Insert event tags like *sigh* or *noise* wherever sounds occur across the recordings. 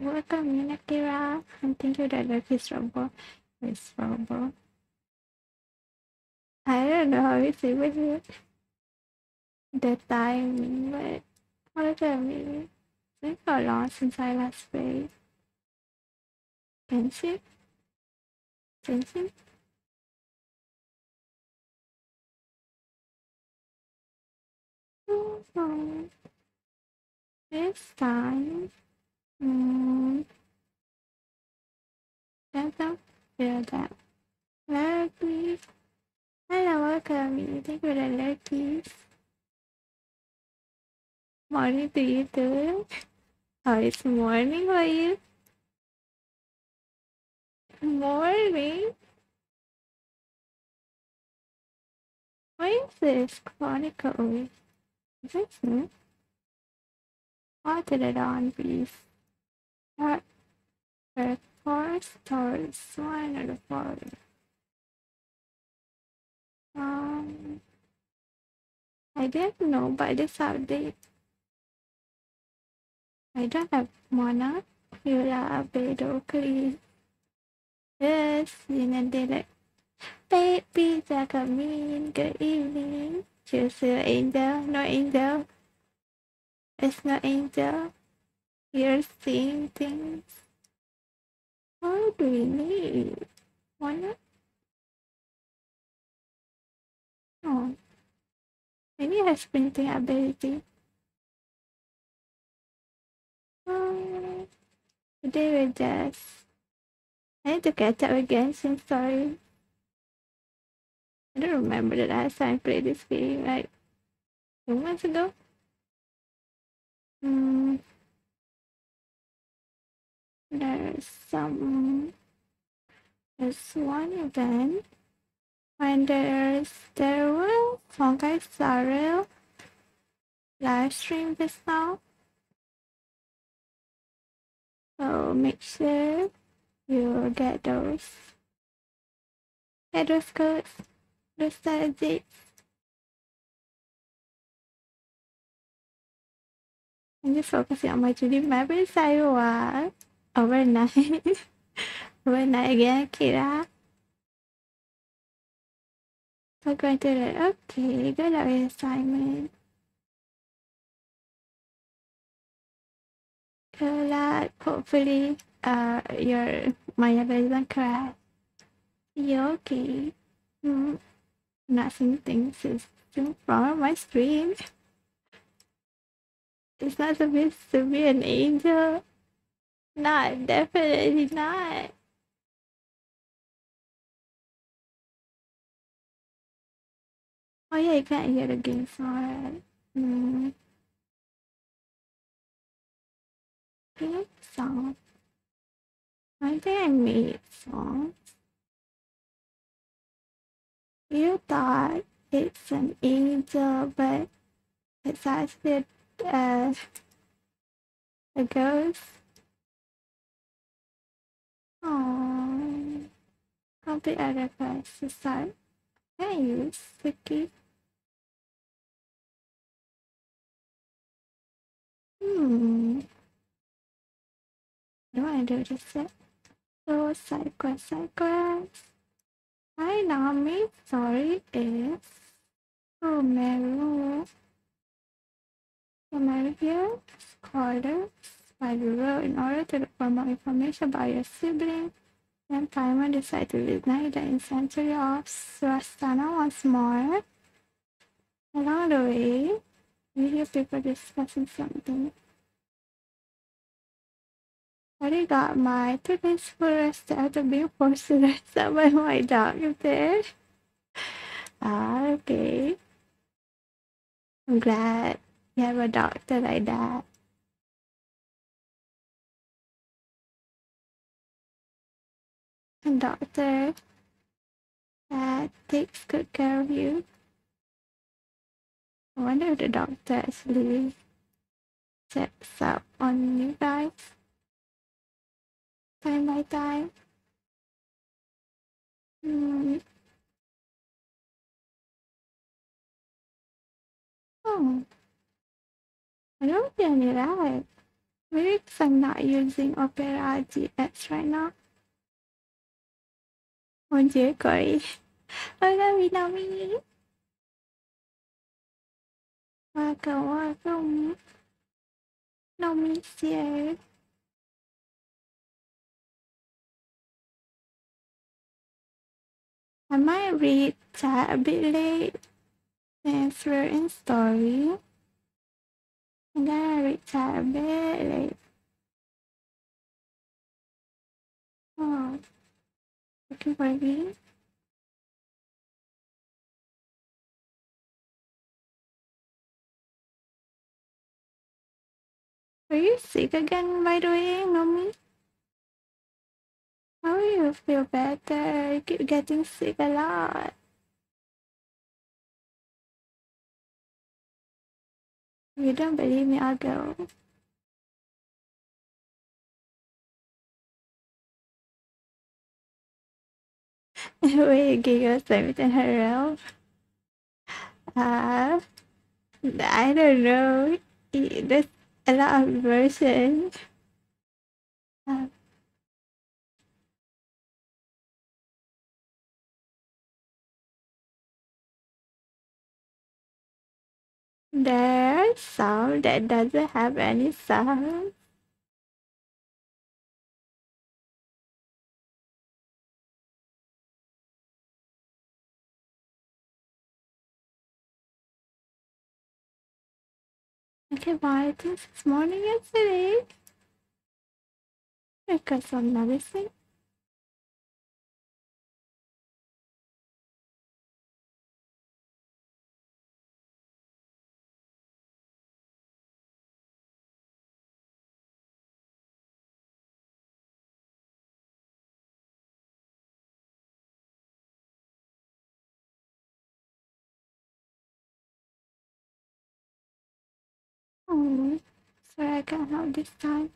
Welcome in, Akira. And thank you that like his robot. His robot. I don't know how it's with it. The time, but what I mean, it's been so long since I last played. Genshin? Oh, this time, mm, don't feel that. Lucky. Hello, welcome. You for the lurkies. Morning to you too. It's morning for you. Morning. What is this? Chronicle. Is this new? What did it on, please? One of the four. Um, I didn't know by this update. I don't have Mona, Eula, Bedo, Klee. Yes, Lina did it. Baby, Jacqueline, good evening. Choose your angel, no angel. It's no angel. You're seeing things. What do we need? Mona? Oh, maybe it has printing ability. Um, today we just. I need to catch up again since sorry. I don't remember the last time I played this game, like two months ago. Hmm. There's some. There's one event when there's there was Honkai Star Rail live stream just now. So make sure you get those get those codes, those strategies. I'm just focusing on my 2D map inside what? Overnight. *laughs* Overnight again, Kira. We're going to the okay, good with assignment. Good luck. Hopefully, uh, your my doesn't crash. You okay? Mm, nothing things is on my stream. *laughs* It's not supposed to be an angel. Not definitely not. Oh yeah, you can't hear the game song. Hmm. Game song. I think I made songs. You thought it's an angel, but it's actually uh, a ghost. Other class to start. Can I use Vicky? Hmm. Do I do this yet? So side quest. Hi Nami, sorry if Romero Romero here, Carter, by the road in order to look for more information about your sibling. Then Paimon decided to reignite the incendiary of Surastana once more. Along the way, we hear people discussing something. I got my two days full rest after being forced to rest up by my doctor. Ah, okay. I'm glad you have a doctor like that. A doctor that takes good care of you. I wonder if the doctor actually checks up on you guys time by time. Hmm. Oh. I don't any lag. Maybe because I'm not using Opera GX right now. Mon Dieu, Corey. Welcome, Minami. Welcome, welcome. No miss here. I might read chat a bit late since we're in story. I'm gonna read chat a bit late. Are you sick again, by the way, Nomi? How do you feel better? You keep getting sick a lot. If you don't believe me, I'll go. *laughs* Realm. Uh, I don't know. There's a lot of versions. Uh, there's some that doesn't have any sound. Okay, why this morning yesterday? Because of medicine. Oh, sorry I can't help this time.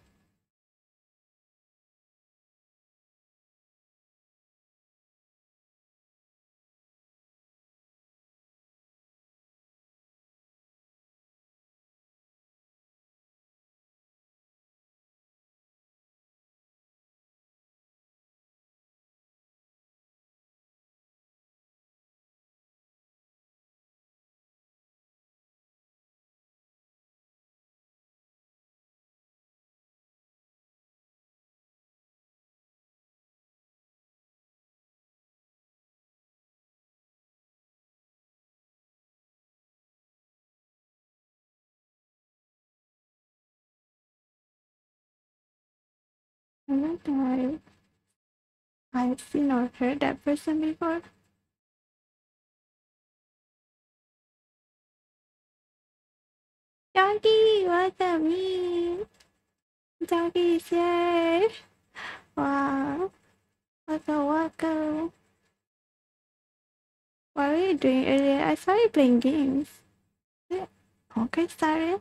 Think I, I've seen or heard that person before. Donkey, welcome me. Donkey is here. Wow. Welcome, welcome. What were you doing earlier? I saw you playing games. Okay, sorry.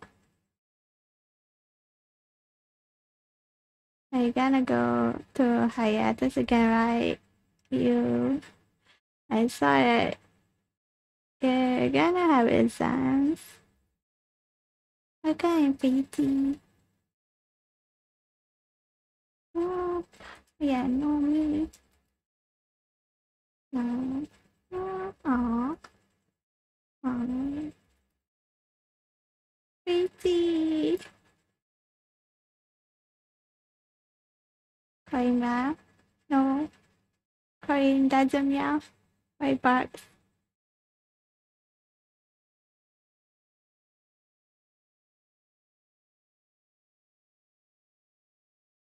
Are you gonna go to hiatus again, right? You. I saw it. You're gonna have exams. Okay, PT. Oh, yeah, no me. No. Oh. PT. Crying now? No. Crying doesn't meow. My barks.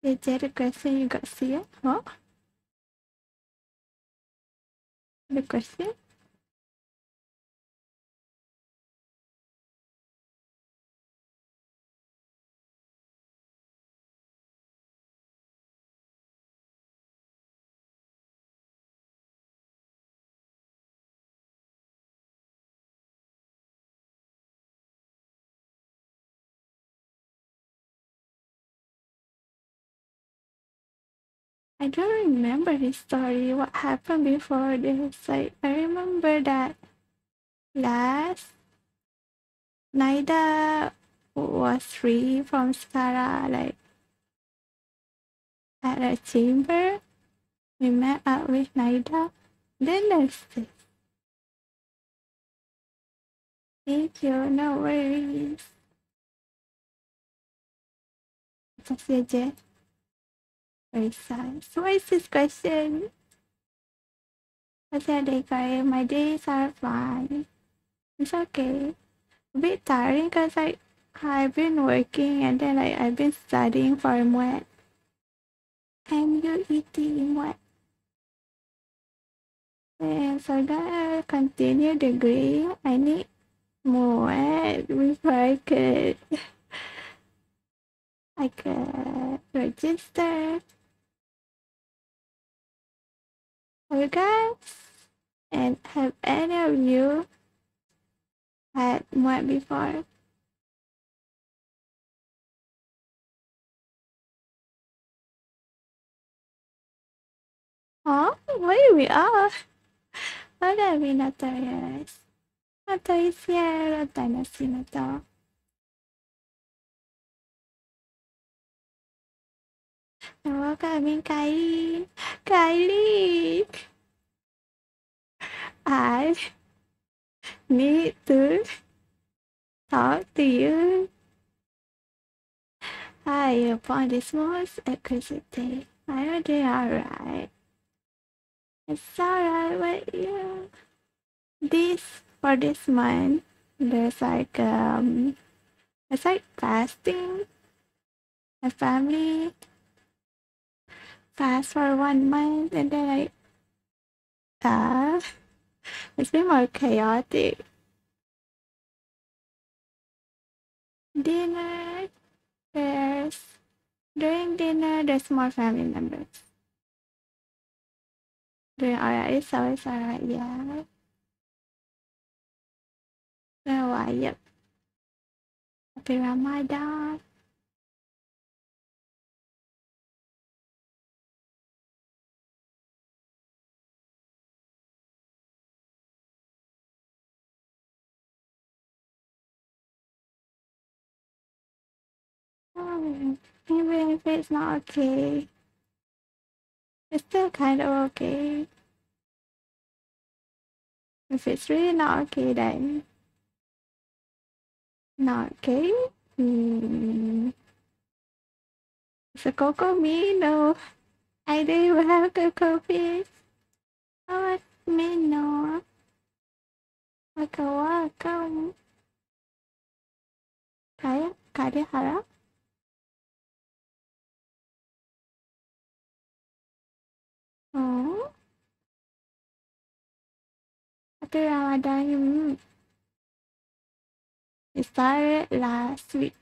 Is that a question you got see it? The question? I don't remember his story. What happened before this? Like I remember that last Nahida was free from Scara, like at a chamber. We met up with Nahida. Then there's this. Thank you, no worries. Aja. Very what is this question? How's your day? My days are fine. It's okay. A bit tiring because like I've been working and then like I've been studying for what? And you eating what? And so I'm gonna continue degree. I need more before I could *laughs* I could register. Have you guys and have any of you had one before? Oh, where we are? Wala Vinatayas. Matay Sierra Dynasty na to. Nawa kaming Kylie. Kylie! I need to talk to you. Hi, upon this most electricity. I know they alright. It's alright with you. This for this month, there's like um, it's like fasting. My family fast for one month, and then I uh, it's been more chaotic. Dinner, there's during dinner, there's more family members. Doing alright, it's always alright, yeah. Been a while, yep. Happy Ramadan. Even if it's not okay, it's still kind of okay. If it's really not okay, then not okay. Hmm. So Coco me, no. I do have Coco fish. Oh, me no. Waka welcome. Kaya, kaya hara. Oh. Happy Ramadan. Mm. It started last week.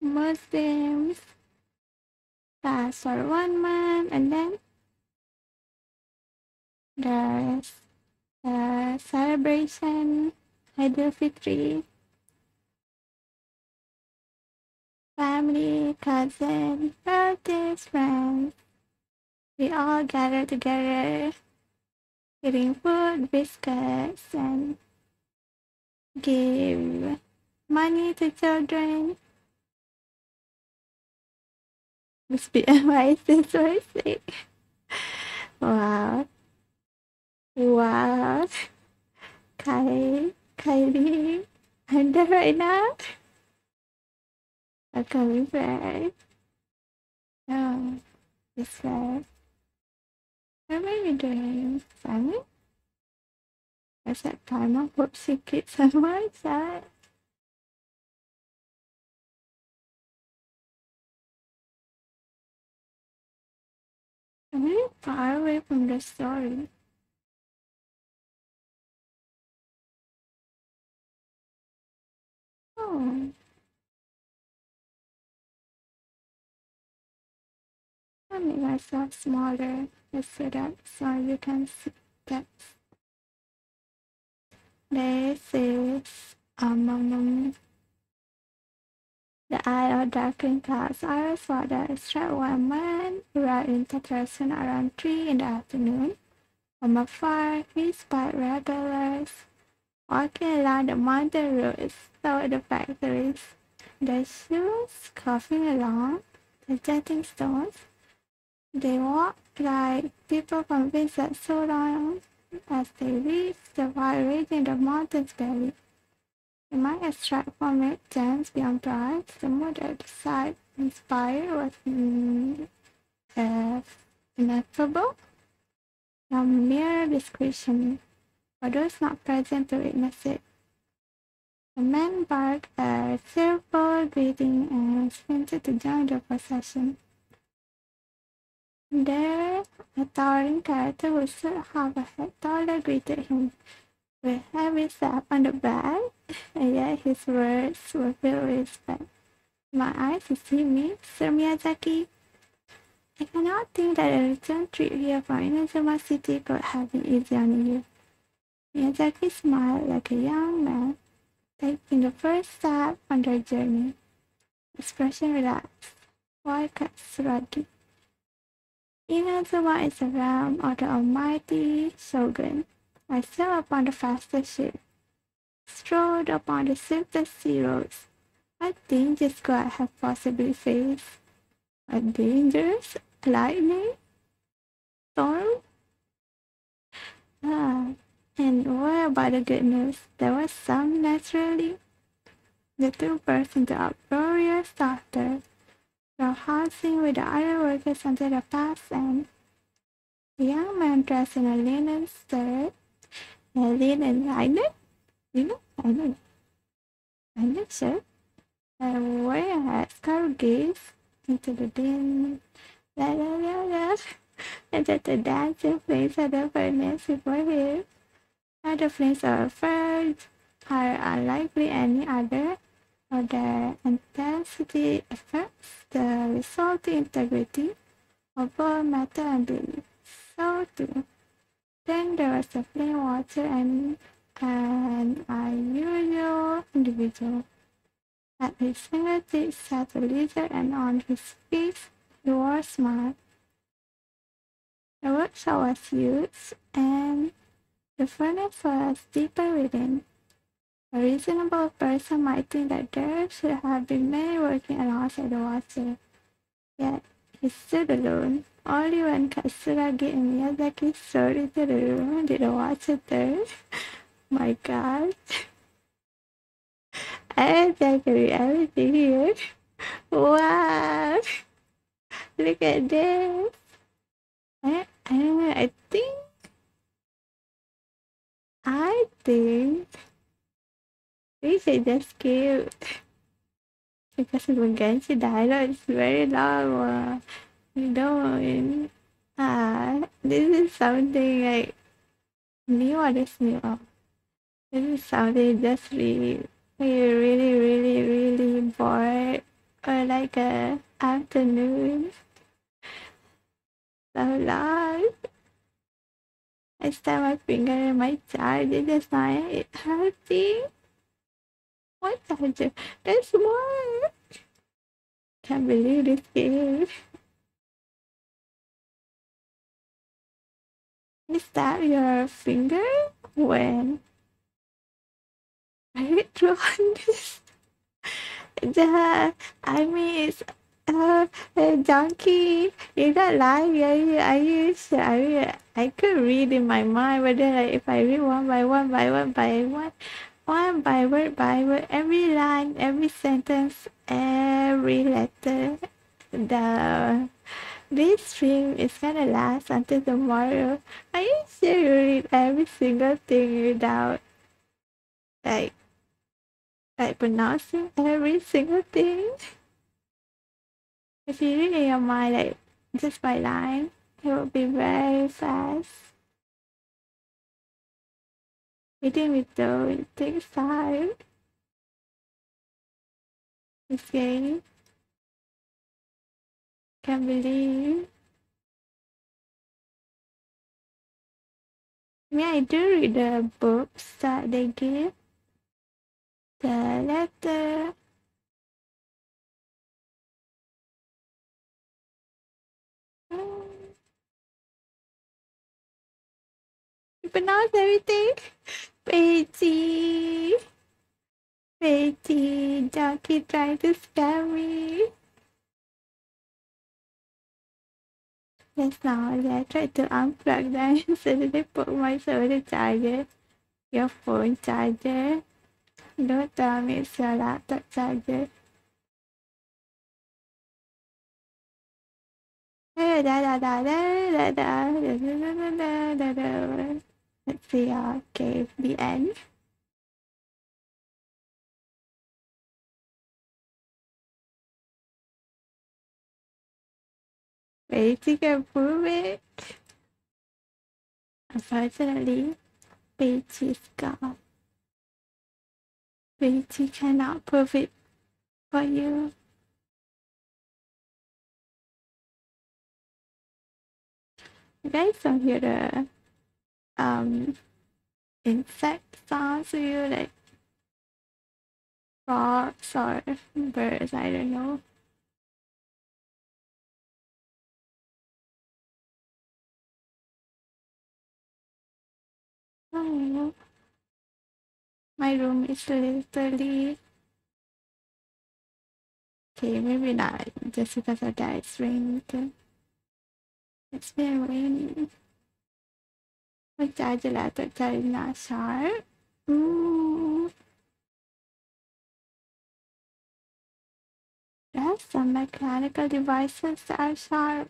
Muslims fast for one month and then there's the celebration Idul Fitri. Family, cousin, relatives, friends. We all gather together, eating food, biscuits, and give money to children. Must be *laughs* this mercy. Wow. Wow. Kai, Kylie, right now. I'm coming back. Oh, this guy. What am I doing? Family? Is that time of whoopsie kids on my side? I'm really far away from the story. Oh. I'll make myself smaller just so that so you can see that this is um, um, um. The eye of darkling clouds iris water struck one man. Arrived in Tatarasuna around three in the afternoon. From afar, he spied rebels walking along the mountain roads toward the factories. the shoes coughing along the jutting stones. They walked like people convinced that so long as they reached the fire raging the mountain's belly. They might extract from it gems beyond price. The mood at the side inspired was mm, uh, ineffable. A mere description for those not present to witness it. The man barked a cheerful greeting and sprinted to join the procession. There, a towering character who stood half a head taller greeted him with heavy slap on the back, and yet his words were filled with respect. My eyes, you see me, Sir Miyazaki? I cannot think that a return trip here from Inazuma City could have been easy on you. Miyazaki smiled like a young man taking the first step on their journey. Expression relaxed. Why Katsuragi? Inazuma is the realm of the almighty Shogun. I sail upon the fastest ship, strolled upon the swiftest sea roads. What dangers could I have possibly faced? What dangers? Lightning? Storm? Ah, and what about the good news? There was some naturally. The two burst into uproarious laughter, roughhousing with the other workers until the past end. The young man dressed in a linen shirt a linen linen, linen, linen, linen shirt, and wearing a headscarf gazed into the dim, la la la la, and that the dancing flames of the furnace before him. Now the flames of a furnace are unlikely any other, or intensity affects the resulting integrity of both matter and belief. So too. Then there was a plain water and an unusual individual. At his fingertips sat a lizard and on his face he wore a smile. The workshop was huge and the furnace was deeper within. A reasonable person might think that there should have been many working alongside the water. Yet he stood alone, only when Katsuragi and Miyazaki strode into the room did the water turn. *laughs* My god. *laughs* I read everything here. Wow. Look at this. I, I, I think I think we should just skip because Mugenshi dialogue is very long. You know, uh, this is something like new or this new. This is something just really, really, really, really bored or like a afternoon. So long. I stuck my finger in my charger just now. It hurting. What charger? There's more. Can't believe this game. You stab your finger when I drawn this. *laughs* The I it's uh, donkey. You're you? Are you? Are you? I could read in my mind, but then like, if I read one by one by one by one, one by word by word, every line, every sentence, every letter, the this stream is gonna last until tomorrow. Are you sure you read every single thing without like like pronouncing every single thing? If you read in your mind like just by line, it will be very fast. Reading with though it takes time. This game can't believe. Yeah, I do read the books that they give. The letter pronounce everything. Beijing. Don't keep trying to scam me. Just now, I tried to unplug that they put myself the charger. Your phone charger. Don't tell me it's your laptop charger. Da da da da da da da da da da da Let's Let's see. Ah, KBN. via can prove it. Unfortunately, page is gone. Page cannot prove it for you. Guys, okay, so here the um insect sounds do you like frogs or birds, I don't know. Oh, my room is literally okay. Maybe not just because of that. It's raining. It's been raining. Charger laptop charger not sharp? Ooh. That's some mechanical devices are sharp.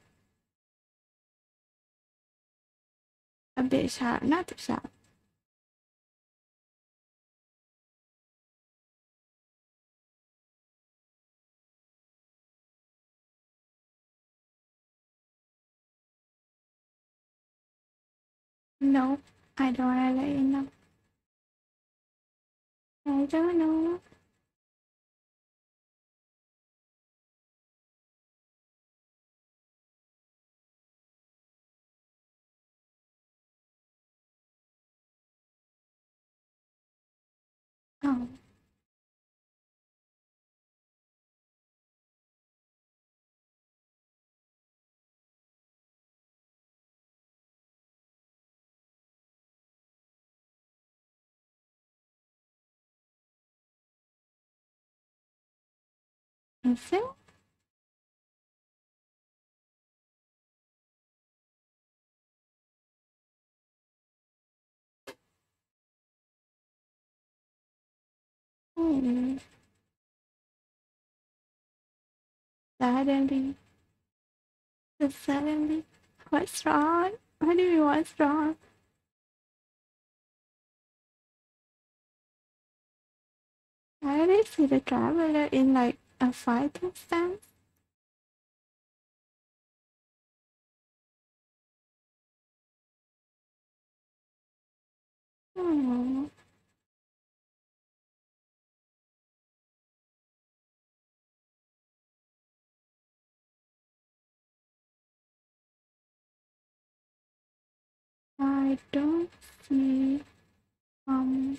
A bit sharp, not too sharp. No, I don't you know. I don't know. Oh. Hmm. Suddenly. Suddenly. What's wrong? What do you mean what's wrong? I did see the traveler in like a fighting stance. Hmm. I don't see um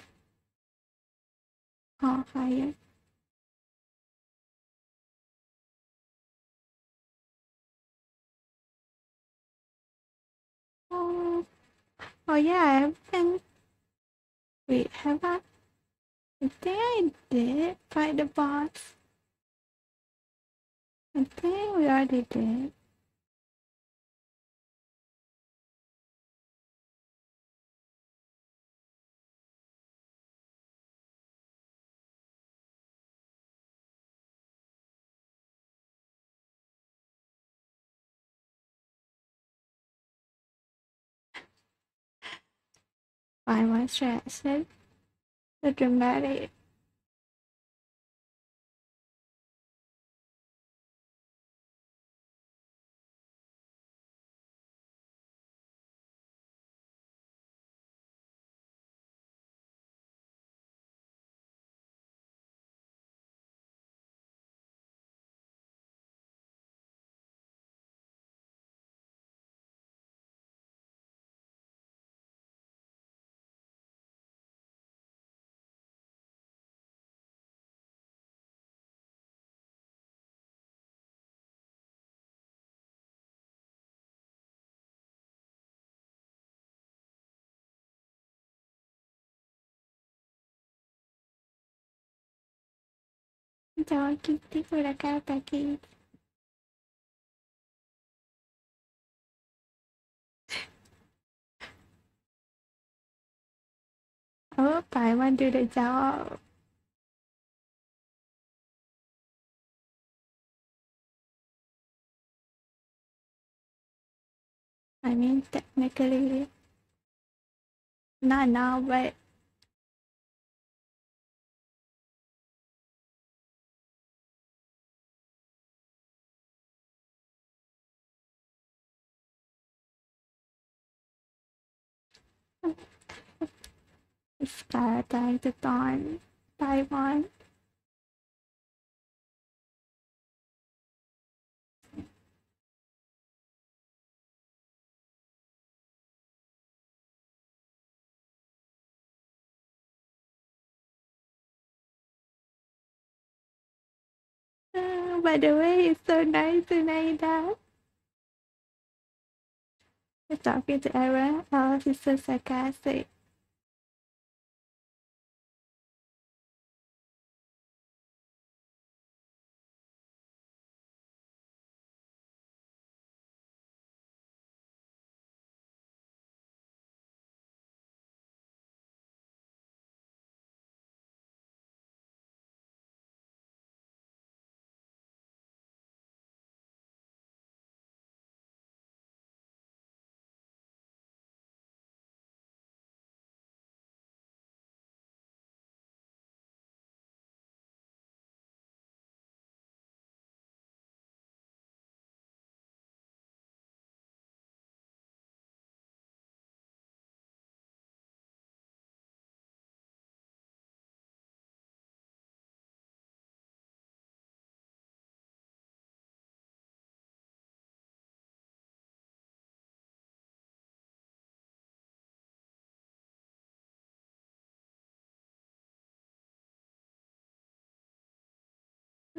oh fire. Oh oh yeah, I've been wait, have I I think I did fight the boss. I think we already did. I was stressed. The dramatic Ciao Kitty por acá, Paki. Oh, Paimon do the job. I mean, technically, not now, but it's time to dawn. Taiwan. Uh, by the way, it's so nice tonight that you're talking to everyone else is so sarcastic.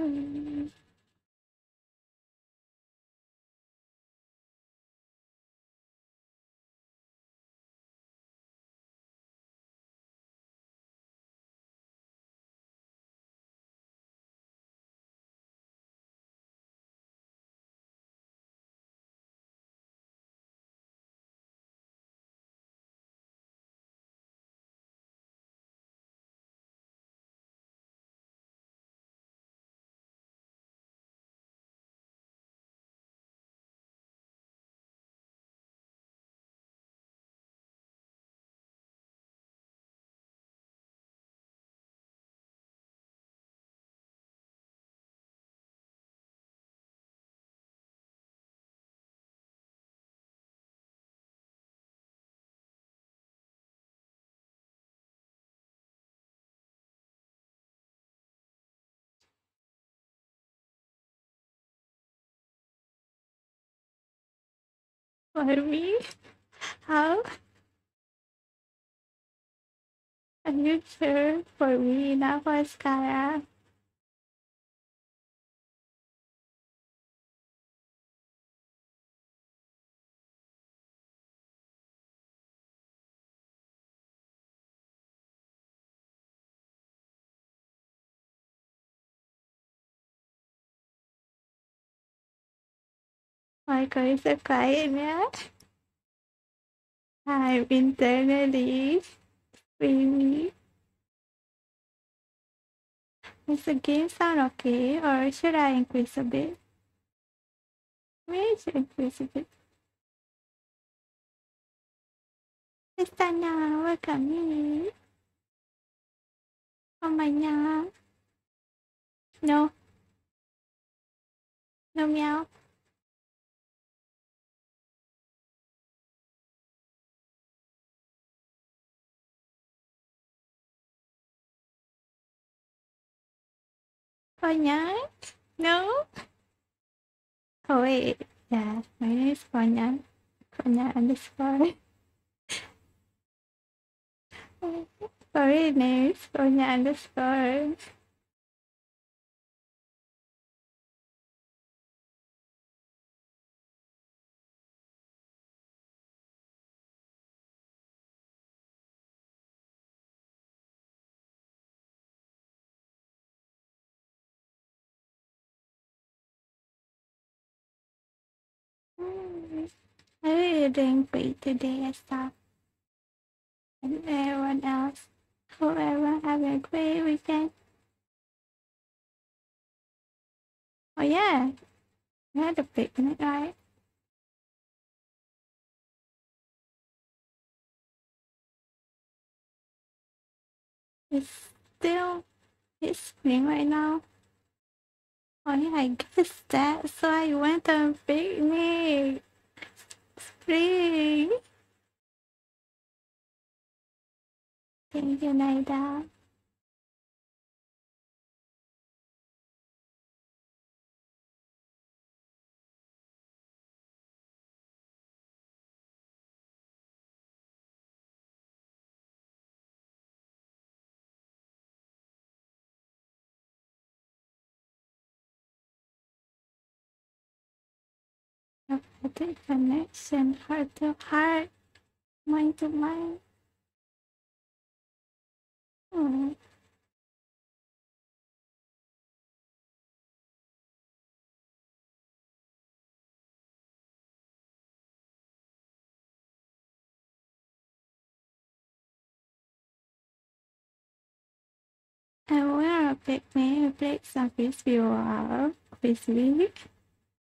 Mm. For me? How? Are you sure? For me, not for Scara. Michael is so quiet now. I'm internally screaming. Does the game sound okay, or should I increase a bit? Maybe I should increase a bit. It's Kristana, welcome in. Oh my god. No. No meow. Konyan? No? Oh wait, yeah, my name is kounyan. kounyan underscore. Sorry, name is kounyan underscore. I didn't great today and stuff. And everyone else. Hope everyone have a great weekend. Oh yeah, we had a picnic, right? It's still it's spring right now. Oh yeah, I guess that's why I went on picnic. Thank you, Nahida. The connection, heart to heart, mind to mind. Hmm. I wear a picnic, I played some frisbee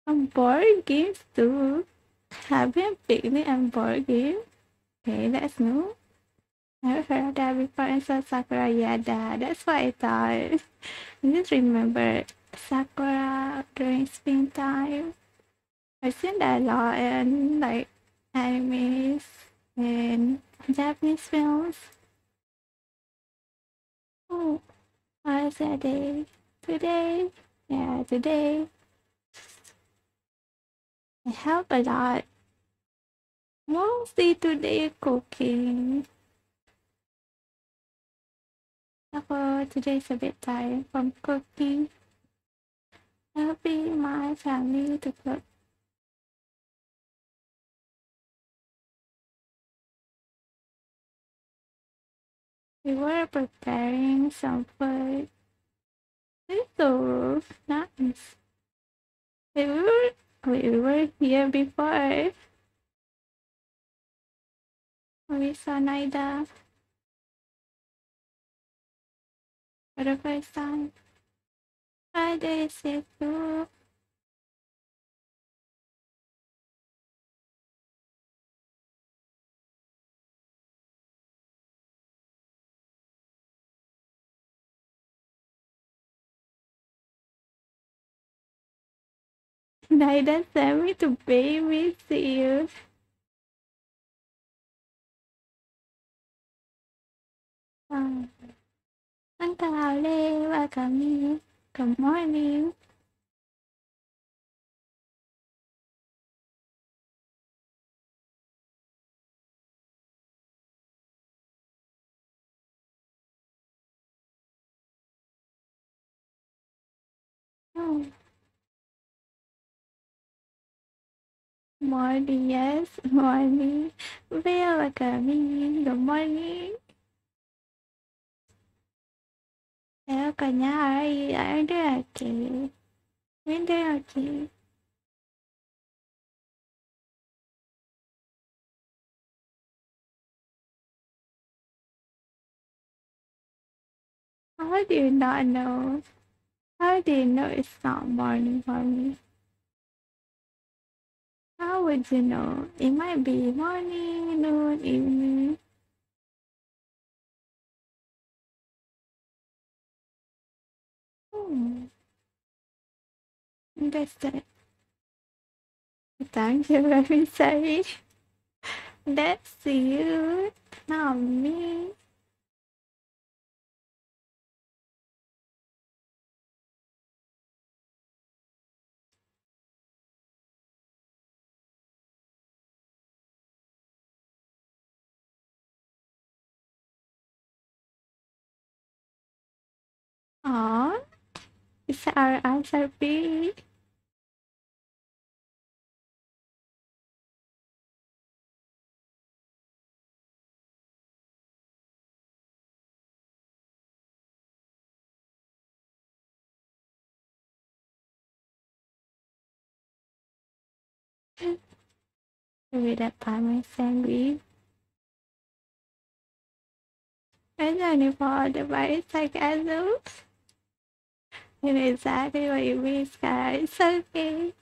On board games too. Having picnic and board game? Okay, that's new. Never heard of that before and so Sakura Yada. That's what I thought. *laughs* I just remember Sakura during springtime. I've seen that a lot in like animes and Japanese films. Oh, what is that day? Today? Yeah, today. I help a lot. Mostly today cooking. Ako, today's a bit tired from cooking. Helping my family to cook. We were preparing some food. So nice. We were we were here before. We saw Nahida for the first time. Friday, Setu. *laughs* Sent me to babysit you. Uncle welcome you. Good morning. Oh. Morning, yes, morning. Welcome in. Good morning. Hello cả nhà ơi, ở đây chị. Bên đây là chị. How do you not know? How do you know it's not morning for me? How would you know? It might be morning, noon, evening. Hmm. That's it. Thank you, very sorry. That's you, not me. Aw, is our answer B? Maybe that time is angry. I'm only for the right I know exactly what you mean, Sky. It's okay.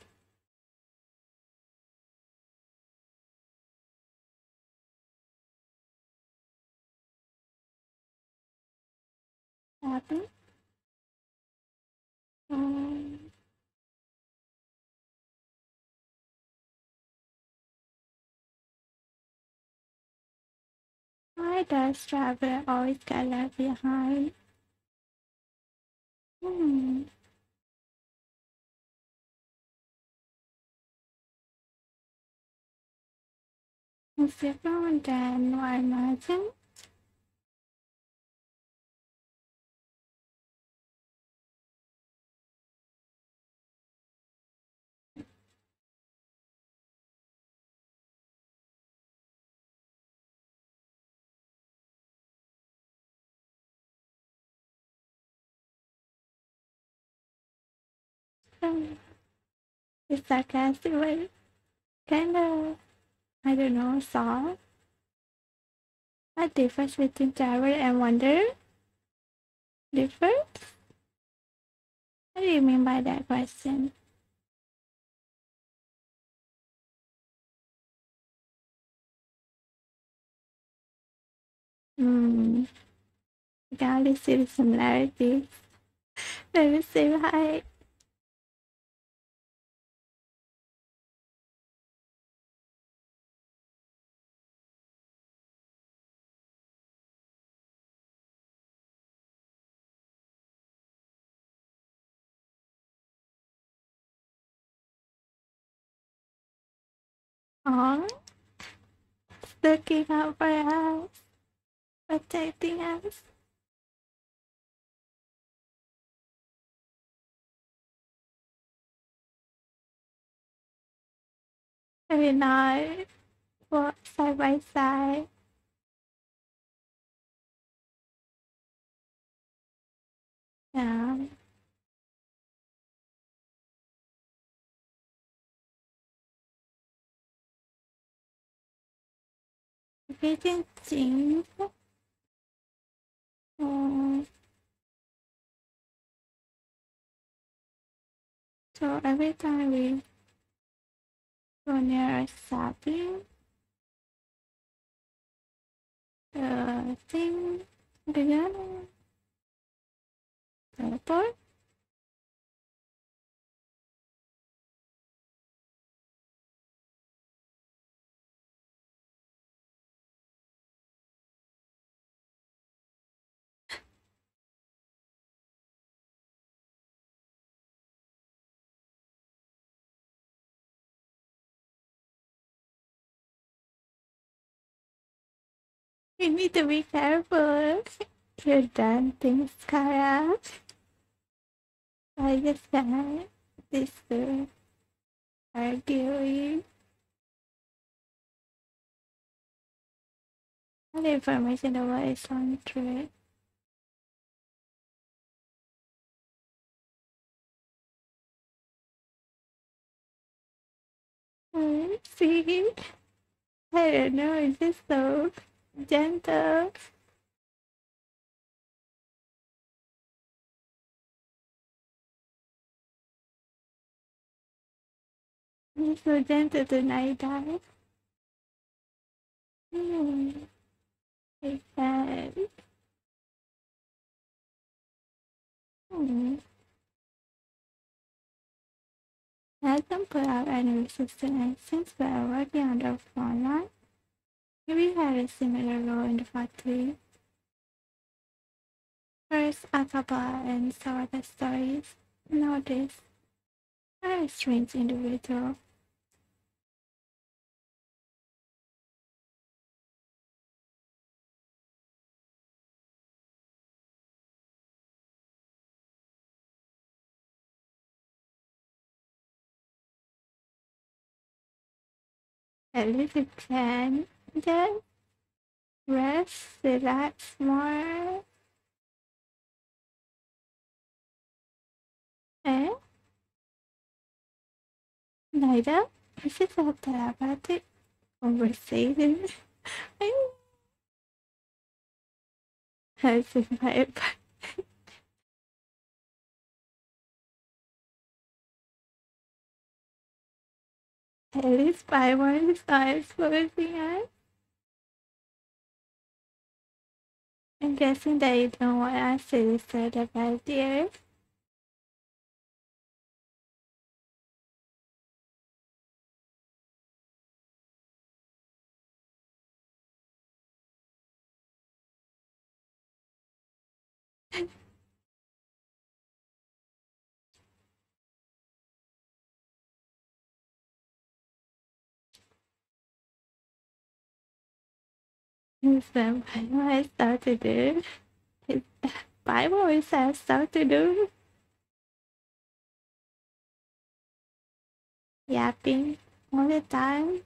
Happy? Um, why does traveler always get left behind? Hmm. It's different than what I imagined. It's sarcastic, but kinda, I don't know, soft. What difference between travel and wonder? Difference? What do you mean by that question? Hmm. Can see the similarities. *laughs* Let me. Aw. Looking out for us. Protecting us. Maybe not. Walk side by side. Yeah. Getting things. Oh. So every time we go near sapling, the thing began teleport. You need to be careful. You're done things, Kara. I just got this to arguing. All the information about is on true. Uh, see? I don't know, is this so gentle. He's so gentle tonight, guys. Hmm. It's sad. Hmm. Hasn't put out any resistance since we are working on the front line. Maybe had a similar role in the factory. First, Akaba and other stories. Notice. Very strange individual. At least you just rest, relax more. Eh? Neither? This is a therapeutic. conversation. *laughs* Has invited *laughs* at least five more stars posting us. I'm guessing that you don't want us to about the Is that Bible has stuff to do? His Bible always has stuff to do. Yapping all the time.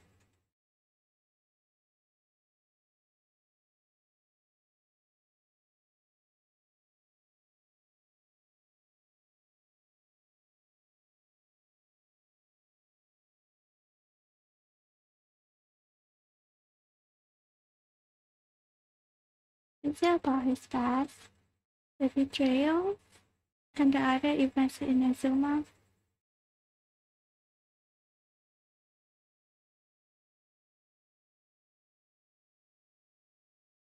It about his past, the betrayal, and the other events in Azuma?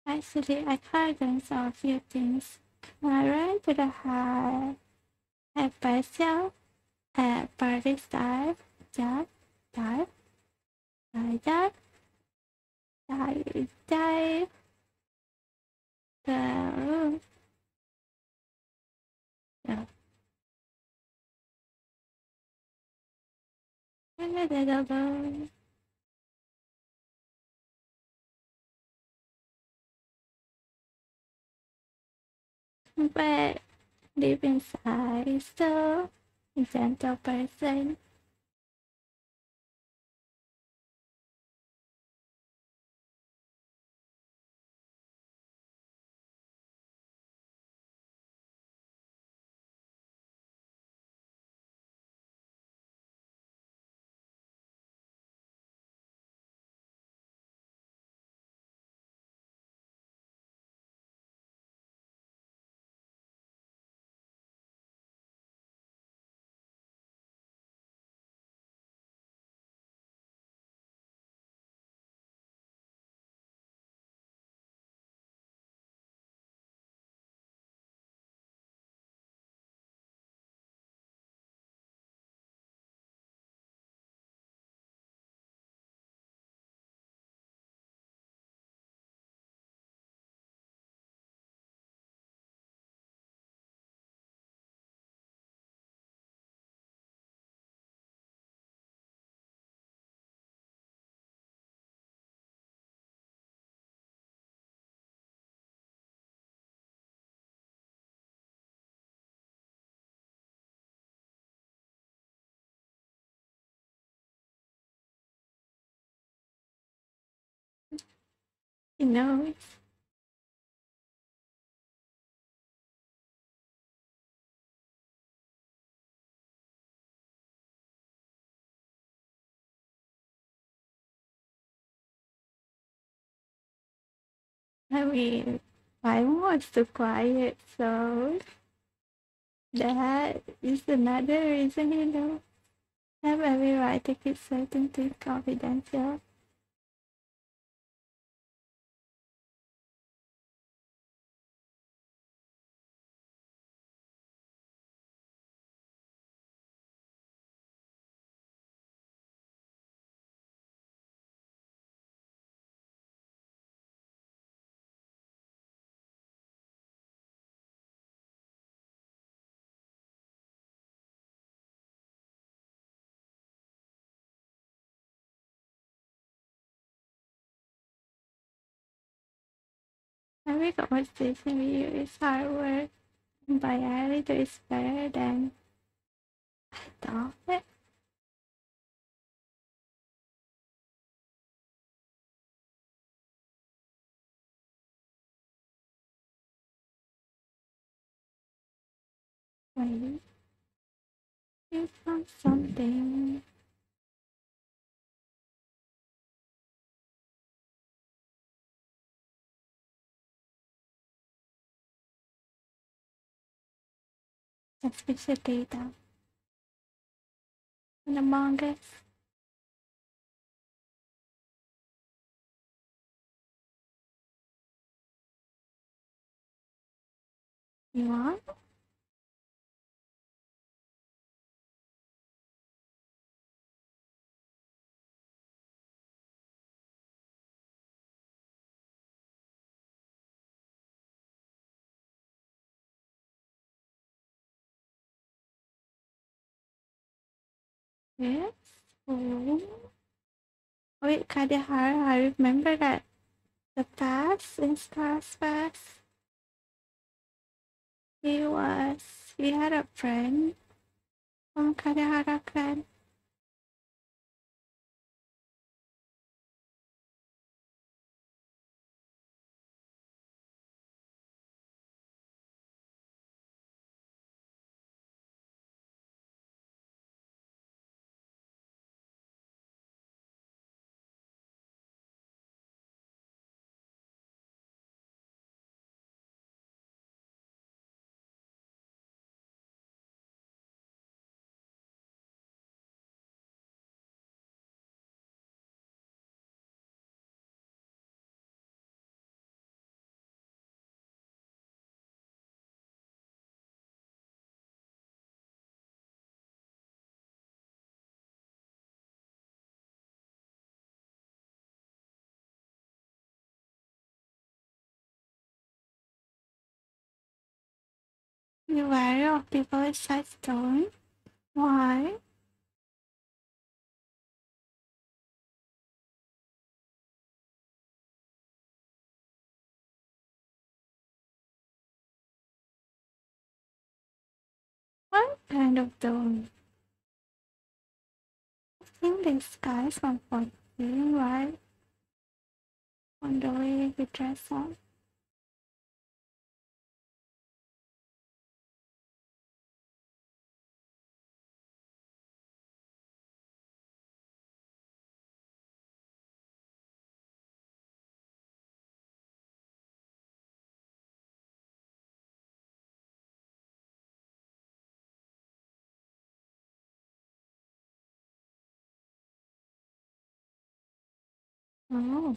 Actually, I kind saw a few things. When I ran to the high at Basel, at Party Star, Jack, Dive, Dive, Dive, Dive, Dive, the yeah. But deep inside a gentle person. He knows. I mean, I wants to quiet, so that is another reason, you know. Have every right to keep certain things confidential. Every conversation with work, but I really is better than I thought. Wait, you found something. Suspicious data. And Among Us. You want? Yes. Oh. Wait, Kaedehara, I remember that the past in Stars Pass. He was he had a friend oh, from Kaedehara clan. Wary of people with such? Why? What kind of tone? I think this guy's comforting, right? On the way he dress up. Oh. oh.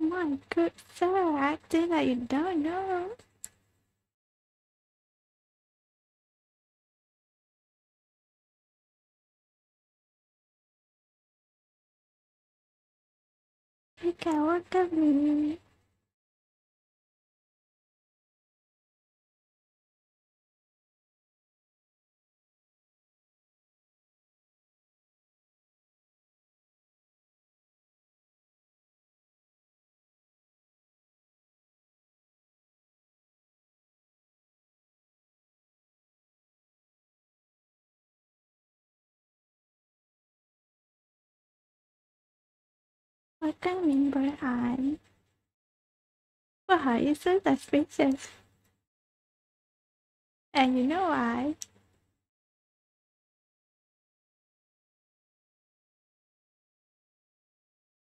My good sir, acting like you don't know. You can work at me. What I mean by I? Why is so suspicious? And you know why?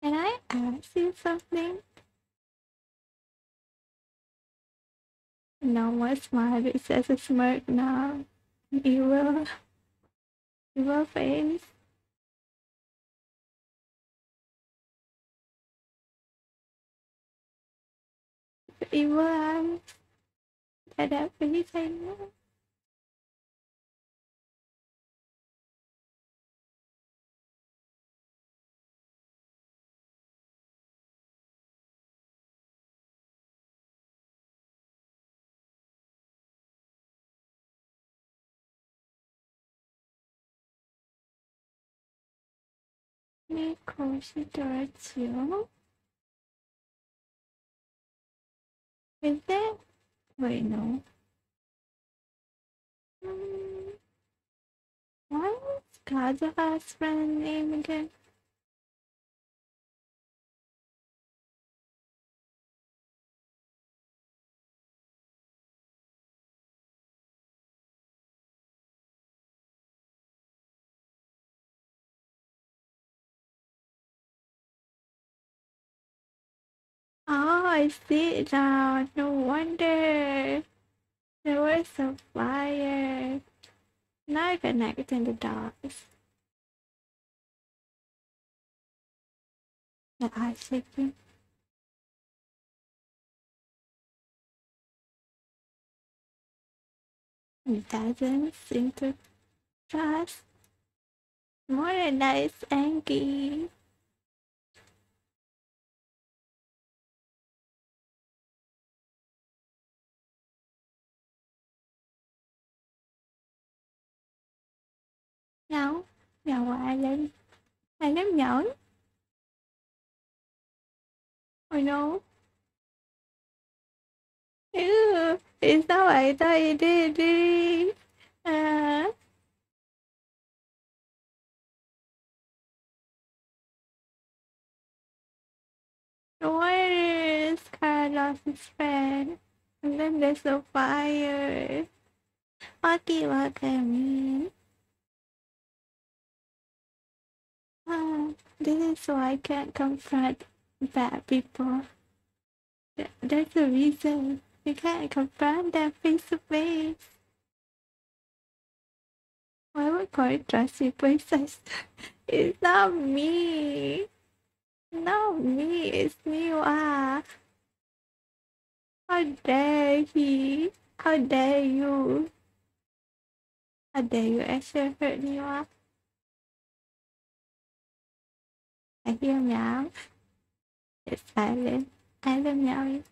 Can I ask you something? No more smile, it says a smirk now. Evil. Evil face. Evil eyes. Ada face I know. Me closer towards Is that? Wait, no. Hmm. What is Kaza's friend name again? I see it now. No wonder. There was a fire. Now I connecting the dots. The eye shaking. It doesn't seem to trust. More than nice, Angie. No, nhỏ quá lên. Anh em nhẫn. Ôi no. Ừ, thì sao vậy tôi đi đi. À. Where is Carlos's friend? And then there's a fire. Lucky look at Ah, this is why I can't confront bad people. That's the reason. You can't confront them face to face. Why would Corey trust princess? *laughs* It's not me. Not me. It's me, Niwa. How dare he? How dare you? How dare you actually hurt Niwa? I hear meow. It's silent. I love meowing.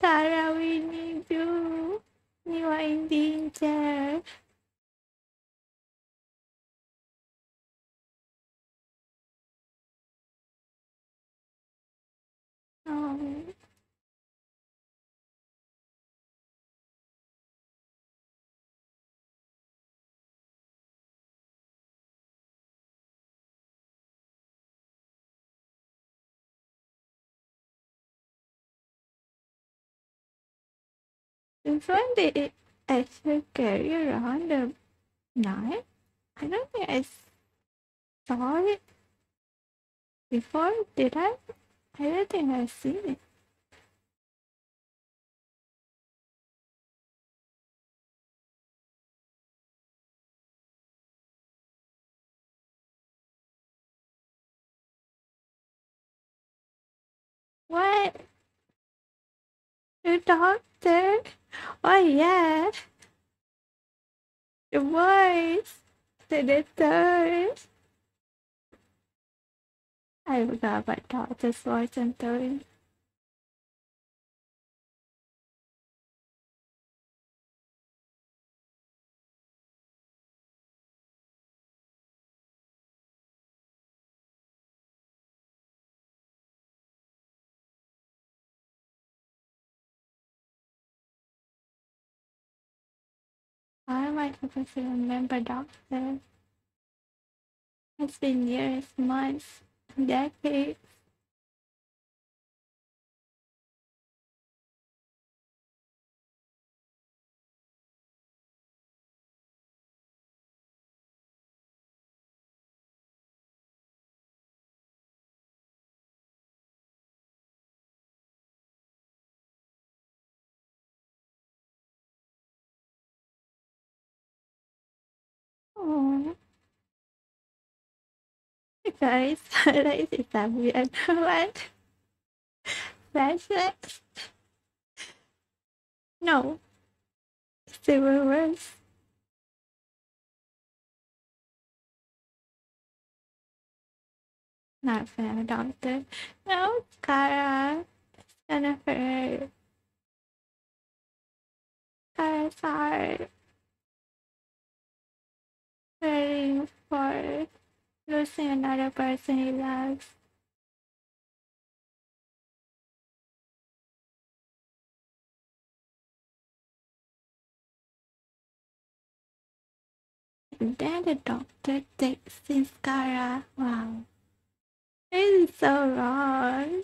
Tara, we need you. You are in danger. Oh. Did it actually carry around the knife? I don't think I saw it before, did I? I don't think I've seen it. What? The doctor? Oh yeah. The voice. The doctor. I forgot about doctor's voice and tone. Supposed to remember doctor? It's been years, months, decades. Guys, *laughs* that is that weird one. Flashlight? No. Silver words. Not fair, doctor. No, Scara. It's gonna hurt. Kara's hard. For losing another person he loves. And then the doctor takes his Kara. Wow. Is so wrong.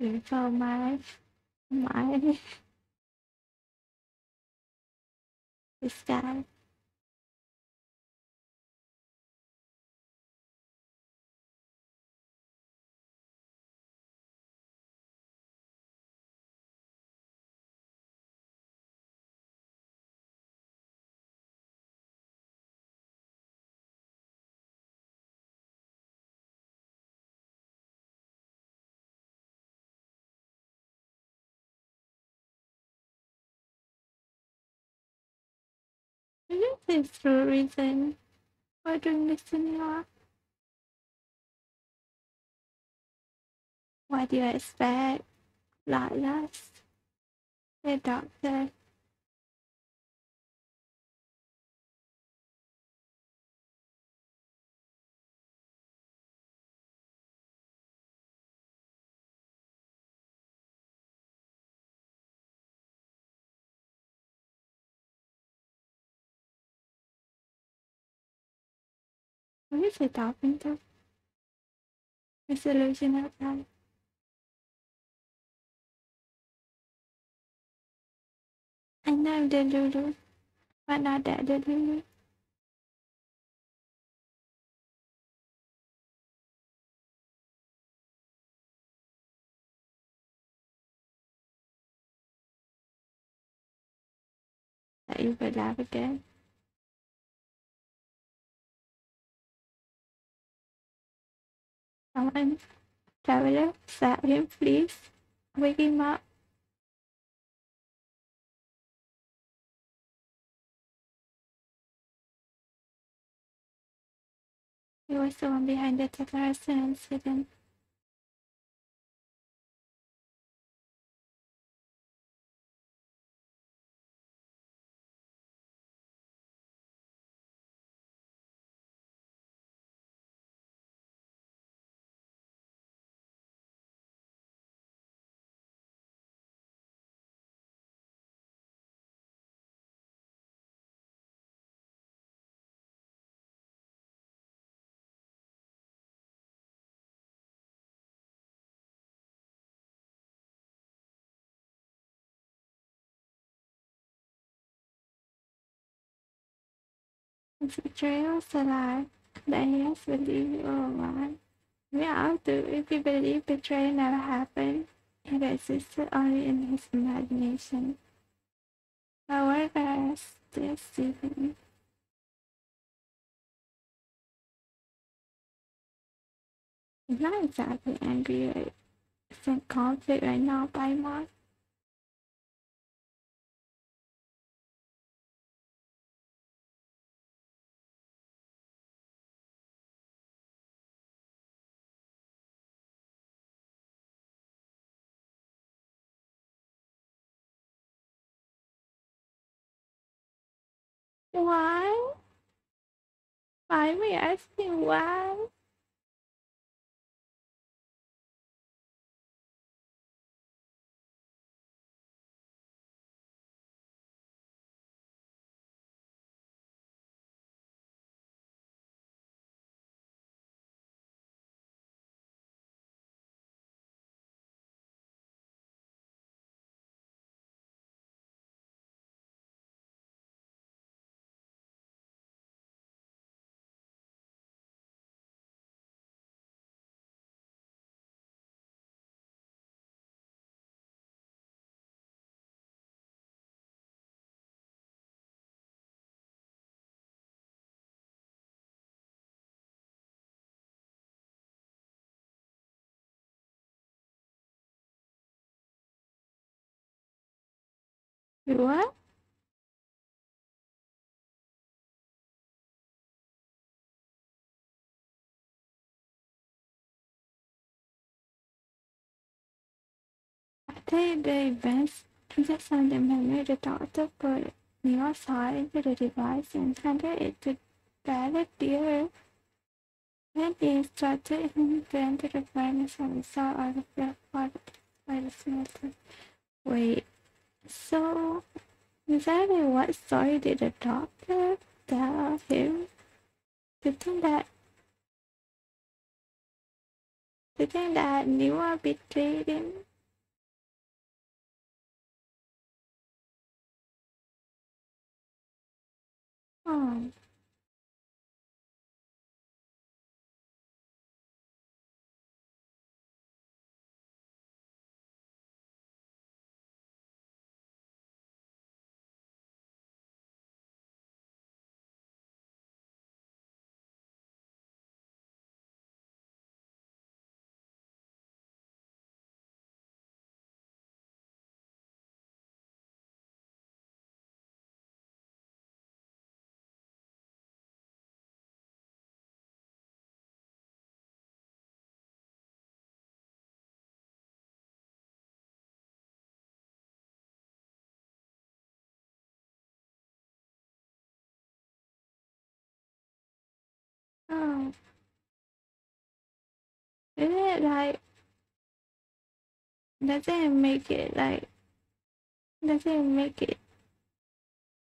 For my my this guy. This is the reason for doing this to New York. What do you expect? Lot less. The doctor. Who is he talking to? The solution outside. I know the Lulu, but not that the Lulu. That you would Someone, traveler, slap him, please. Wake him up. He was the one behind the terrorist incident. His betrayal is a lie that he has believed all along. We all do if we believe betrayal never happened. It existed only in his imagination. However, still Stephen. He's not exactly angry or some conflict right now by Mark. Why? Why we asking why? What? After the events, just send the memory the doctor put your side into the device and handed it to Ballard Deer. Then he instructed him to enter the furnace and install all the product by the smelter. Wait, so, exactly what story did the doctor tell him? he think that You think that Niwa betrayed him. Oh. Isn't it like doesn't make it like doesn't make it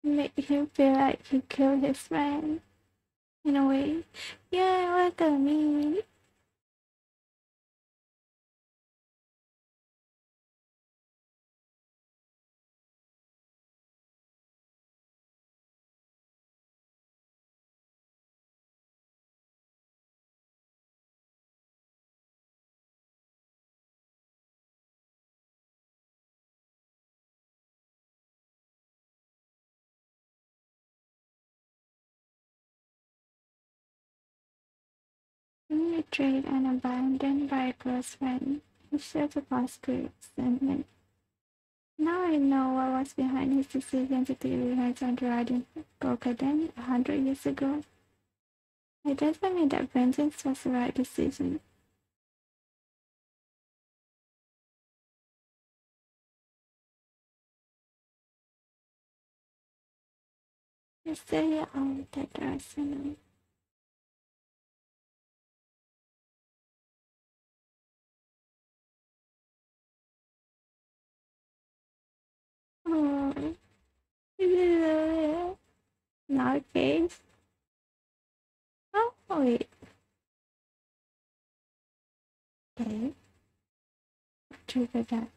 make him feel like he killed his friend in a way. Yeah, at me. Betrayed and abandoned by a close friend. He shared the past resentment. Now I know what was behind his decision to take revenge on Raiden Gokaden a hundred years ago. It doesn't mean that vengeance was the right decision. Yesterday I altered the arsenal. Oh, *laughs* not case. Oh, wait. Okay. Trigger that.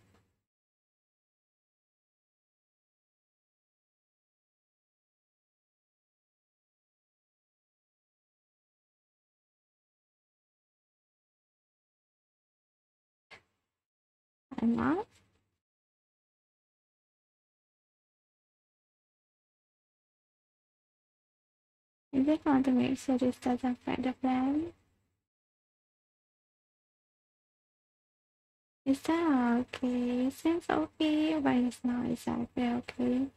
I'm not. I just want to make sure this doesn't affect the plan. Is that okay? Seems okay, but it's not exactly okay.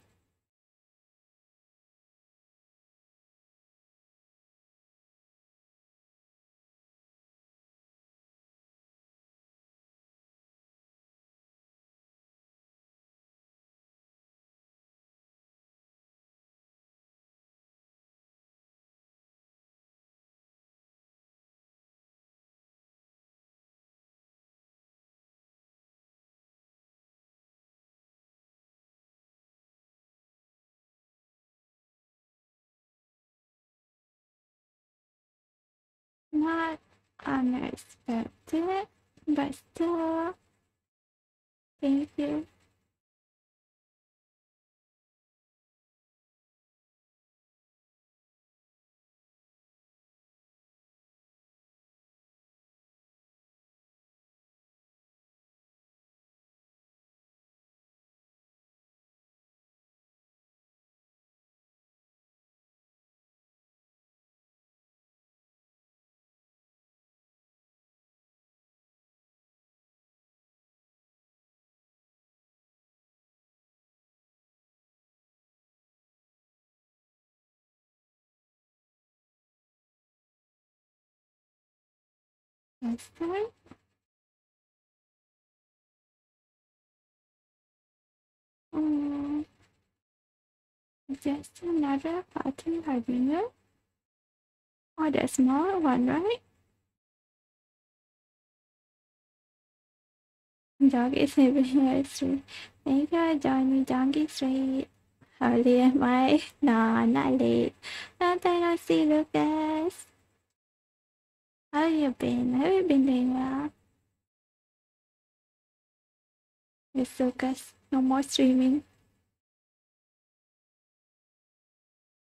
Not unexpected, but still, thank you. Time. Um, just another pattern harbinger. Oh, the small one, right? Doggy Street. You for joining me, Doggy Street. Late am I? No, not late. Long time no see, Lucas. How you been? Have you been doing well? Yes, Lucas. No more streaming.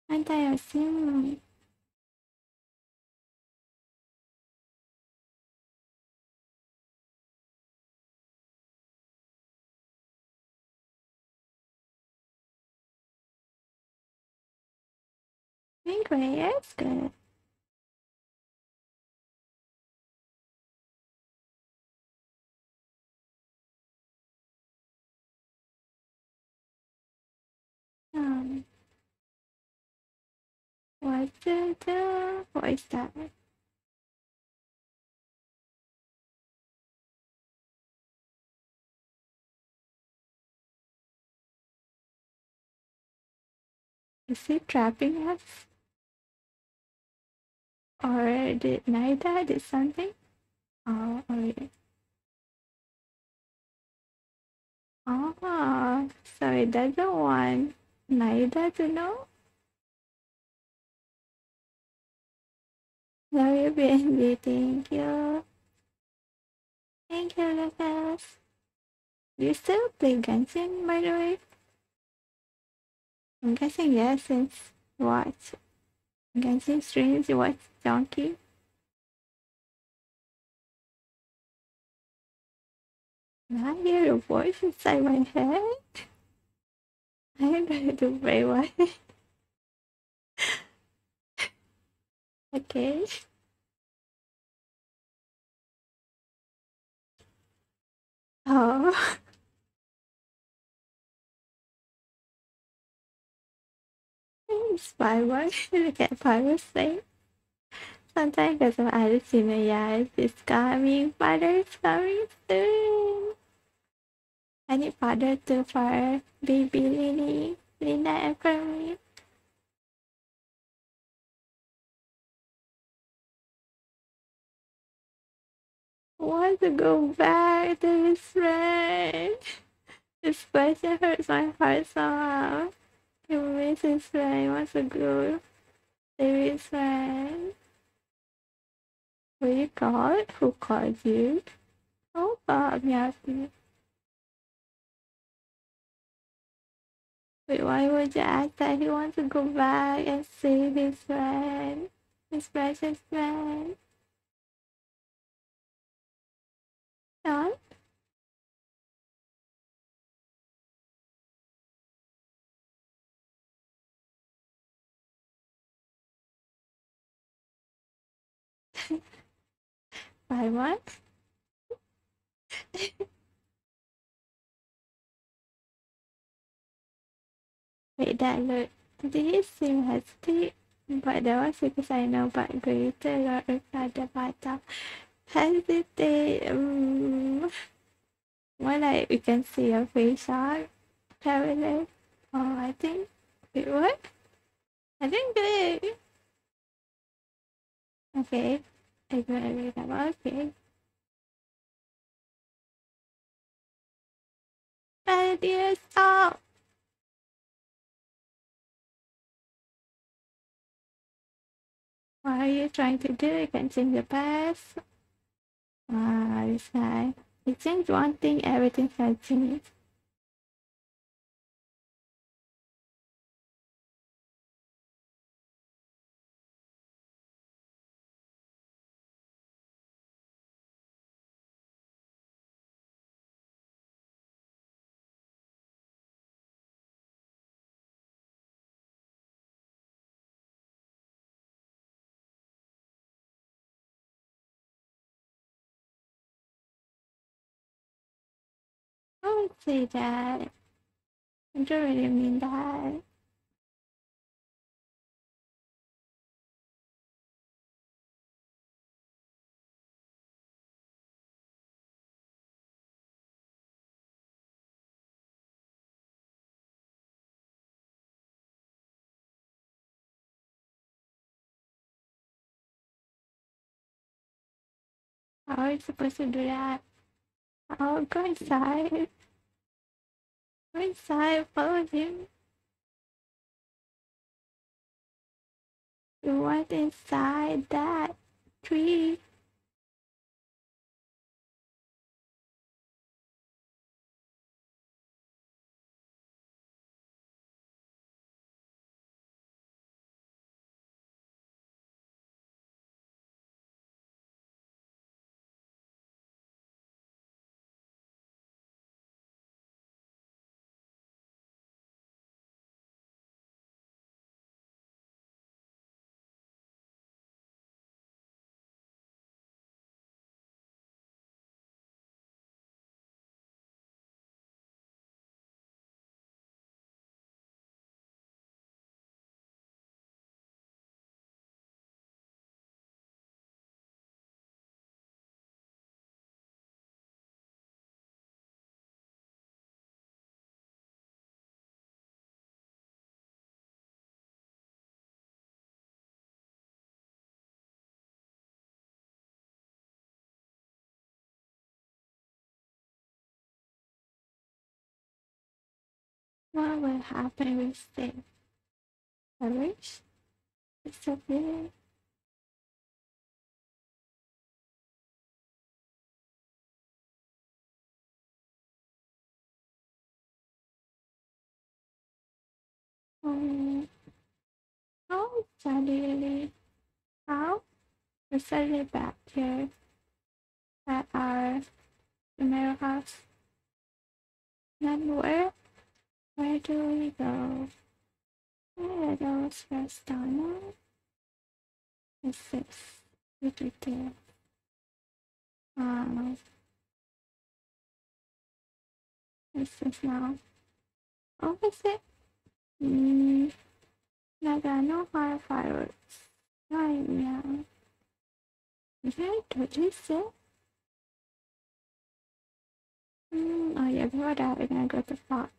Anti-sim. Angry, that's good. Um, what the, the, what is that? Is he trapping us? Or did Nahida did something? Oh, okay. Oh, so it doesn't want Nahida to know? Love you, baby. Thank you. Thank you, Lucas. Do you still play Genshin, by the way? I'm guessing yes, since watch Genshin streams, you watch Donkey. I hear a voice inside my head. I'm going to pray one. okay. Oh. Spy one. Look at Father's face. Sometimes because of attitude, yes, it's coming. Father's coming soon. I need father to for baby Lily, Linda and for me. want to go back to his friend. This question hurts my heart so much. He miss his friend, he wants to go to his friend. Were you called? Who called you? Oh, Bob, Yafi. Wait, why would you ask that he wants to go back and see his friend? His precious friend. John? By *laughs* what? Wait, *laughs* that look. Did he seem hesitate? But that was because I know but greater Lord replied the battle. Hesitate. Um, more like we can see your face shot. Traveler. Oh, I think. Wait, what? I think good. Okay. I'm gonna read about okay. Bad dear, What are you trying to do? You can change the past. Ah, this guy. You change one thing, everything can change. Say that. I don't really mean that. How are you supposed to do that? Oh, go inside. Inside, follow him. You went inside that tree. What will happen with this? I wish it's okay. Um, how suddenly how suddenly back here at our Romero house. Where do we go? Where are those this? Look at this. Um, what's this now? Oh, what's it? Mm, Naganohara Fireworks. Right now. Is that what you said? Mm, oh yeah, before that we're gonna go to Pop.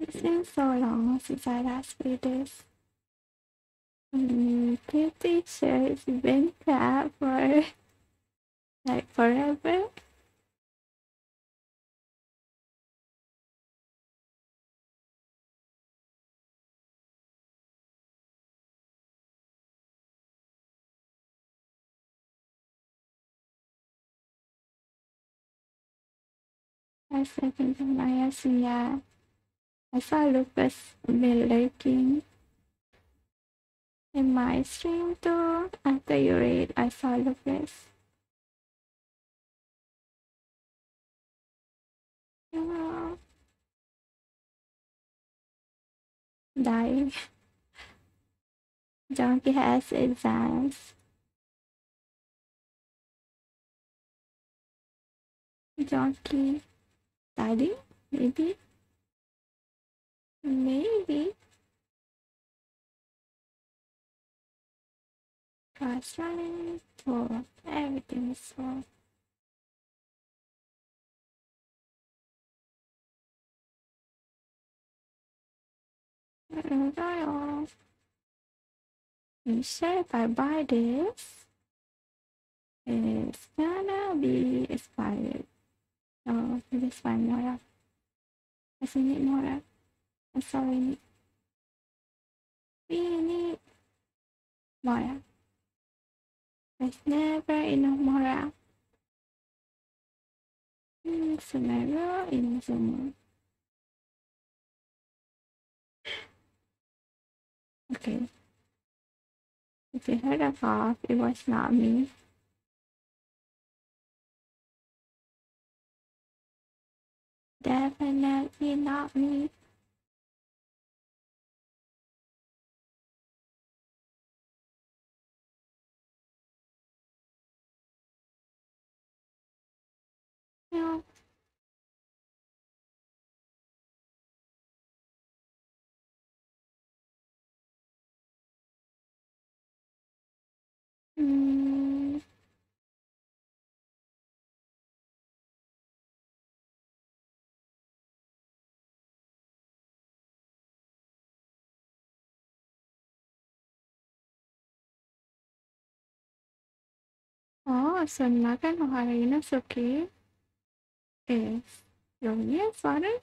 It's been so long since I last played this. Mm, pretty sure it's been that for like forever. I second my yeah. I saw Lucas lurking in my stream too. After you read, I saw Lucas. Yeah. Dying. Donkey has exams. Donkey study? Maybe? Maybe. Cars running full. Everything is full. Royal. You sure if I buy this, it's gonna be expired. So let's buy more up. I need more up. I'm sorry. We need more up. There's never enough more up. Hmm, scenario in Zoom. Okay. If you heard a cough, it was not me. Definitely not me. No. Mm. Oh, so nothing Harina's okay. Is Yogi father?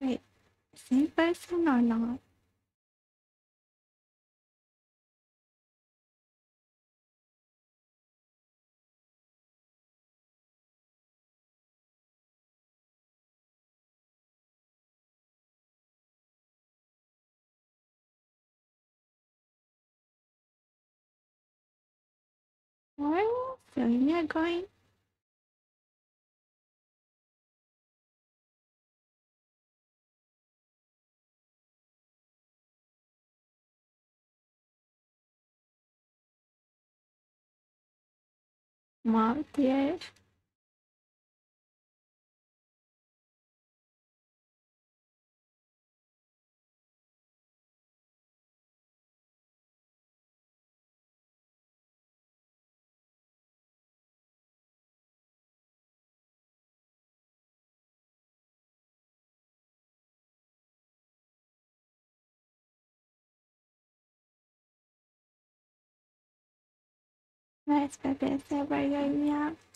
Wait, same person or not? Is Selena going? Mom, dear. Nice Pepe celebrating me up. Mm.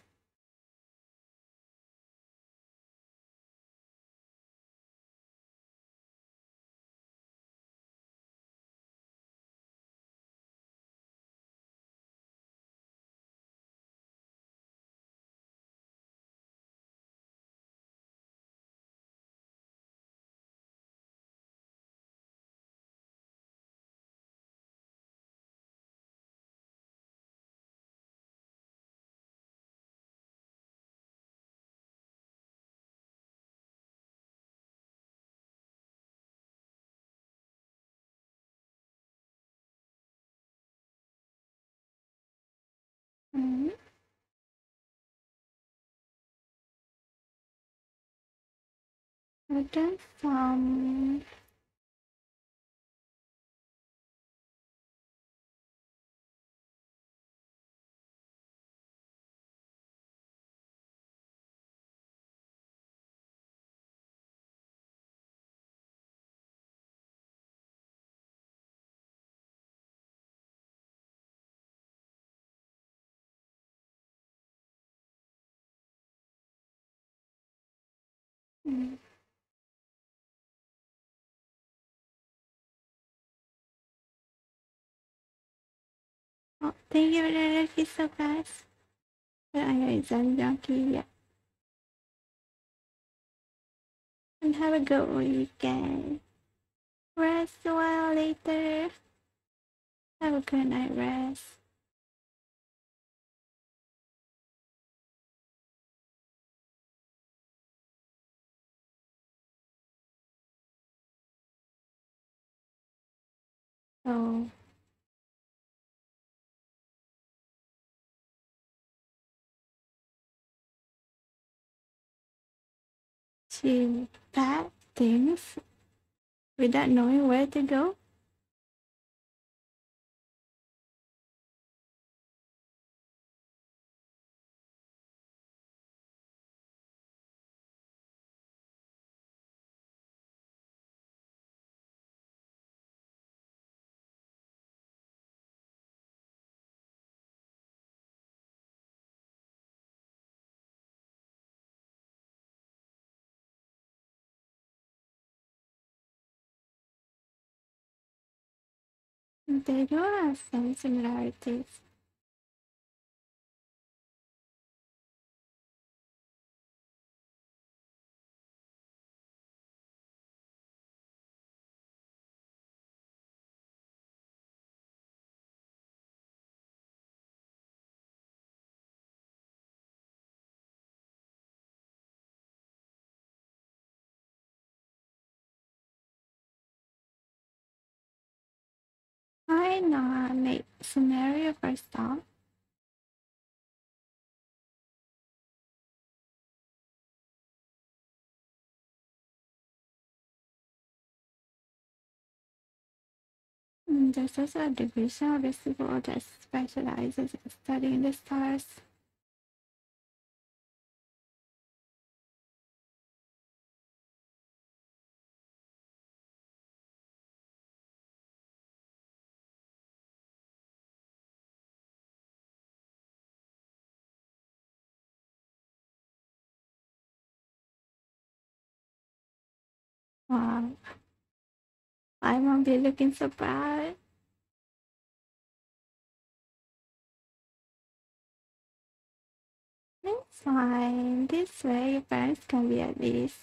Mm-hmm. Done some um, Oh, thank you for the lucky so fast. But I is unlucky yet. And have a good weekend. Rest well later. Have a good night rest. Oh. So she packed things without knowing where to go. They do have some similarities. Not make scenario first off? Mm, There's also a division of the school that specializes in studying the stars. Wow. I won't be looking so bad. It's fine. This way your parents can be at least.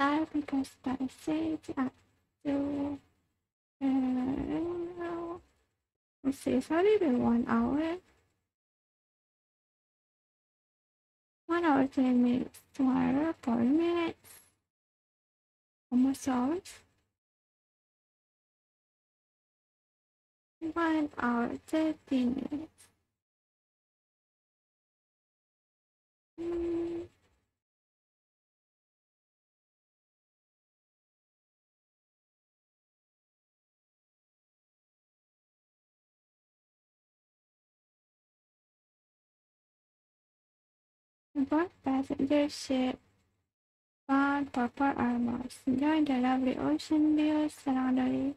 Said I do. Uh, let's see, it's already been one hour. One hour, 10 minutes, tomorrow, 40 minutes. almost hours. One hour, 30 minutes. Mm. Aboard passenger ship found proper armors, enjoying the lovely ocean views surrounding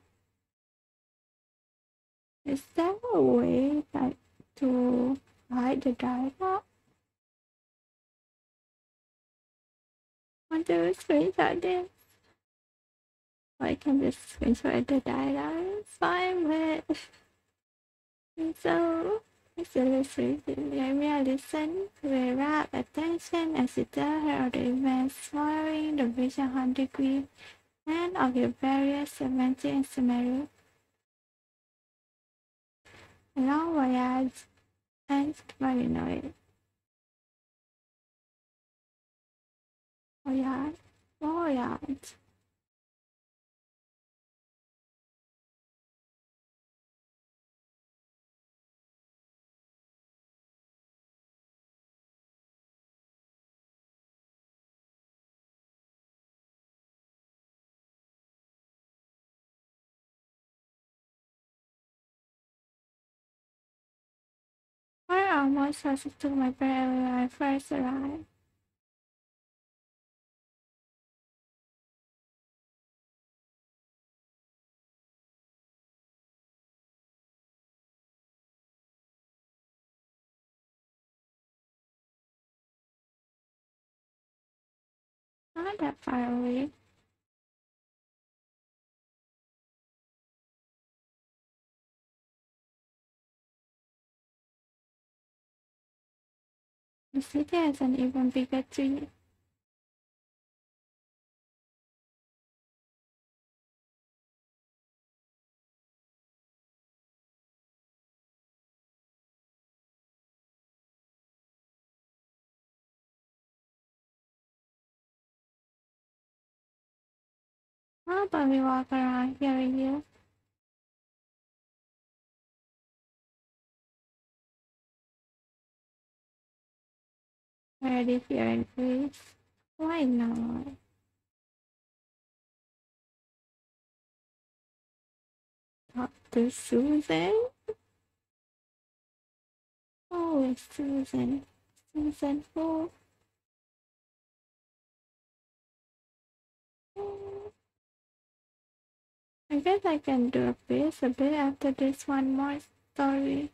Is there a way like to hide the dialogue? Want to screenshot this? Or I can just screenshot the dialogue. It's fine, but so it's illustrated. Lamia listen with rapt attention as she tells her of the events following the Vision Hunt Decree and of the various adventures in. Long voyage and marinoid. Voyage, voyage. I almost was to my bed when I first arrived. Not that far away. The city has an even bigger tree. How about we walk around here? Already here in Greece. Why not? Dr. Susan? Oh, Susan. Susan who? I guess I can do a bit, a bit after this one more story.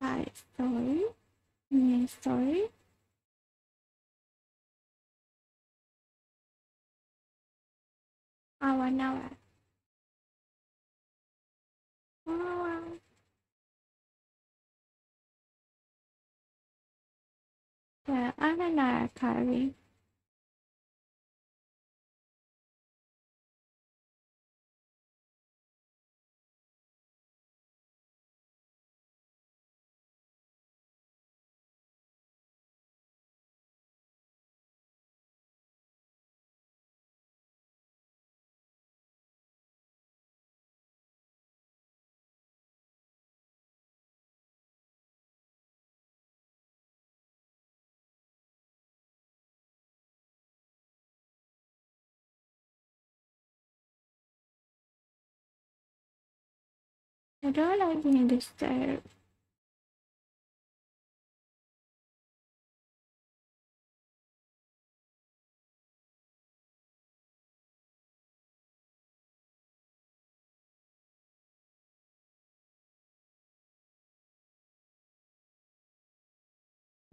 Hi, story. Main story. Oh, one hour. I'm an archive. I don't like being disturbed.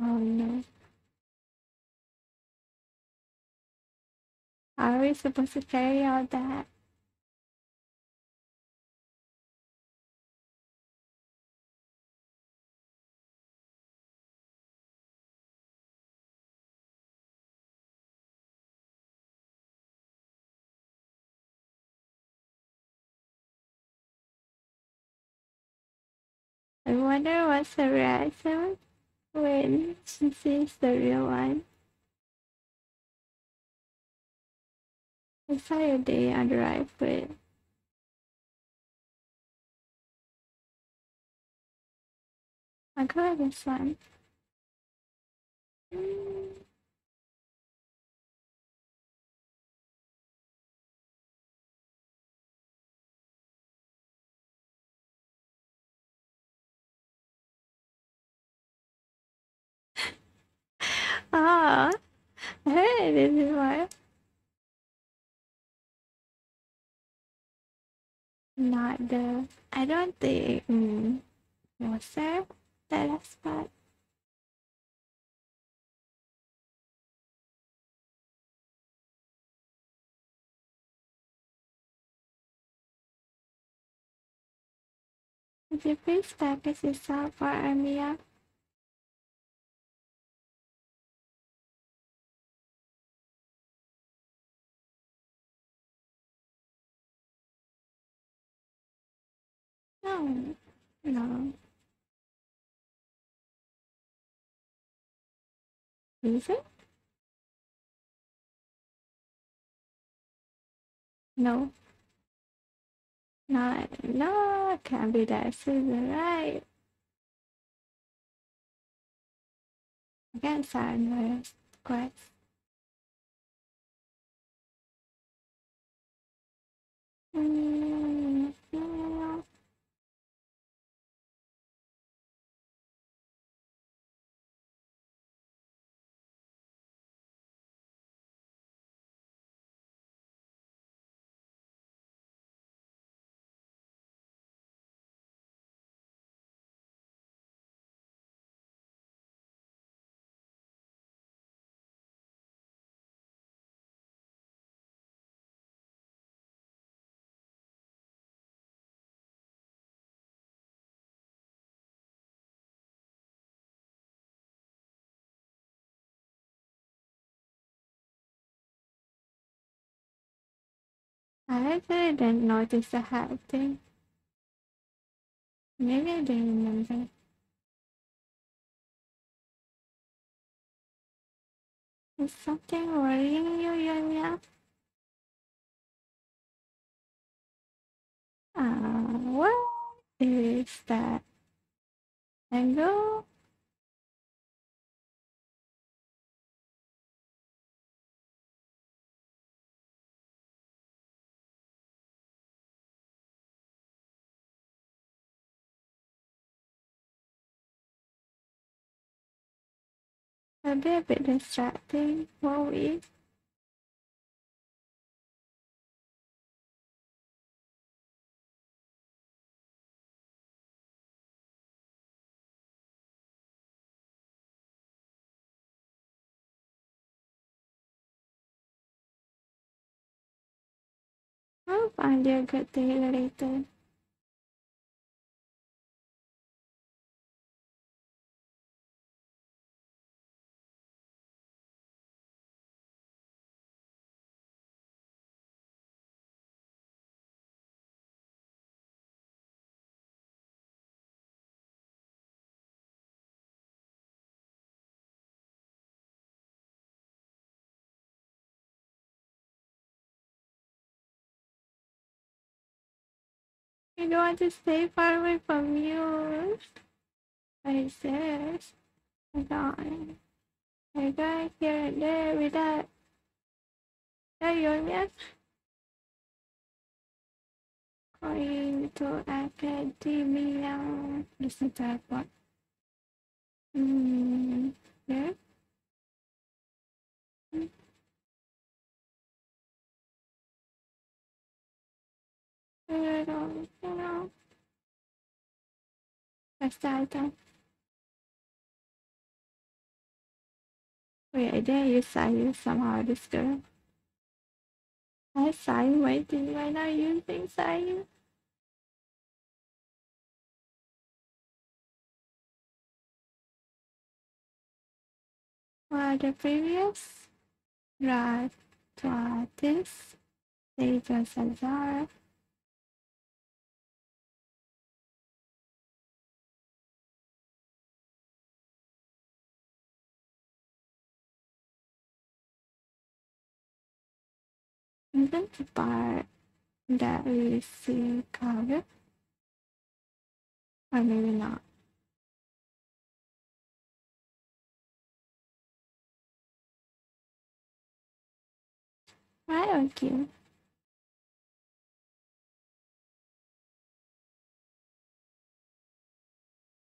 Oh no. Are we supposed to carry out that? Wonder what's her reaction when she sees the real one. It's your day the right foot. I'll go with this one. Mm. Ah, hey, this is why. Not the. I don't think. Mm, was there that last part? You please package yourself for Armia? No, no. No. No, no, can't be that Susan, right? Sign the quest. Mm, yeah. I actually didn't notice the hat thing. Maybe I didn't remember. Is something worrying you, Yonya? Uh, what is that? Angle? A bit, a bit distracting. What we? I'll find you a good day later. I don't want to stay far away from you. I said, I don't. I go here and there with that. That Yonya? Going to academia. Listen to that part. Mm, yeah. I the item. Wait, I didn't use Sayu somehow, this girl. I Sayu why not using Sayu? For the previous right to this stage of Isn't the part that we see covered? Or maybe not. Right, okay.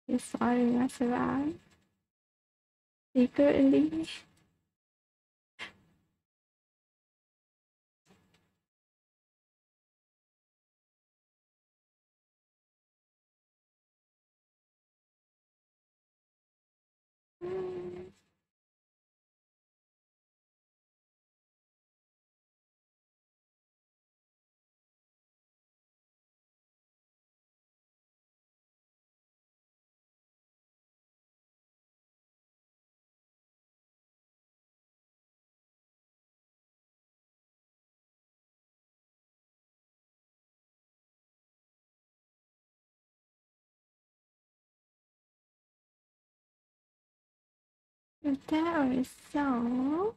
Just following us around. Secretly. Mm. That were so,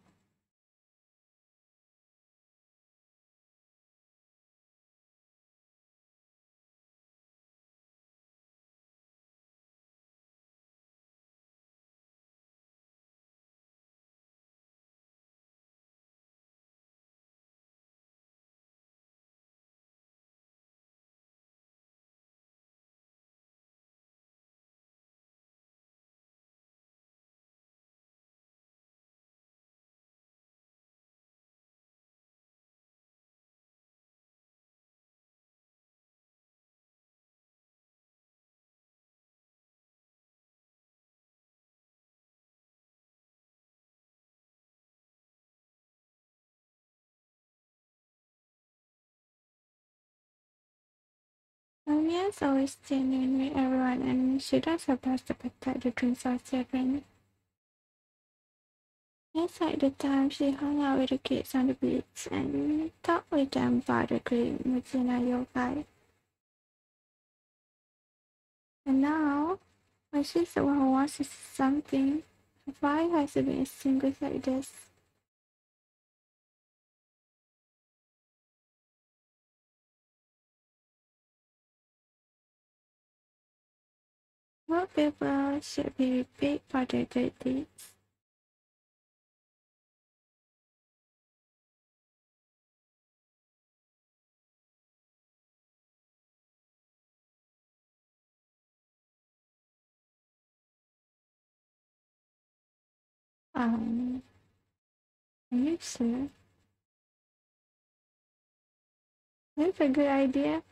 Amelia's always genuine with everyone and she does her best to protect the dreams of children. It's like the time she hung out with the kids on the beach and talked with them about the great Mujina yoga. And now, when she's the one who wants something, why has it been extinguished like this? What people should be repaid for their good deeds. Um, are you sure? That's a good idea.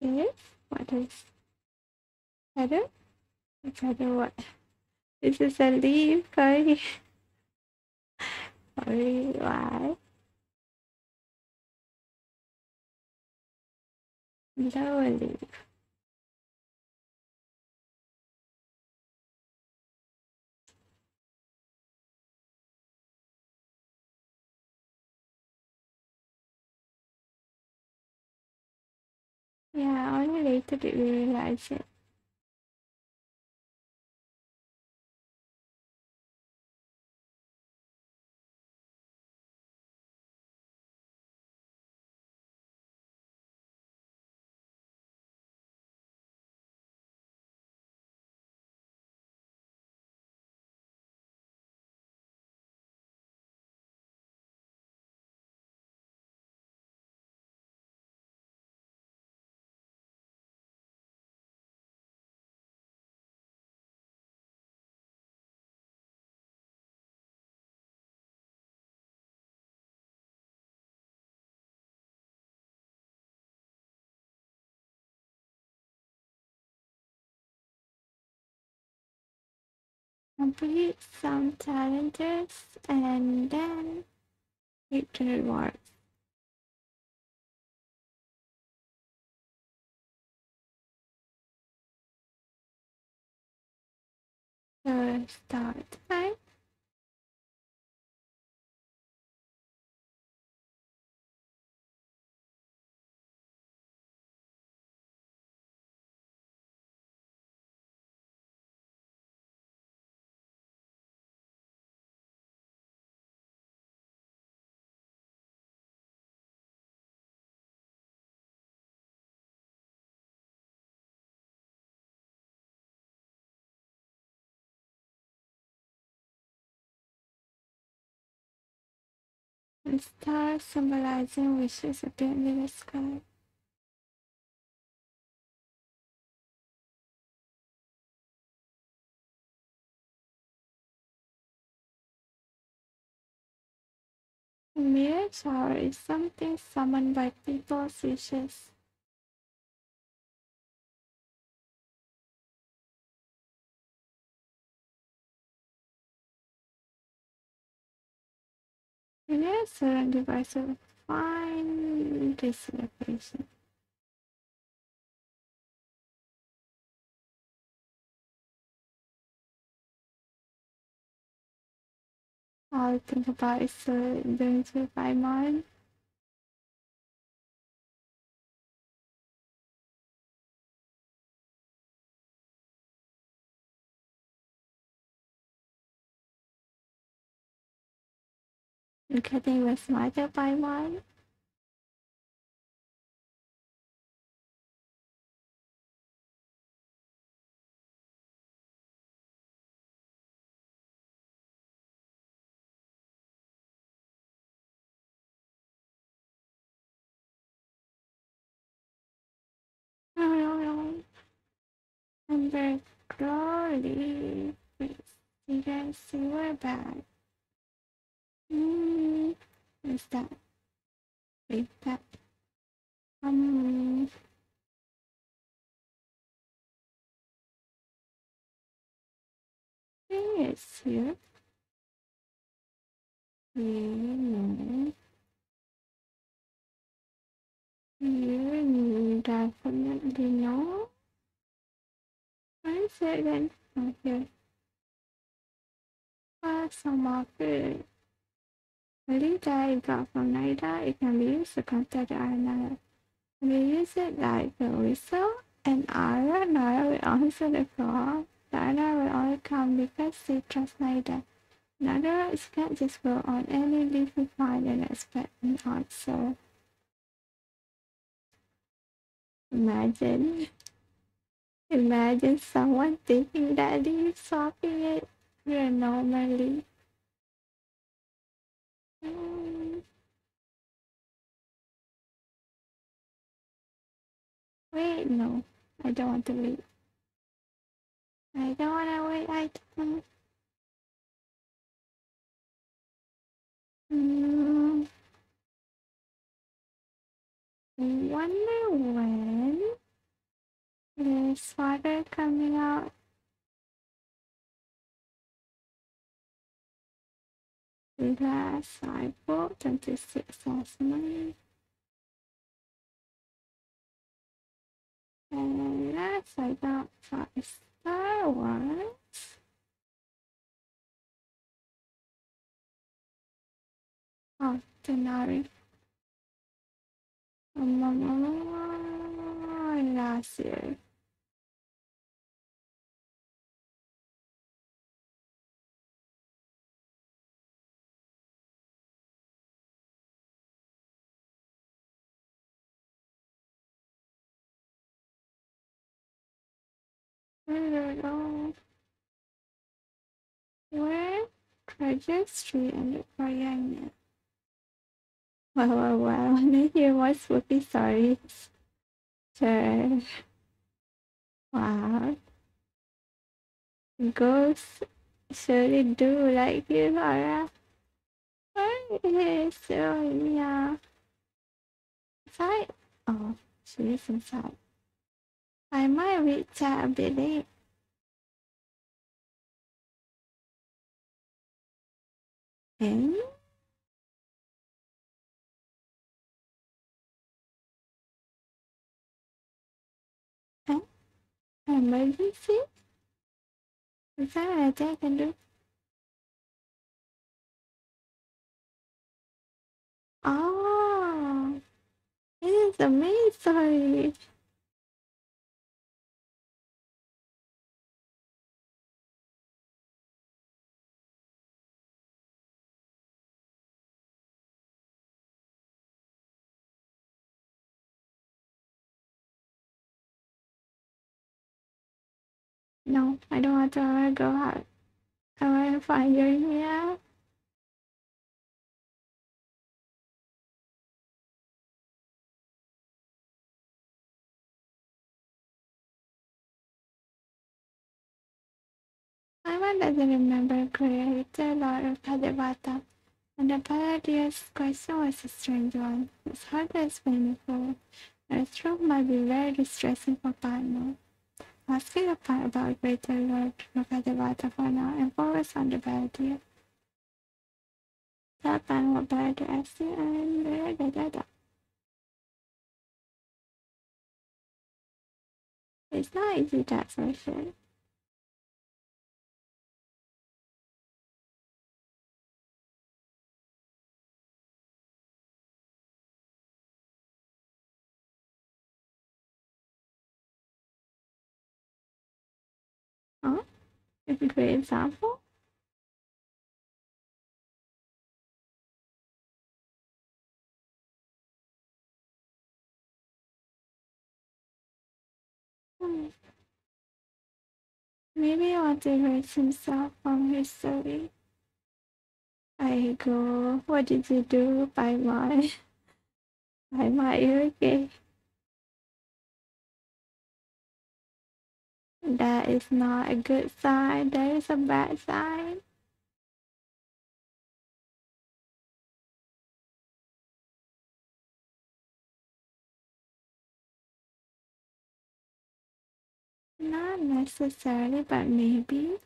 Yes? What is Heather? It's what? This is a leaf, Sorry. *laughs* Sorry, why? Lower leaf. Yeah, only later did we realize it. Complete some challenges and then Read rewards. So start time. And stars symbolizing wishes appear in the sky. Mirror shower is something summoned by people's wishes. Surrounded by a fine dislocation. I think about is going to buy mine. Getting was smarter by. I'm very slowly. You guys see we're back. Mm, what's that? Wait, that. Um. Yes, here. Mm. You definitely know. Where is it then? Oh, here. Ah, some of it. Got from NIDA, it can be used to contact another. We use it like a whistle, and Nara will answer the call. Dana will only come because she trusts NIDA. Nara can't just go on any we find and expect an answer. Imagine. Imagine someone thinking that he's swapping it normally. Mm. Wait, no. I don't want to wait. I don't want to wait. I don't. Mm. Wonder when there's water coming out. Last cycle, 26 thousand. And I got five Star Wars. Oh, Denari. Um, last year. Don't know. Where trajectory for young Wow, wow, wow. Wanna hear more spooky stories? Sure. Wow. Ghosts surely do like you, Laura. Okay, so yeah. Inside? Oh, she is inside. I might reach that a bit late. Okay. emergency? Is that a I can do? Oh, it is a maze. No, I don't want to go out. I want to find your email. Simon doesn't remember creator Lord of Padavata, and the Palladius question was a strange one. His heart is painful, and his stroke might be very distressing for partner. Asking a part about greater Lord Rukkhadevata for now and focus on the. That man will bear the accident and da da da. It's not easy, that's for sure. It's a great example. Hmm. Maybe to erase himself from history. I go, what did you do by my *laughs* by my irrigation? That is not a good sign. That is a bad sign. Not necessarily, but maybe.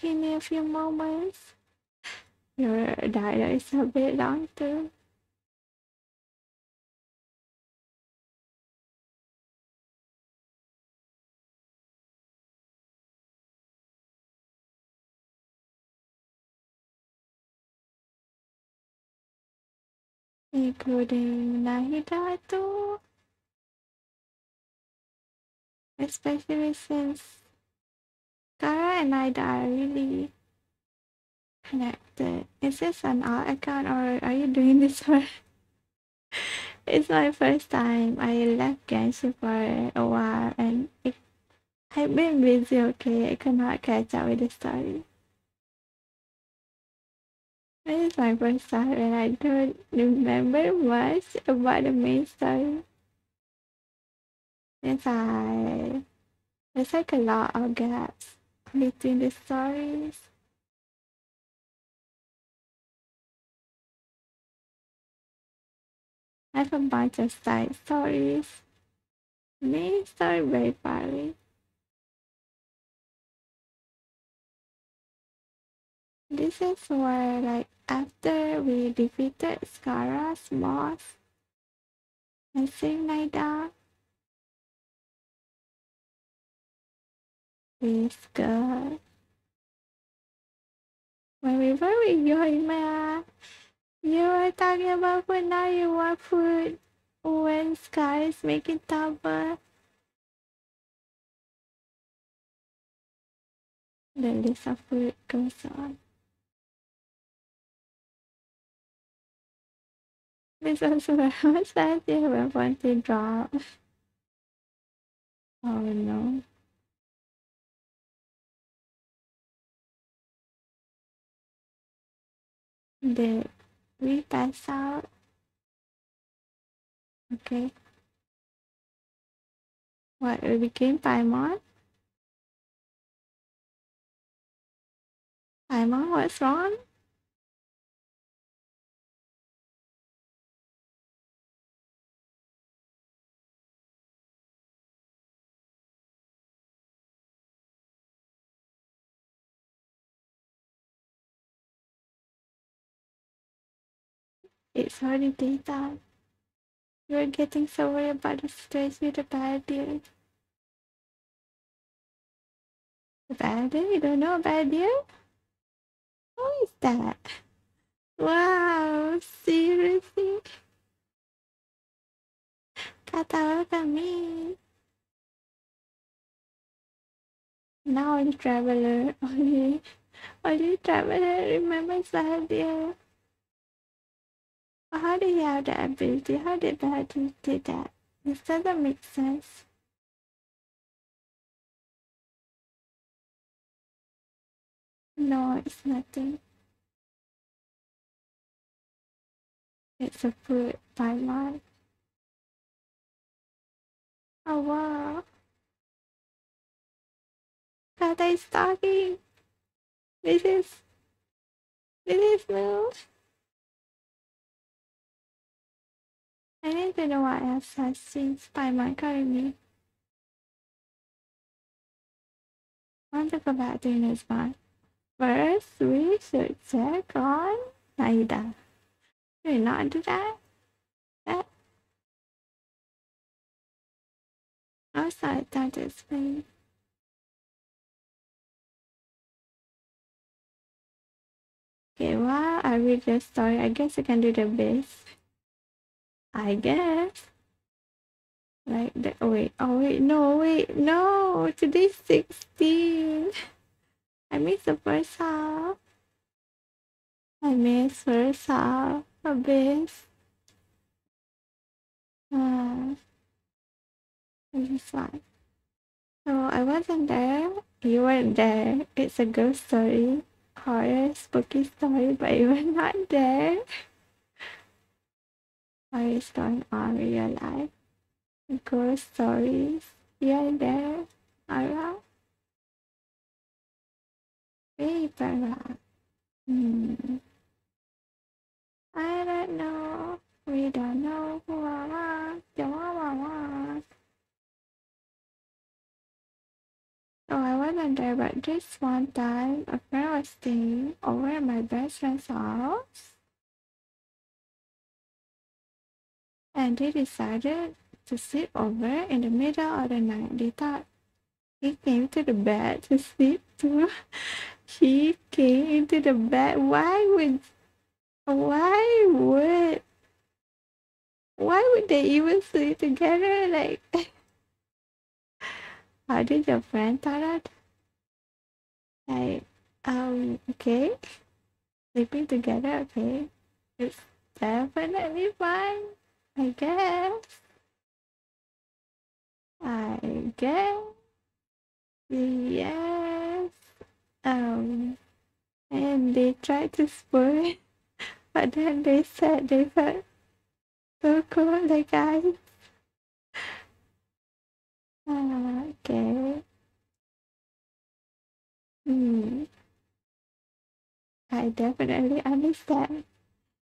Give me a few moments. Your diary is a bit long too. Including Nahida too. Especially since Kara and Ida are really connected. Is this an art account or are you doing this for *laughs* it's my first time. I left Genshin for a while and it, I've been busy, okay? I cannot catch up with the story. Is my first time and I don't remember much about the main story. Since I there's like a lot of gaps between the stories. I have a bunch of side stories. Main story very far away. This is where like after we defeated Scara's boss and saved Nahida. It's good. When we were with Yoimiya, you were talking about food, now you want food when Sky is making taba. The list of food goes on. This is very much that you have want to drop. Oh no. Did we pass out? Okay. What, we became Paimon? Paimon, what's wrong? It's already daytime. You are getting so worried about the situation with the bad dude. The bad dude? You don't know bad dude? Who is that? Wow, seriously? Kata kami. Now only traveler, *laughs* only, only traveler remembers Bahadia. How do you have that ability? How did Bahadia do that? This doesn't make sense. No, it's nothing. It's a fruit by life. Oh wow. Kata is talking. This is this is new. I need to know what else has changed by my currently. Want to go back to one. First, we should check on Nahida. We not do that? That. Also, I thought. Okay, while I read the story, I guess I can do the base. I guess. Like the oh wait, oh wait, no, wait, no, today's 16. I missed the first half. I missed first half a base. Uh, this one. So I wasn't there. You weren't there. It's a ghost story horror spooky story, but you were not there. *laughs* What is going on in your life? Ghost stories. You're there. Alright. Paper. Hmm. I don't know. We don't know who I want. Don't want. So I wasn't there, but this one time a friend was staying over at my best friend's house. And they decided to sleep over in the middle of the night. They thought he came to the bed to sleep too. *laughs* He came into the bed. Why would why would why would they even sleep together? Like *laughs* how did your friend thought that? Like um okay. Sleeping together, okay. It's definitely fine. I guess. I guess. Yes. Um, and they tried to spoil *laughs* but then they said they felt so cool, like guys. Uh, okay. Hmm. I definitely understand.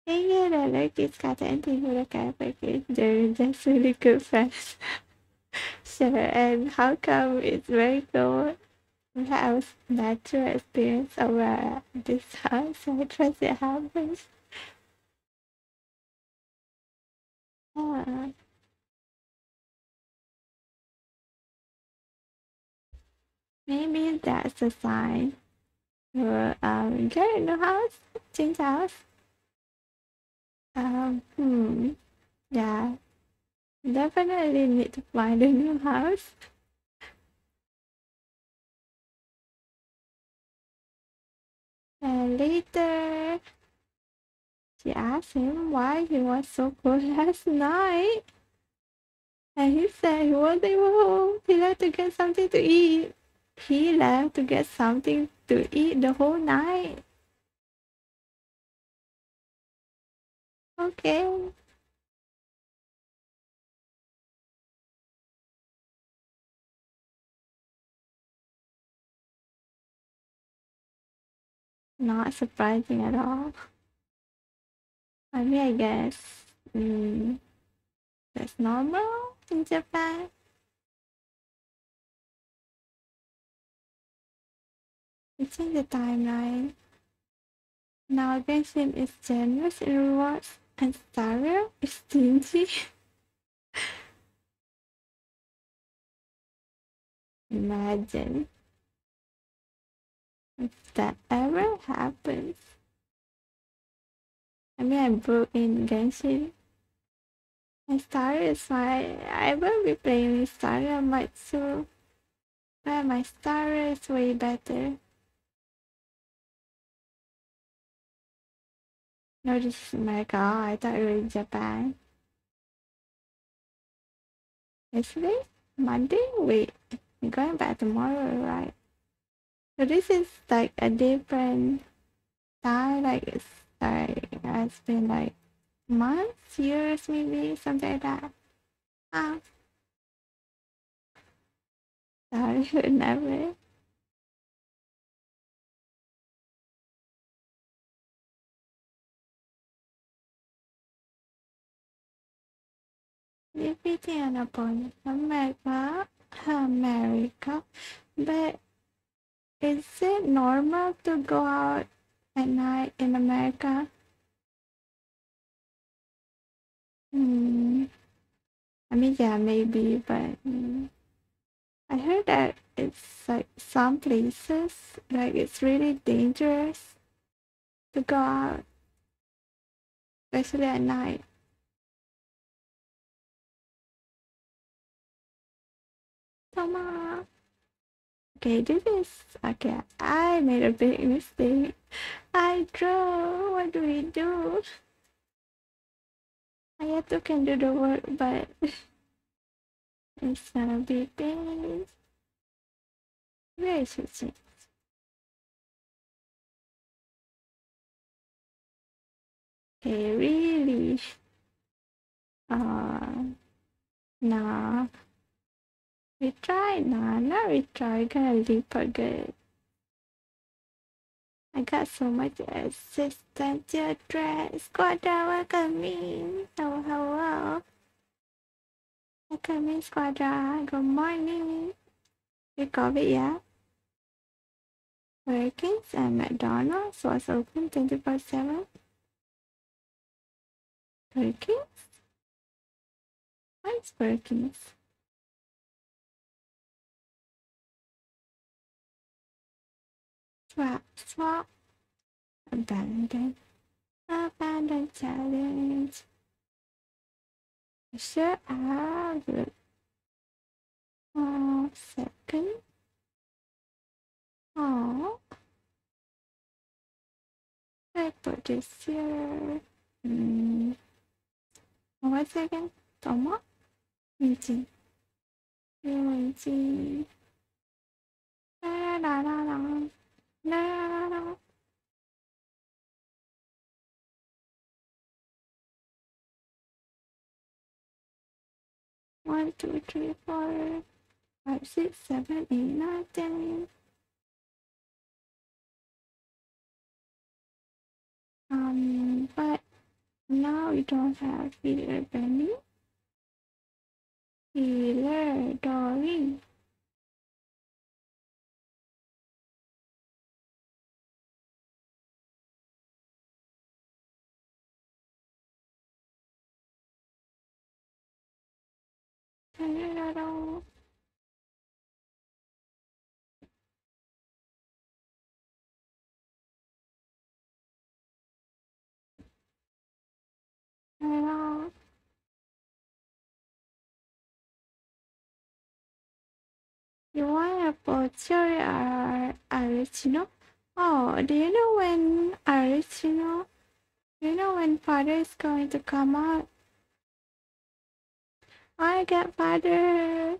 Hey, yeah, like it's got anything with a cat package. They're just really good friends. sure, and how come it's very cool? House natural experience over this house. I trust it happens. Uh, maybe that's a sign for um get a new house, change house. Um, hmm, yeah, definitely need to find a new house. And later, she asked him why he was so cold *laughs* last night. And he said he wasn't home. He left to get something to eat. He left to get something to eat the whole night. Okay. Not surprising at all. I mean, I guess mm, that's normal in Japan. It's in the timeline. Now Genshin is generous in rewards and Sarah is stingy. Imagine if that ever happens. I mean, I broke in Genshin. And Star is my. I will be playing with Star much soon. But my Star is way better. No, this is America. Oh, I thought it was Japan. Yesterday? Monday? Wait, we're going back tomorrow, right? So this is like a different time, like it's like it's been like months, years maybe, something like that. Ah. Sorry, *laughs* never. Living upon America, America, but is it normal to go out at night in America? Hmm. I mean, yeah, maybe, but mm, I heard that it's like some places, like it's really dangerous to go out, especially at night. Tama. Okay, this is okay. I made a big mistake. I draw. What do we do? Hayato can do the work, but *laughs* it's gonna be big. Where is it? Okay, really? Uh, nah. Tried, nah, not tried. Gonna for good. I got so much assistant to dress. Squadra, welcome Oh, hello. hello. Welcome in, Squadra. Good morning. You got it yeah? Perkins and McDonald's was open 24 7. Perkins? What's Perkins? Swap, swap. Abandon. Abandon challenge. Sure, I will. Oh, second. Oh. I put this here. Hmm. One second. Tomo? Michi. Michi. La la la la. No. One, two, three, four, five, six, seven, eight, nine, ten. Um, but now we don't have Healer Benny. Healer Dori. Hello. Hello. You want a butcher or original? Oh, do you know when original? Do you know when father is going to come out? I get father.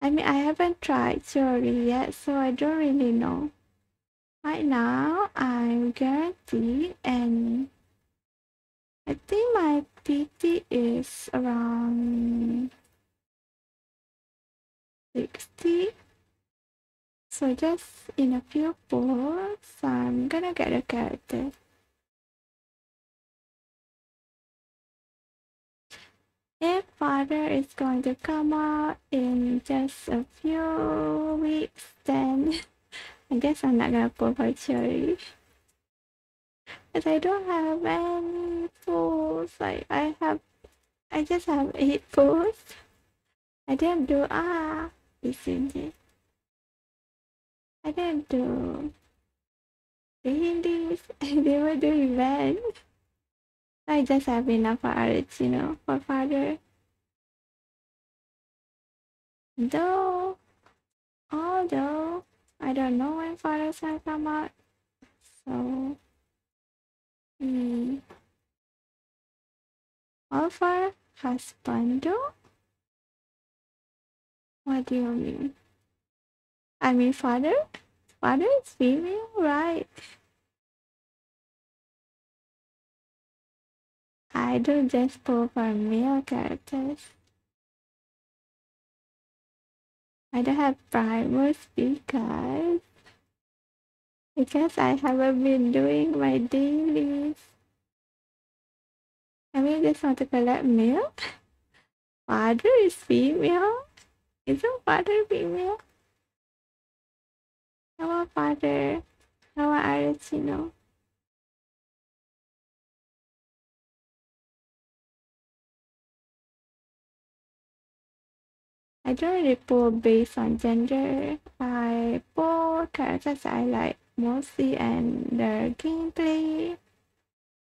I mean, I haven't tried Chiori yet, so I don't really know. Right now, I'm guaranteed, and I think my PT is around 60. So just in a few pulls, I'm gonna get a character. If father is going to come out in just a few weeks, then *laughs* I guess I'm not gonna pull for Chiori. Because I don't have any pulls. Like I have I just have eight pulls. I didn't do ah it? I didn't do dailies. I never do event. I just have enough hours, you know, for father. Though, although, I don't know when father's gonna come out. So, hmm. Offer husband though? What do you mean? I mean father? Father is female, right? I don't just pull for male characters. I don't have primers because because I haven't been doing my dailies. I mean just want to collect milk. Father is female. Isn't father female? Hello father. How Hello Arlecchino. I don't really pull based on gender. I pull characters I like mostly and the gameplay.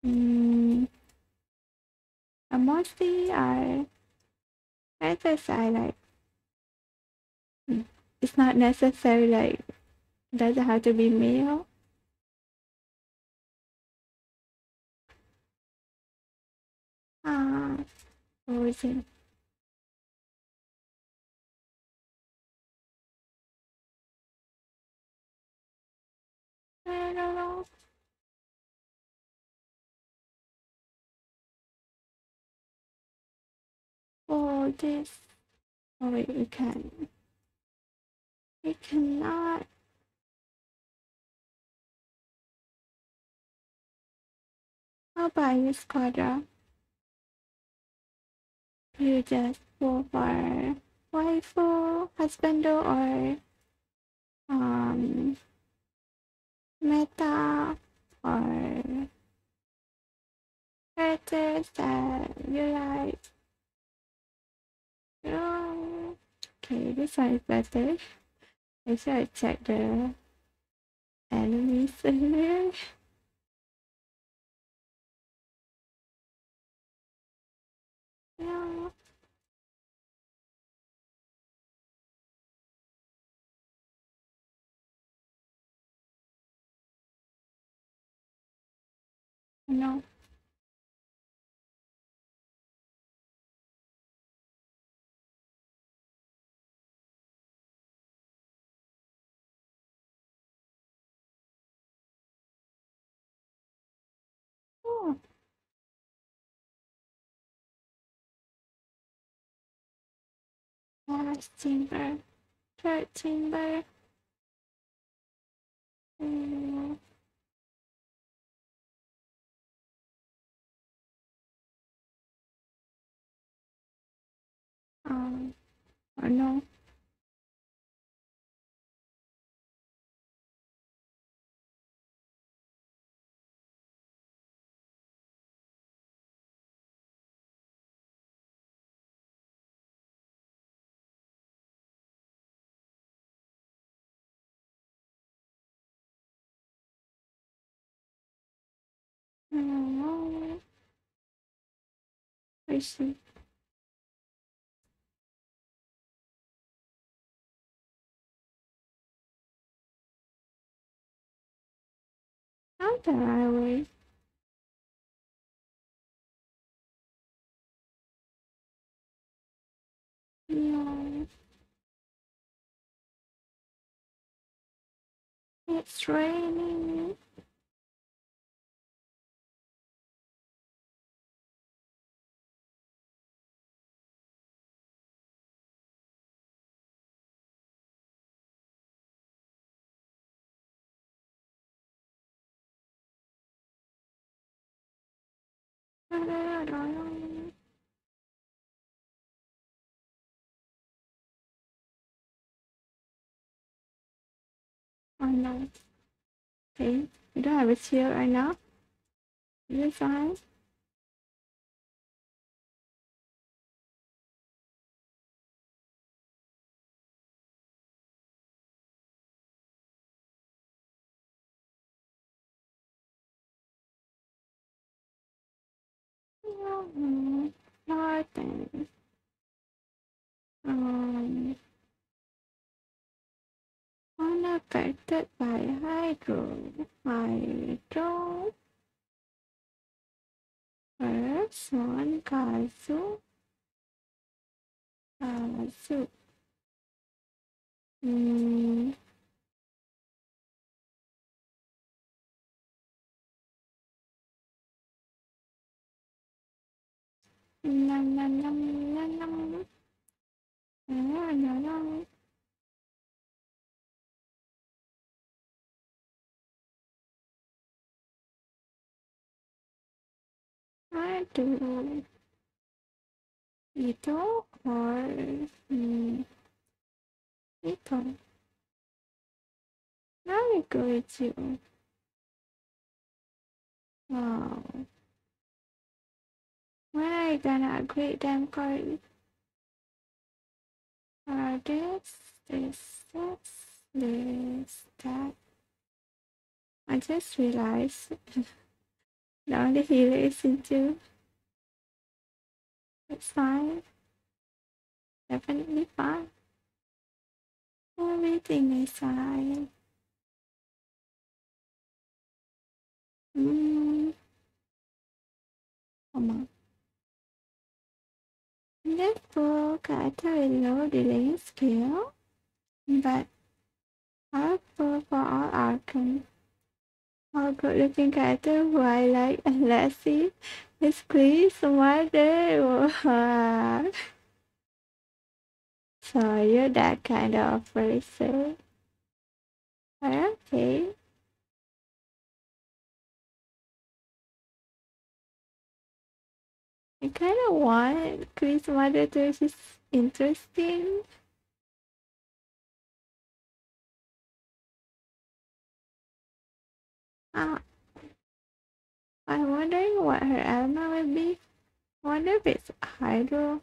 Mm, and mostly I characters I like. Mm, it's not necessary like doesn't have to be male. Ah, origin. Oh, this. Oh wait, we can. We cannot. How about you, Squadra? You just go for or husband, or um meta or characters that you like. Oh, okay, this one is better. I should check the enemies earlier. Yeah. No. Oh. Last chamber. Third chamber. Mm. Um, or no. No. I see. The? No. It's raining. I don't know. Oh no. Okay, you don't have a shield right now. You're fine. Um, Northern. Um, unaffected by hydro. Hydro. First one, Kazu. Kazu. Mm, nom nom nom nom nom. Nom nom nom. Aduh. Itu or hmm, itu. Now we go with you. Wow. When are you gonna upgrade them card? Uh, this, this, this, this, that. I just realized *laughs* the only healer is into. It's fine. Definitely fine. Everything is fine. Mm. Come on. Book I tell you low delaying skill, but powerful for all arcane. All good looking character who I like and *laughs* let's see. It's clean smarter. Wow. *laughs* So you're that kind of person. Okay. I kind of want Chris Mother to she's interesting. Ah, I'm wondering what her element would be. I wonder if it's hydro.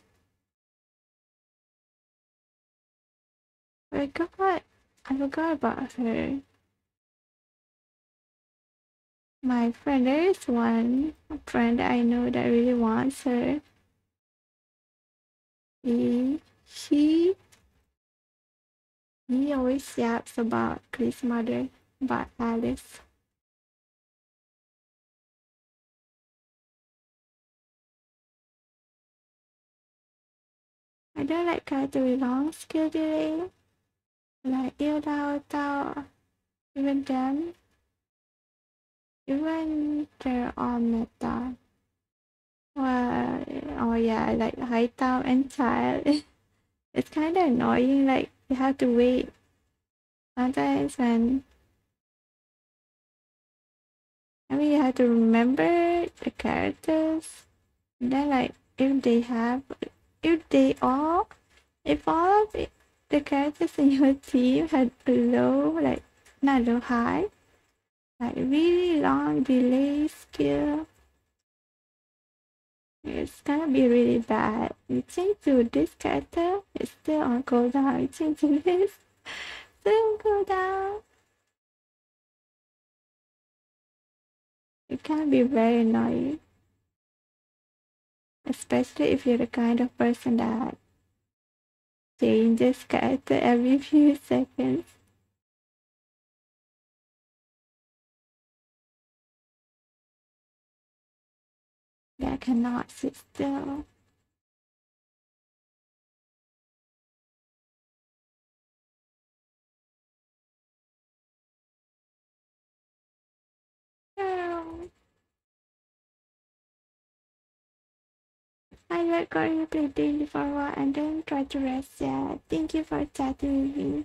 I forgot. I forgot about her. My friend, there is one friend I know that really wants her. He, she, he always yaps about Chris' mother, about Alice. I don't like character with long skill delay. Like yêu đau tao, even them, even they're all meta. Well, oh yeah, like high town and Childe. it's kind of annoying. Like you have to wait. Sometimes when I mean you have to remember the characters. And then like if they have, if they all, if all of the characters in your *laughs* team had low, like not low high, like really long delay skill it's gonna be really bad. You change to this character, it's still on cooldown. You change to this, still on cooldown. It can be very annoying. Especially if you're the kind of person that changes character every few seconds. That cannot sit still. I let Corinne play daily for a while and then try to rest. Yeah, thank you for chatting with me.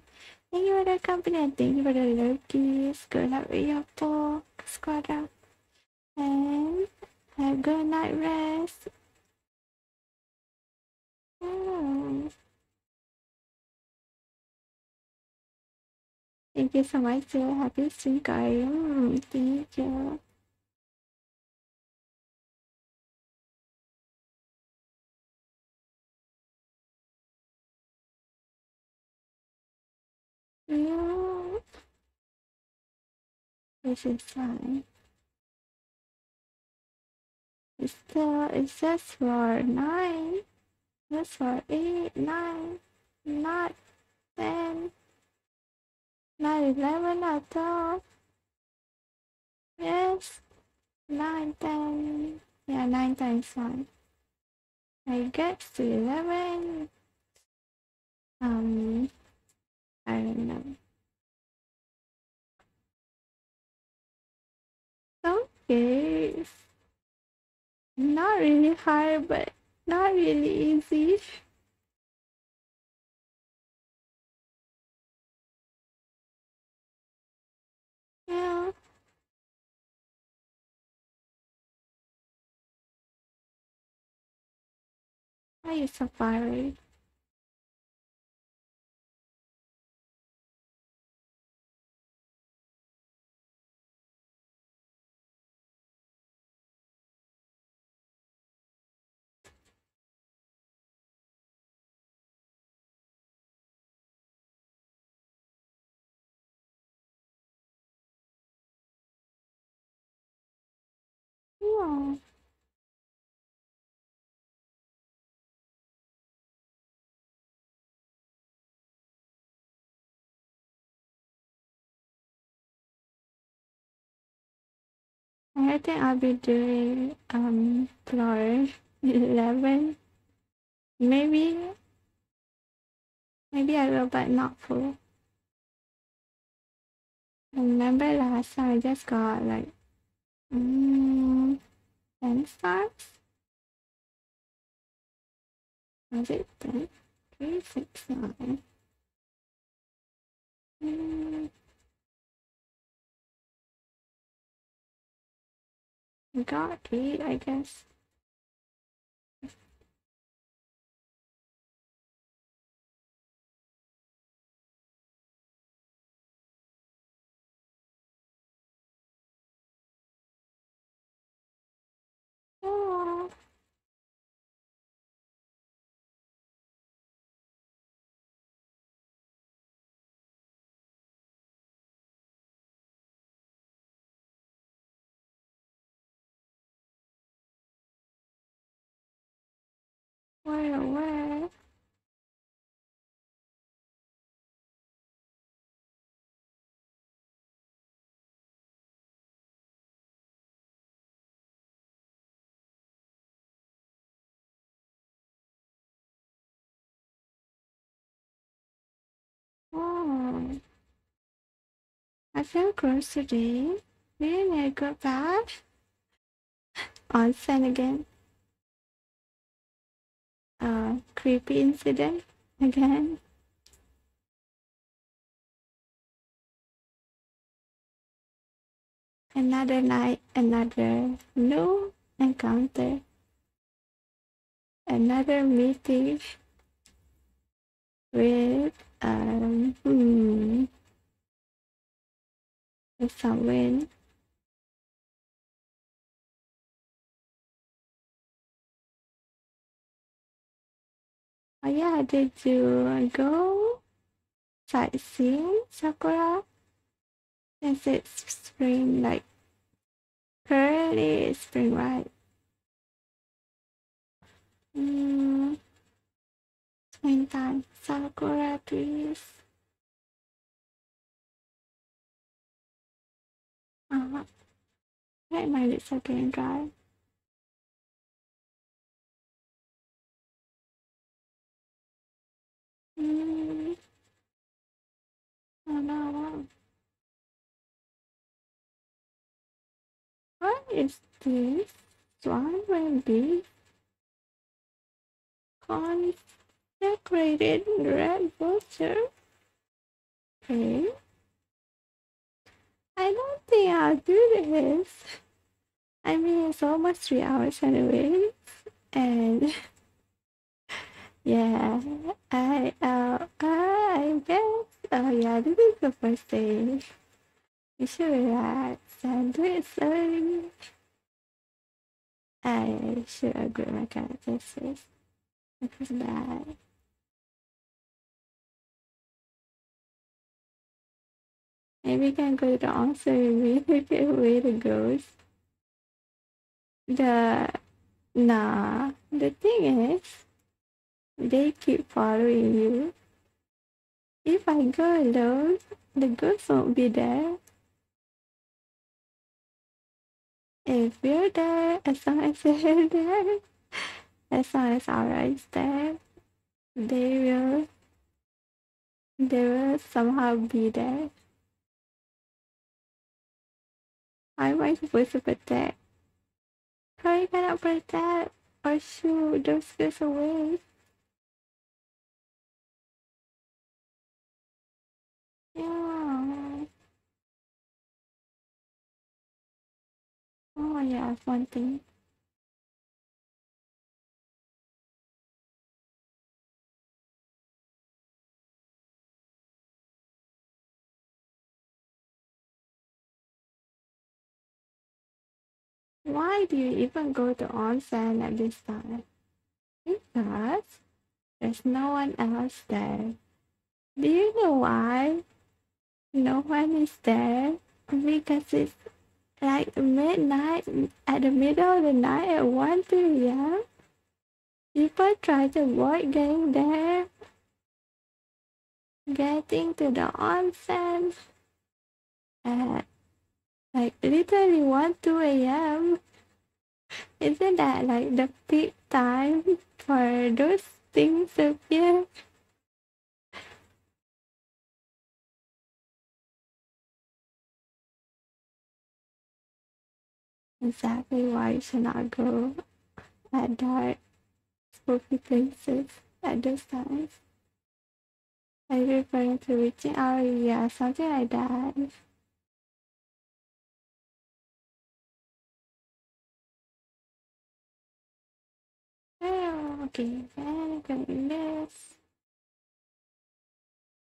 Thank you for the company and thank you for the lurkies. Good luck with your book, squadron. And have good night rest. Oh. Thank you so much. So happy stream, mm, Corinne. Thank you. No. This is fine. It's still, it's just for nine. That's for eight, nine, not ten, not eleven, not twelve. Yes, nine, ten. Yeah, nine times one. I guess to eleven. Um, I don't know. Okay. Not really hard, but not really easy. Yeah. I use Safari. I think I'll be doing um floor eleven. Maybe maybe I will but not full. Remember last time I just got like mm, ten stars. Was it ten? Three, six, nine. Mm. Got eight, I guess. Oh. Where? Oh. I feel gross today. Really, I got bad. Onsen again. Uh, creepy incident again. Another night, another new encounter. Another meeting with um hmm someone. Oh yeah, did you go sightseeing Sakura? Since it's spring, like currently it's spring, right? Mm, springtime, Sakura trees. Uh-huh. Right, my lips are getting dry. Mm. Oh no. What is this? Consecrated red vulture. Okay. I don't think I'll do this. I mean, it's almost three hours anyway, and *laughs* yeah, I uh, I guess oh yeah, this is the first day. You should relax and do it slowly. I should agree my characters is because bad. Maybe we can go to answer maybe look at where the ghost. The Nah, the thing is, they keep following you. If I go alone, the ghost won't be there. If you're there, as long as you're *laughs* there, as long as Aura is there, they will, they will somehow be there. How am I supposed to protect? How you cannot protect or shoot those ghosts away? Yeah. Oh yeah, one thing. Why do you even go to onsen at this time? Because there's no one else there. Do you know why? No one is there because it's like midnight at the middle of the night at 1 p.m. People try to avoid getting there, getting to the onsen at like literally 1 2 a.m. Isn't that like the peak time for those things up appear? Exactly why you should not go at dark, spooky places at those times. Are you referring to reaching out? Yeah, something like that. Oh, okay, then I'm this.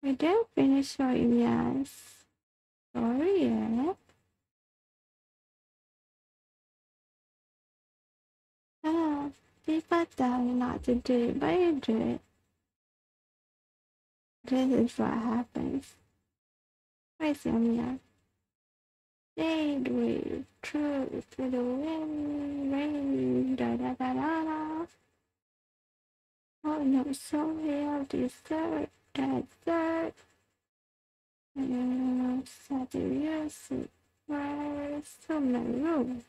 We didn't finish our yes. Sorry, yeah. Ah, people tell you not to do it, but you do it. This is what happens. Where's meow? Shade wave, true to the wind, rain, da da da da da. Oh no, so real, dessert, dessert. And Sagittarius, where's the maroon?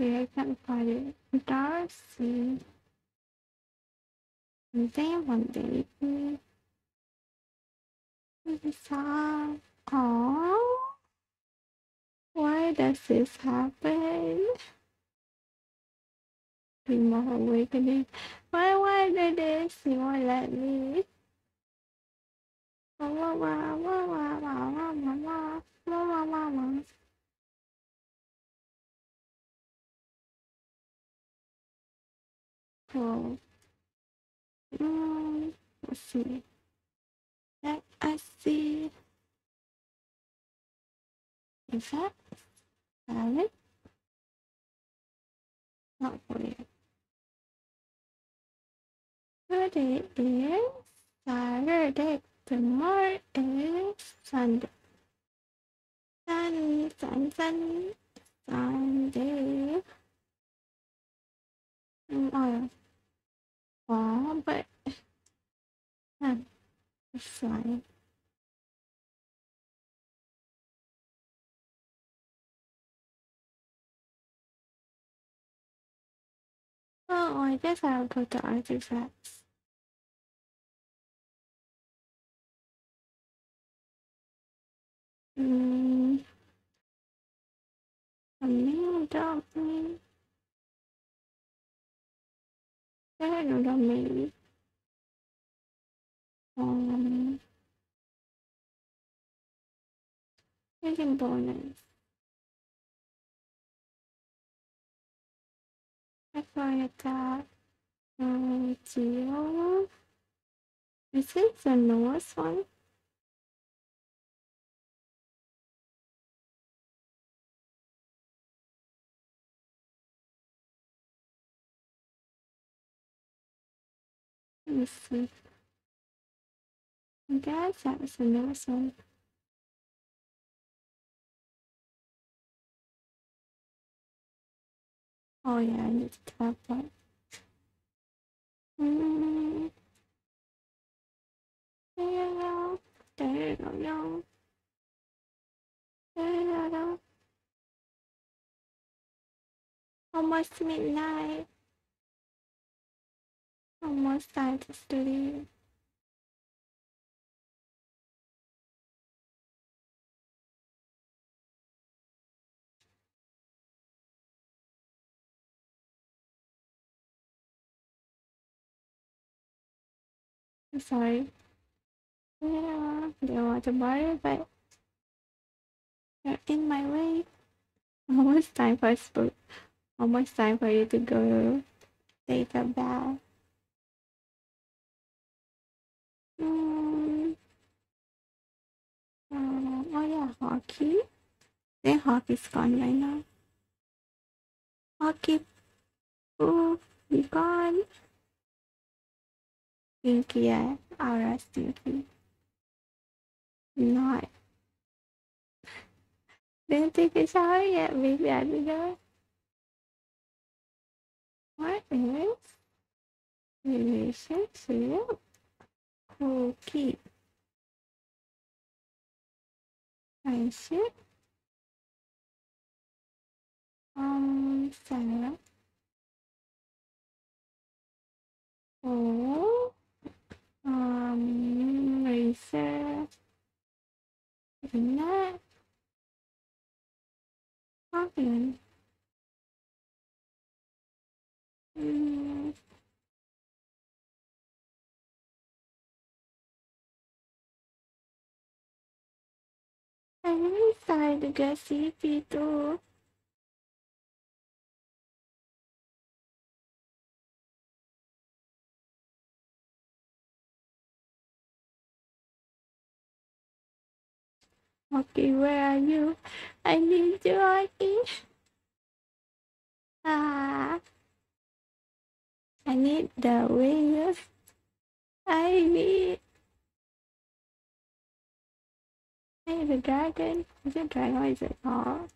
Okay, I can't find it. Darcy. Then one we saw. Aww. Why does this happen? Remote awakening. Why, why did this? You won't let me. Wah, wah, wah, wah, wah, wah, wah, wah, wah, wah, wah, wah, wah. Cool. Mm, let's see. Let us see. Is that valid? Not for you. Today is Saturday. Tomorrow is Sunday. Sunny, sun, sunny, Sunday. Mm, oh, oh, but it's fine. Oh, I guess I'll go to artifacts. Mm. A meal dumpling. I don't know, maybe. Um, making bonus. I find that um, Geo. Is it the newest one? See. I guess that was the newest one. Oh yeah, I need to tap that. Mm. Go. There you go. There. Almost midnight. Almost time to sleep. I'm sorry. Yeah, they want to borrow, but you're in my way. *laughs* Almost time for spook. Almost time for you to go take a bath. Mm. Um, oh yeah, hockey. Then hockey's gone right now. Hockey. Oh, be gone. Stinky, yeah. Aura stinky. Not. Didn't take a shower yet, maybe I did know. What is relationship cookie? Friendship? Um, Sarah. Oh, um, Racer. Internet. Coffin. Mm. I'm really excited to go see. Okay, where are you? I need you, Aki. Ah. I need the wings. I need. I need the dragon. Is it dragon? Is it called?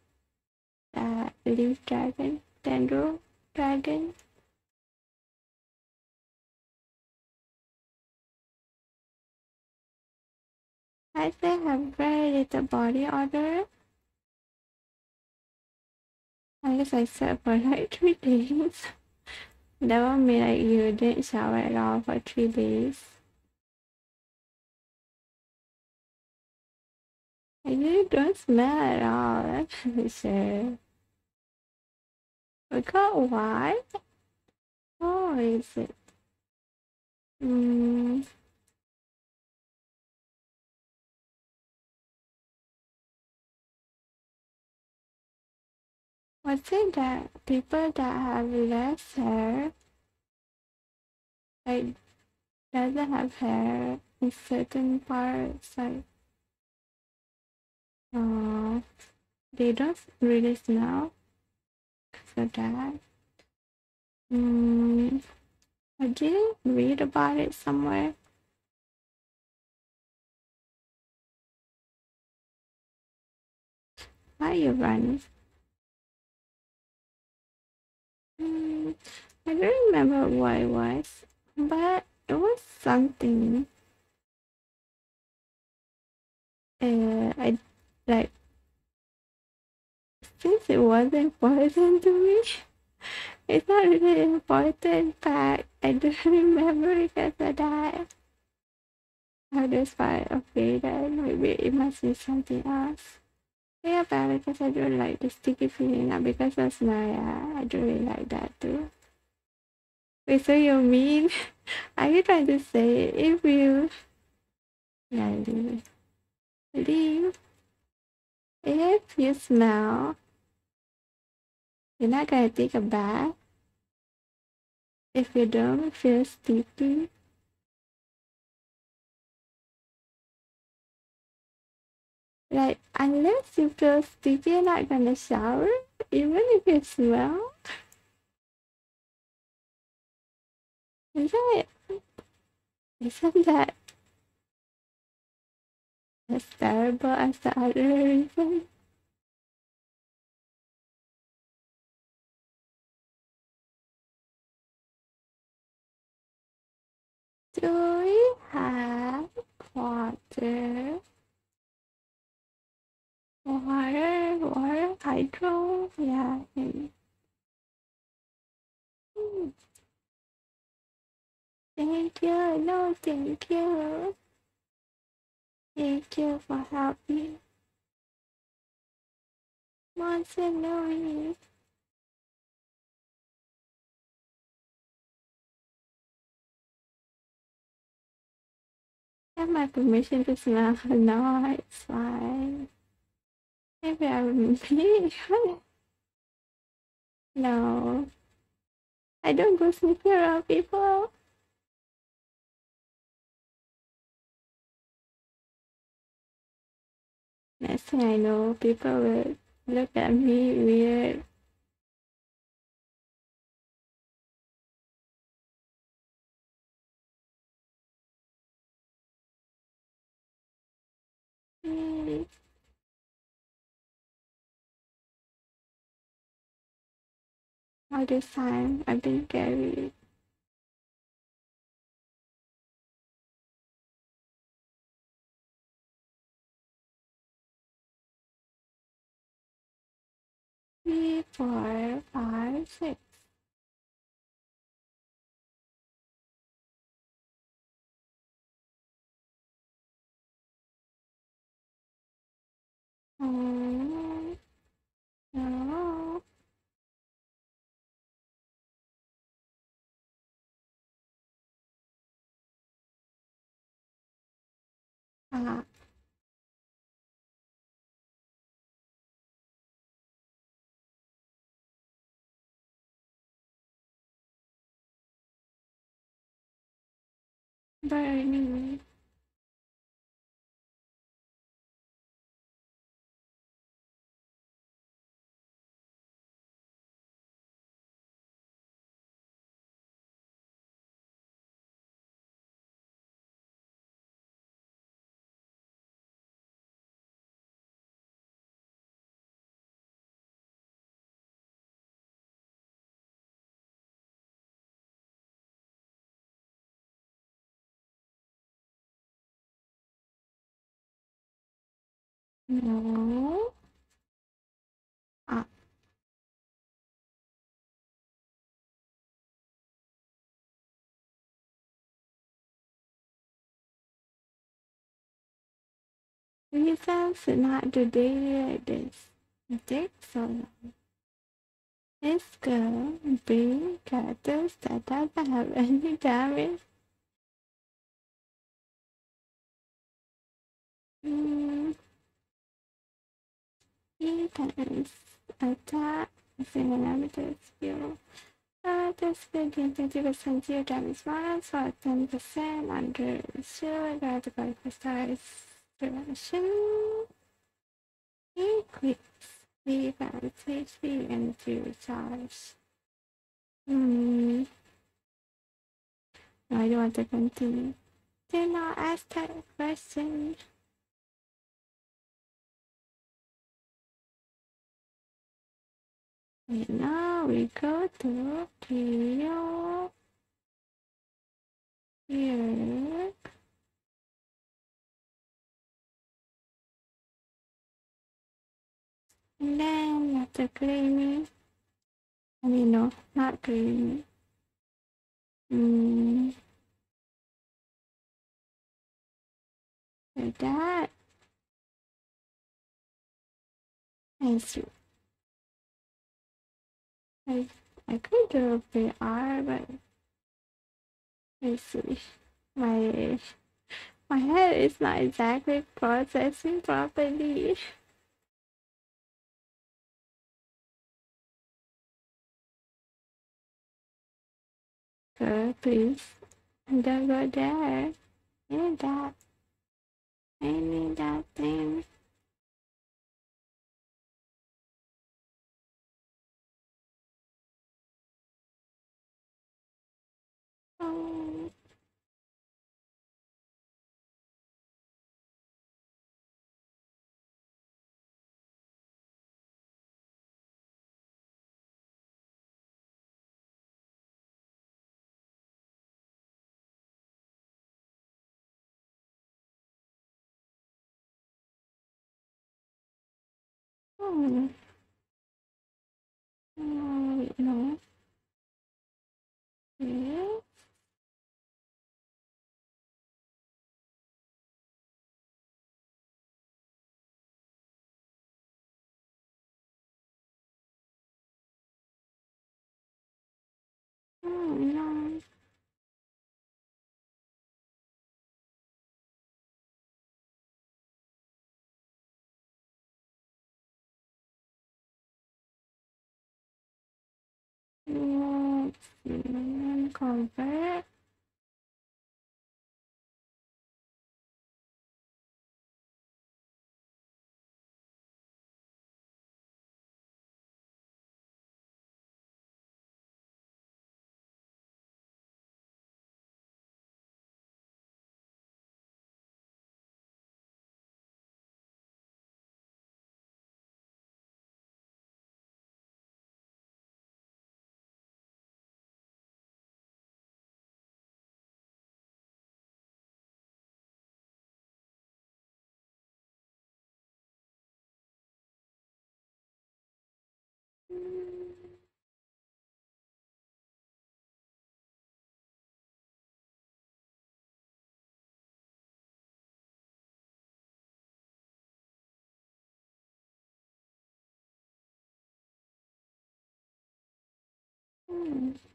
The leaf dragon. Dendro dragon. I still have very little body odor. I guess I slept for like three days. *laughs* that one mean like you didn't shower at all for three days. You don't smell at all, that's for sure. got why? Oh, is it? Hmm. Was it that people that have less hair, like doesn't have hair in certain parts, like uh, they don't really smell for that. Mm, I didn't read about it somewhere. Why you running? Mm, I don't remember what it was, but it was something. Uh, I like since it wasn't important to me. It's not really important, but I don't *laughs* remember because of that. I just felt okay that maybe it must be something else. Yeah, but because I don't like the sticky feeling, not because of smell, yeah, I don't really like that too. Wait, so you mean, *laughs* are you trying to say if you, yeah, leave, if you smell, you're not gonna take a bath? If you don't feel sticky? Like, unless you feel sticky, you're not gonna shower, even if you smell. Is it? Isn't that as terrible as the other reason? Do we have water? Water, water, hydro, yeah. Hmm. Thank you, no thank you. Thank you for helping. Monsanori. Have my permission to smell? *laughs* No, it's fine. Maybe I would *laughs* be. no. I don't go sniffing around people. Next thing I know, people will look at me weird. All this time, I've been carried. Three, four, five, six. Ah. 拜拜 No. Ah. Reasons to not do daily like this. It takes so long. Let's go bring characters that doesn't have any damage. Mm. He times attack single limited skill. Uh, this skill gains 20% zero damage bonus for 10% under the and. Hmm. I don't want to continue. Do not ask that question. And now we go to Kyo here. And then after creamy, I mean no, not creamy. Mm. Like that. And see. I I could do a PR, but let's see. My my head is not exactly processing properly. Girl, please. Don't go there. I need that. I need that thing. Hmm. ผมหน่อยดูน้ำน Oh, no. Let's see.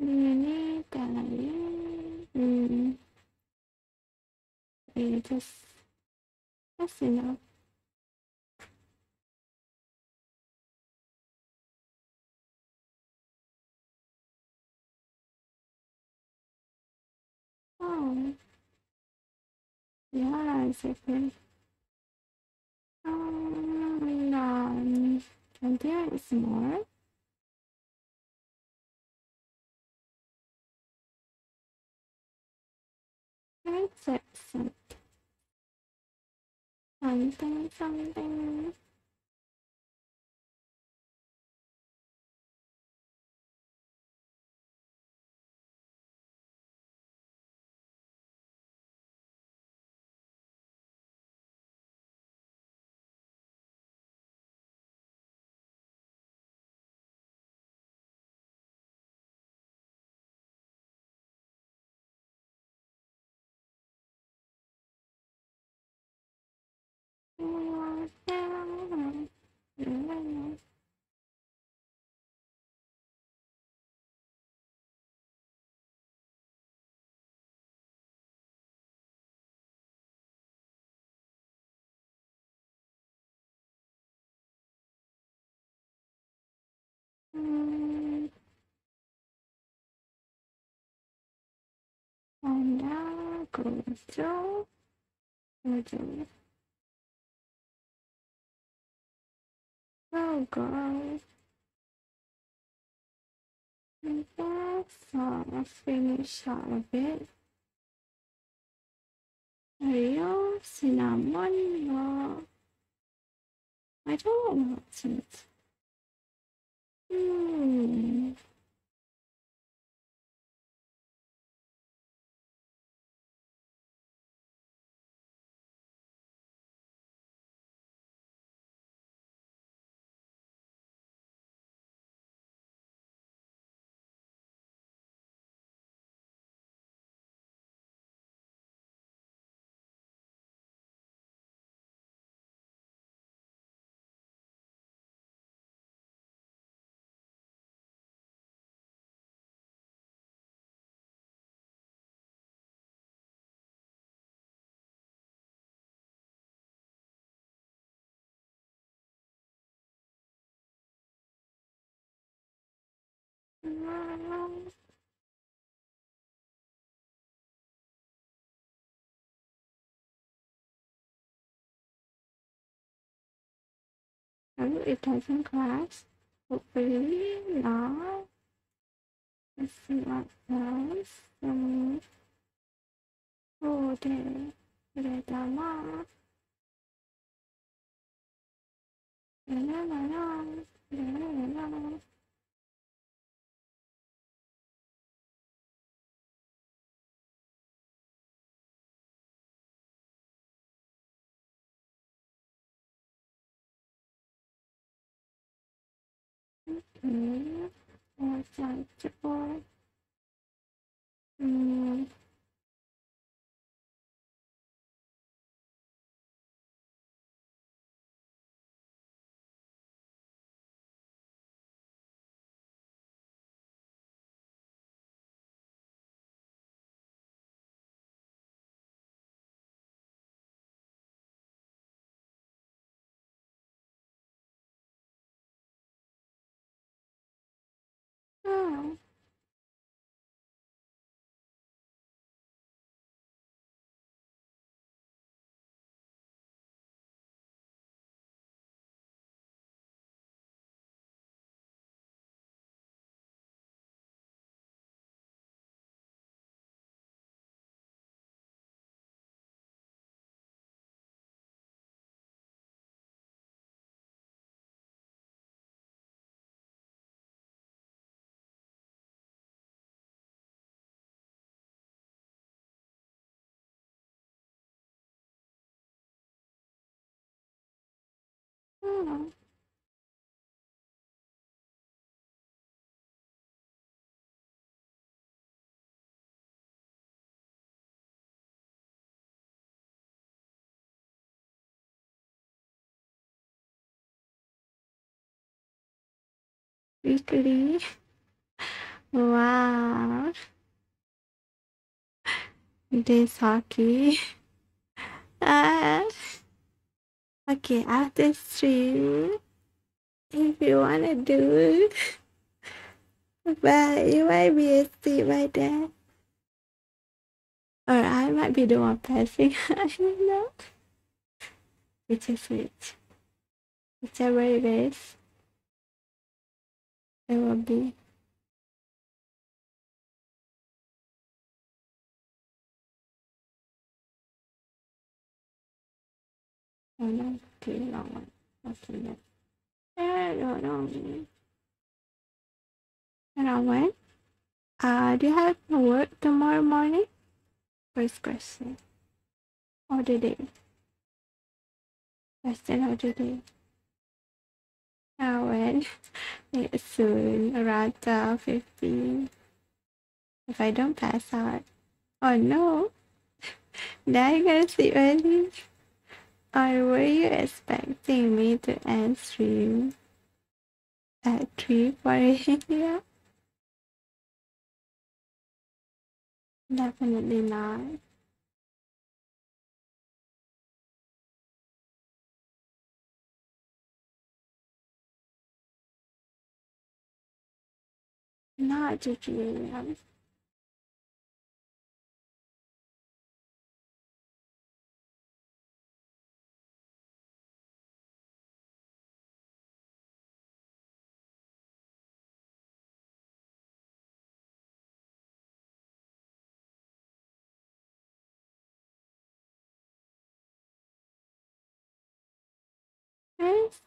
Convert. Hmm. Ini kali. Hmm. It just. That's enough. Oh. Yeah, okay. Um, um, and there is more. Right section. Something, something. Go through. Go through. Go, go. And that's all. Finish all of it. Real cinnamon roll. I don't in it. Hmm. Um, I hope it doesn't crash. Hopefully not. Let's see what else. Um, oh, there. 그래다마 Mm, acceptable. Mm. Oh. Oh. Weekly. Wow. This hockey. Uh, okay, after stream, if you wanna do it, but you might be asleep by then. Or I might be the one passing. *laughs* I don't know. Which is which. Whichever it is, it will be. Okay, no. I don't know. Around when? Uh, do you have work tomorrow morning? First question. Or the day? Question of the day. Maybe soon, around 12, 15. If I don't pass out. Oh no! *laughs* Now you gonna sleep early? Or were you expecting me to end stream at 3 4 *laughs* a.m.? Definitely not. Not to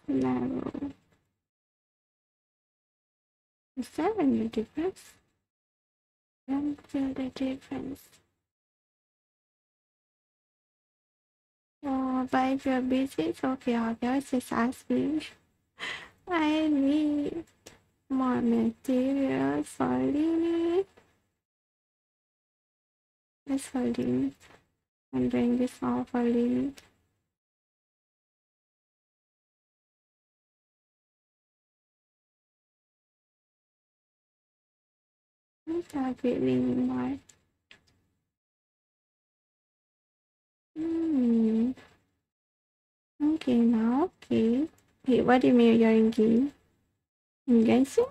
3 level. Is there any difference? Don't feel the difference. Oh, but if you're busy, it's okay. I'll just ask me. I need more materials for Lily. This for Lily. I'm doing this all for Lily. I'm not really more. Hmm. Okay, now, okay. Wait, what do you mean you're in game? In Genshin?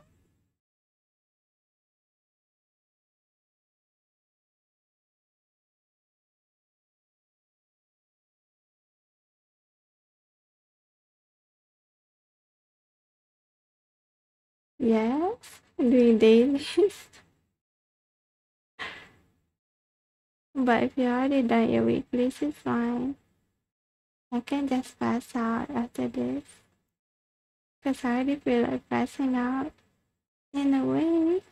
Yes, *laughs* doing dailies. *laughs* but if you already done your weeklies, it's fine. I can just pass out after this. Because I already feel like passing out in a way.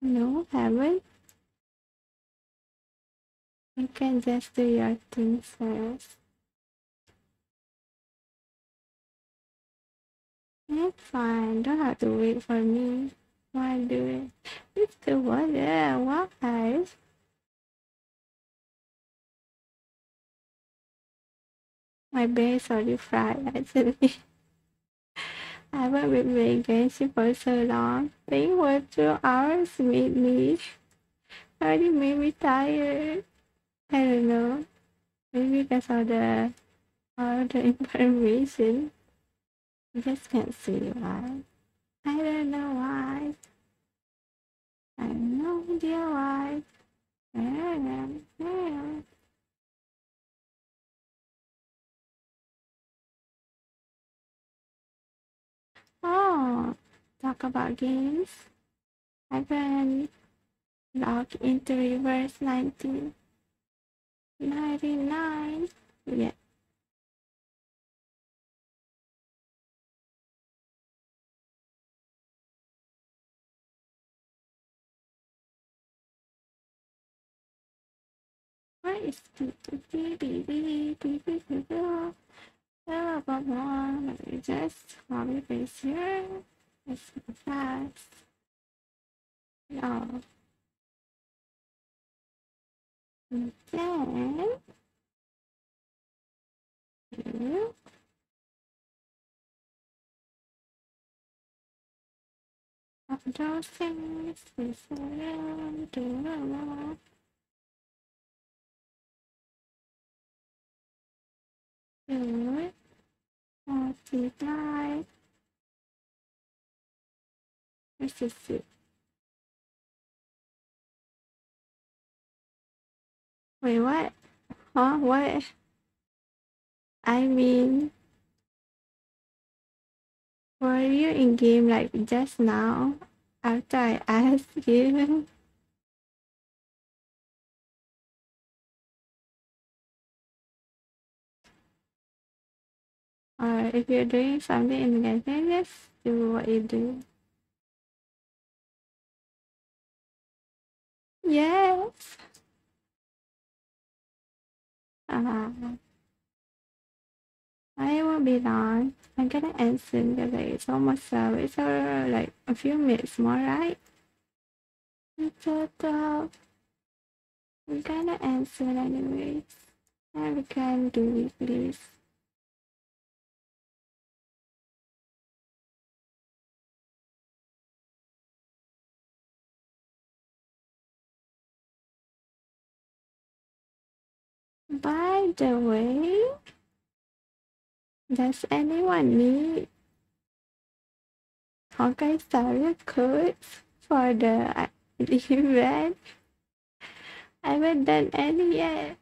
No, haven't. You can just do your things first. It's fine. Don't have to wait for me. Why do it? It's the water. Why? My is already fried *laughs* actually. I been playing Genshin for so long. Playing for two hours made me already made me tired. I don't know. Maybe because of the all the *laughs* information. I just can't see why. I don't know why. I have no idea why. *laughs* Oh, talk about games. I can log into reverse 1999. Yeah. Let me just copy paste here. Let's go fast. No. And then. Of those things, this around, do Good. Multiply. This is it. Wait, what? Huh? What? I mean, were you in game like just now after I *laughs* asked you? Or if you're doing something in the game, just do what you do. Yes. Uh, I won't be long. I'm gonna end soon because it's almost uh, it's uh, like a few minutes more, right? It's uh, we're gonna end soon anyways. And we can do weeklies. By the way, does anyone need Honkai Star codes for the uh, *laughs* event? I haven't done any yet.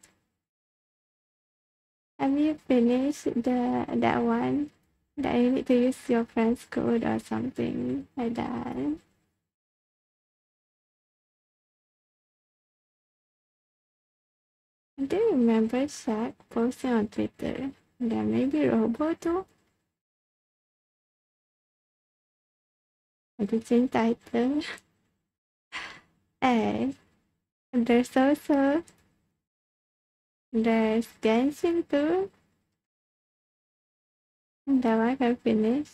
Have you finished the that one? That you need to use your friend's code or something like that. I do remember Shaq posting on Twitter that maybe Robo too. Ada title. *laughs* eh, there's also there's Genshin too. That one can finish.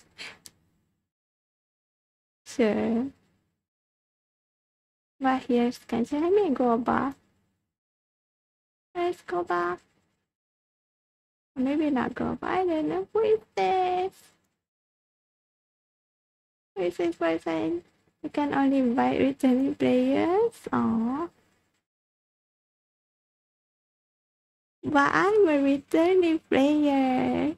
Sure. But here's Genshin. Let me go back. Let's go back. Maybe not go back. Know. Who is this? Who is this person? You can only invite returning players. Aww. But I'm a returning player.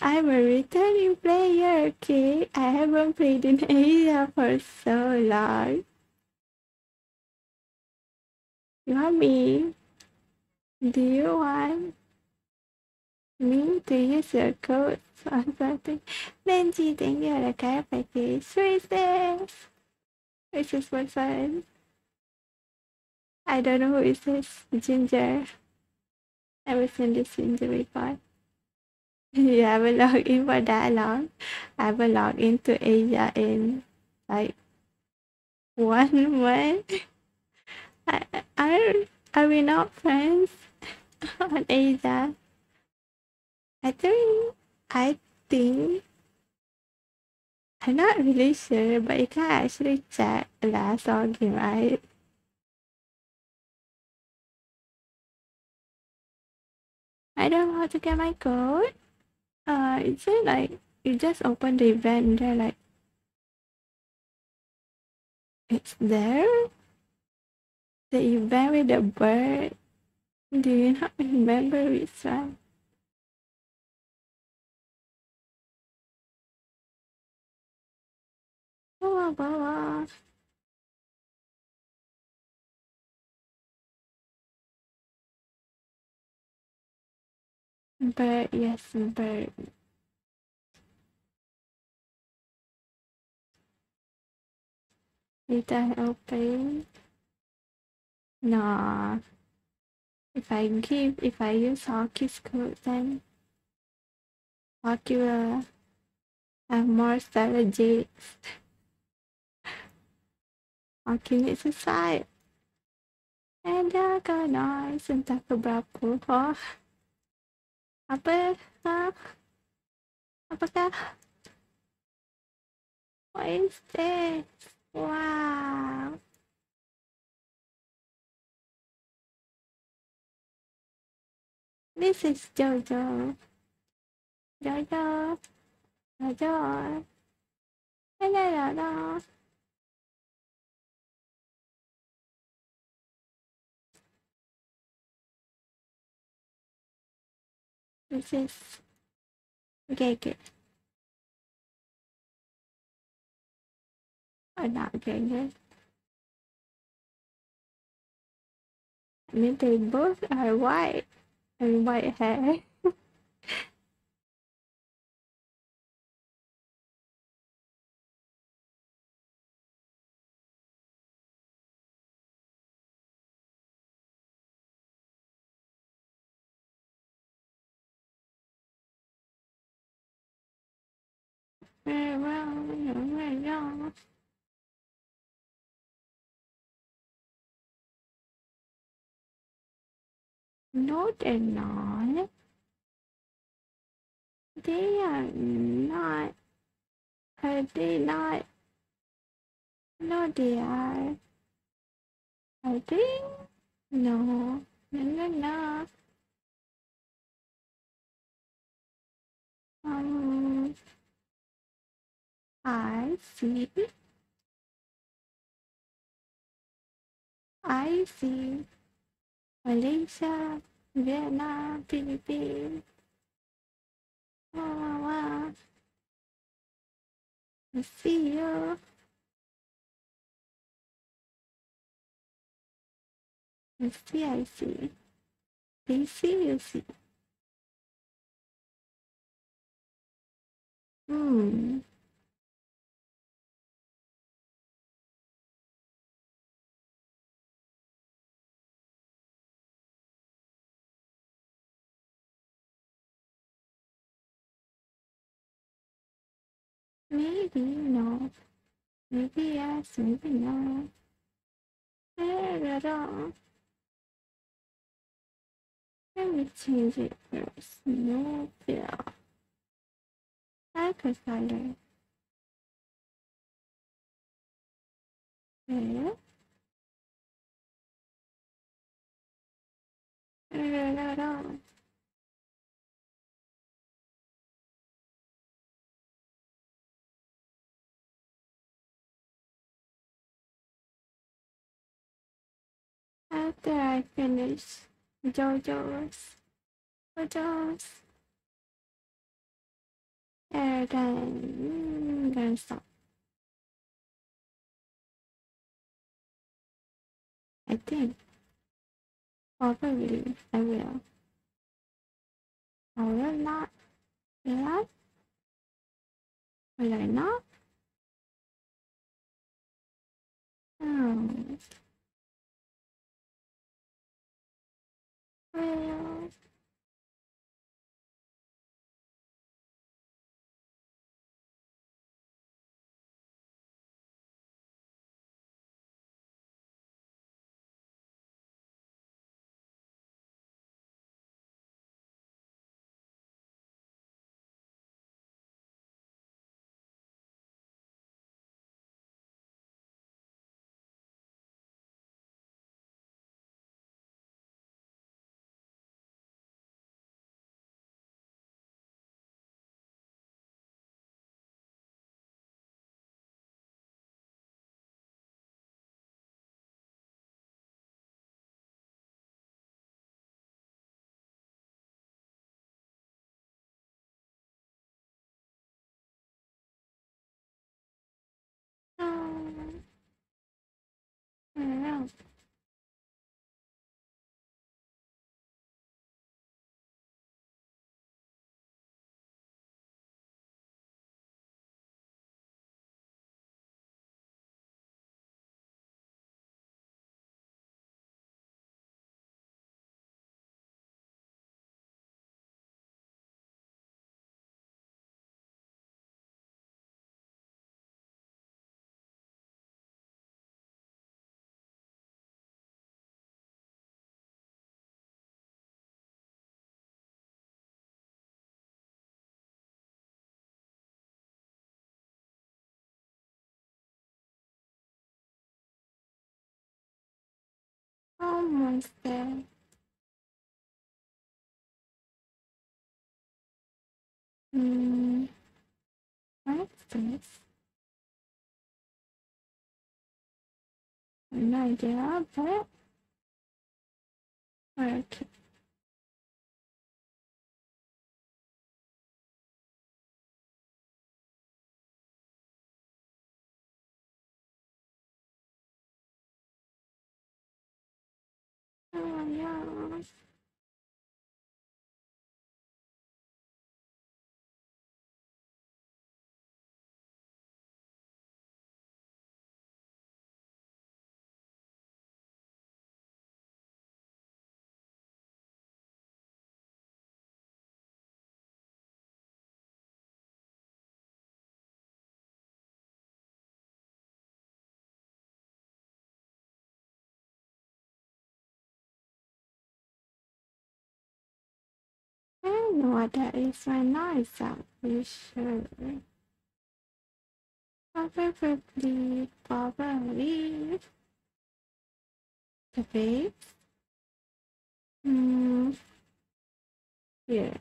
I'm a returning player, okay? I haven't played in *laughs* Asia for so long. You want me? Do you want me to use your code or something? Benji, thank you for the care package. Who is this? Which is my son. I don't know who is this Ginger. Never seen this Ginger before. You haven't logged in for that long. I haven't logged into Asia in like one month. *laughs* I, I, are we not friends Asia? I think, I think, I'm not really sure, but you can actually check the last login, right? I don't know how to get my code. Uh, is it like you just open the event and they're like, it's there? The event with the bird. Do you not remember which one? Blah, blah, blah. Bird, yes, bird. Later open. Nah. If I give, if I use hockey's code, then hockey will have more strategies. *laughs* hockey needs a side. And jaga noise entah keberapa. Oh. Apa? Ha? Apakah? What is this? Wow. This is Jojo. Jojo. Jojo. La la la. This is Gege. Or not Gege. I mean, they both are white and white hair. Very well, very No, they're not. They are not. Are they not? No, they are. Are they? No. No, no, no. Um, I see. I see. Malaysia, Vietnam, Philippines. Wow, wow. I see you. I see, I see. They see, you see. Hmm. Maybe no. Maybe yes, maybe no. I don't. Let me change it first. No bill. A color. Okay. I don't know. After I finish JoJo's, JoJo's, and then gonna stop. I think. Probably I will. I will not. Will I? Will I not? Hmm. Bye. I There. Hmm. What's this? No idea, but no. I don't know what that is right now exactly sure. Probably, probably the base. Hmm. Yeah.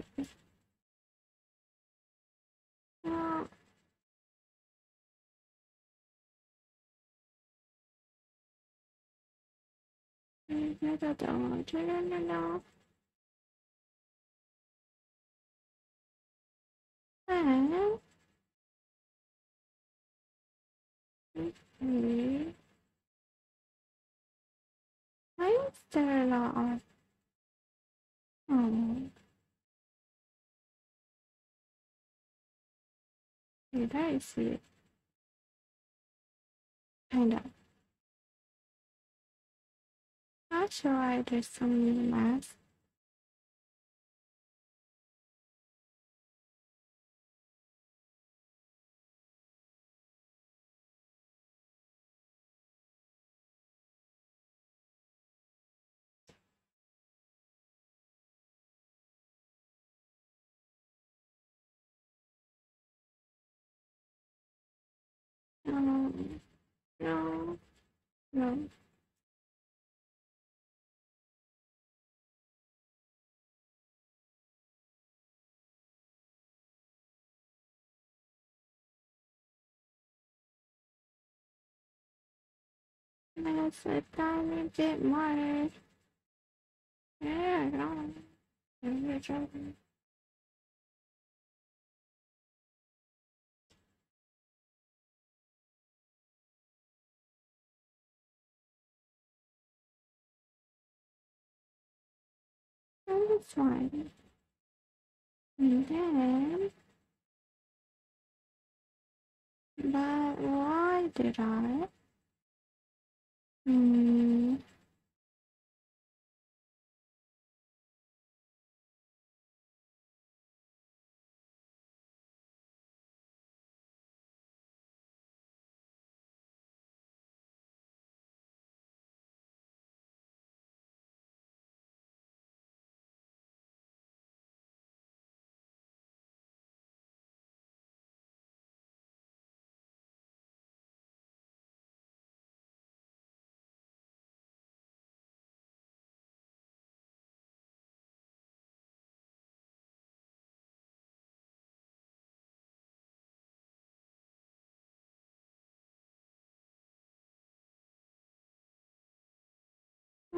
No. I don't know. I don't know. Okay. Is there a lot of oh did I see it? Kind of. Not sure I there's so many No, no, no. That's a bit more. Yeah, no. You're joking. That's fine. And then, but why did I? Hmm.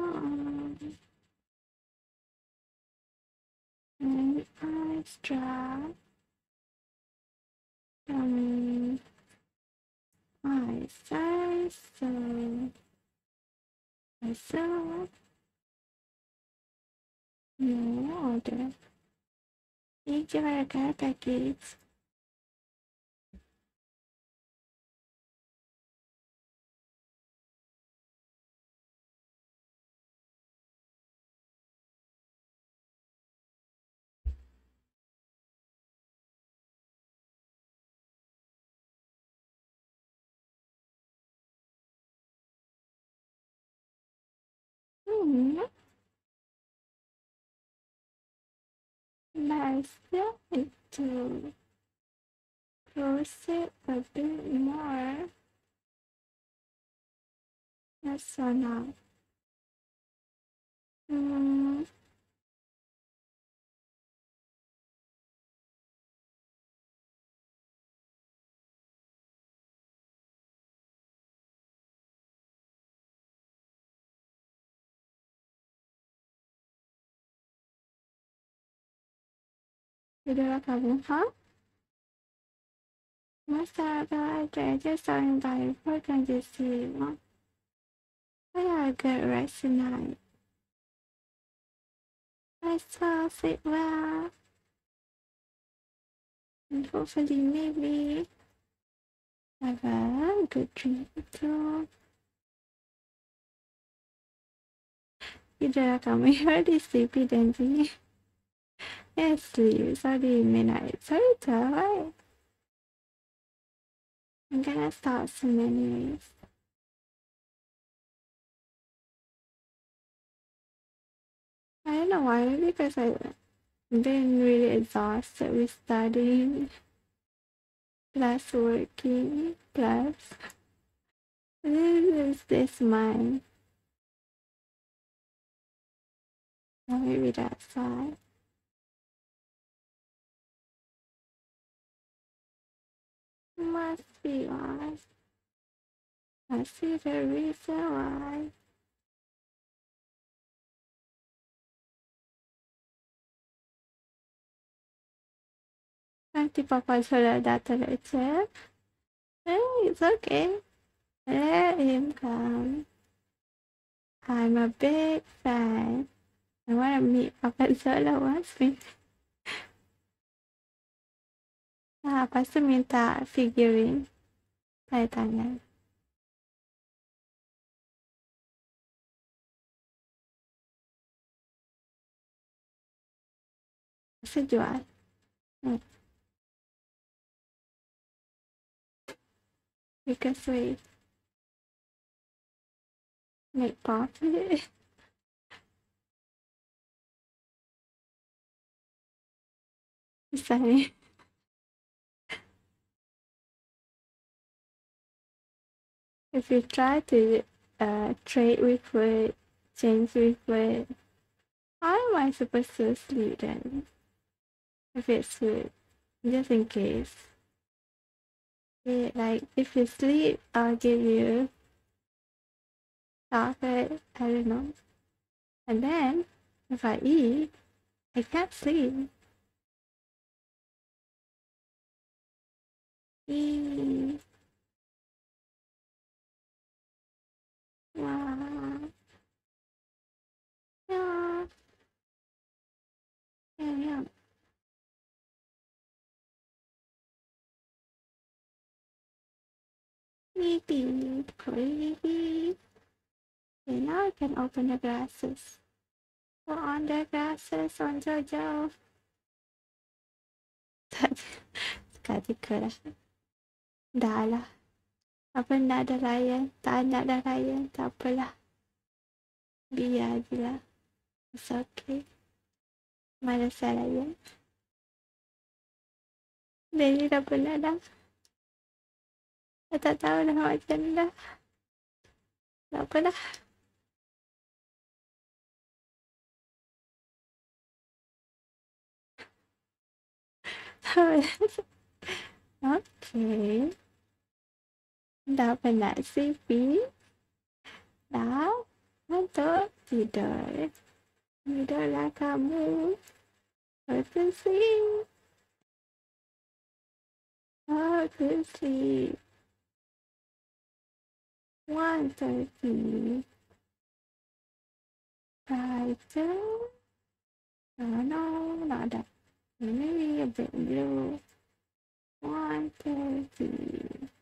Um, and I strap. Um, I say so. So, no order. Thank you for the care package. Need to close it a bit more. That's so now. Hmm. Video kamu, ha? Masa ada aja soalan baik bukan di sini. I get rest tonight. I saw it well. And hopefully maybe have a good dream too. Tidak kami already sleepy then Yes, sleep. Sorry, midnight. Sorry, Twilight. I'm gonna start some anyways. I don't know why, because I've been really exhausted with studying, plus working, plus this is this mine. Maybe that's why. Must be why. I see the reason why. Nanti Papa sudah datang aja. Hey, it's okay. Let him come. I'm a big fan. I want to meet Papa Zola once. Ah, lepas tu minta figurine. Tanya tangan. Sejual. Hmm. Because we make profit. *laughs* Sorry. If you try to uh, trade with it, change with it, how am I supposed to sleep then? If it's food, just in case. Yeah, like if you sleep, I'll give you chocolate. I don't know. And then if I eat, I can't sleep. Eee. Maybe, maybe. Okay, now I can open the glasses. Put on the glasses on Jojo. Sekali kerah. Dah lah. Apa nak ada layan? Tak nak ada layan. Tak apalah. Biar je lah. It's okay. Mana saya layan? Jadi dah pernah dah. Saya tak tahu dah macam dah. Tak *laughs* apa dah. okay. Dah penat sipi. Dah untuk tidur. Tidurlah kamu. Go sleep. Go to sleep. One thirty. brighter. Oh no, not that. Maybe a bit blue. One thirty. One thirty-five. Saturated light. One. One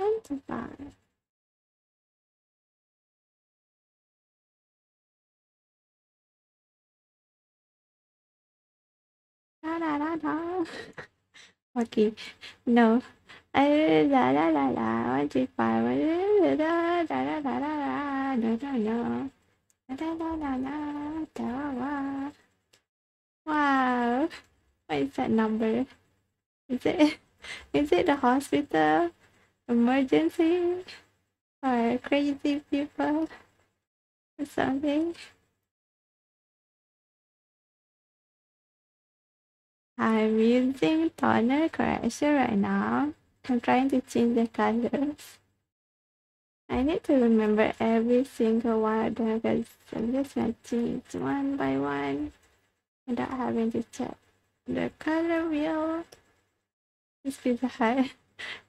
Ten to five. Da da da da. okay, no. Da da da da da. One two five. Da da da da da da. No no no. Da da da da da. Da da. Wow. What is that number? Is it? Is it the hospital? Emergency? Or crazy people? Or something? I'm using toner correction right now. I'm trying to change the colors. I need to remember every single one of them because I'm just gonna change one by one without having to check the color wheel. This Pizza Hut.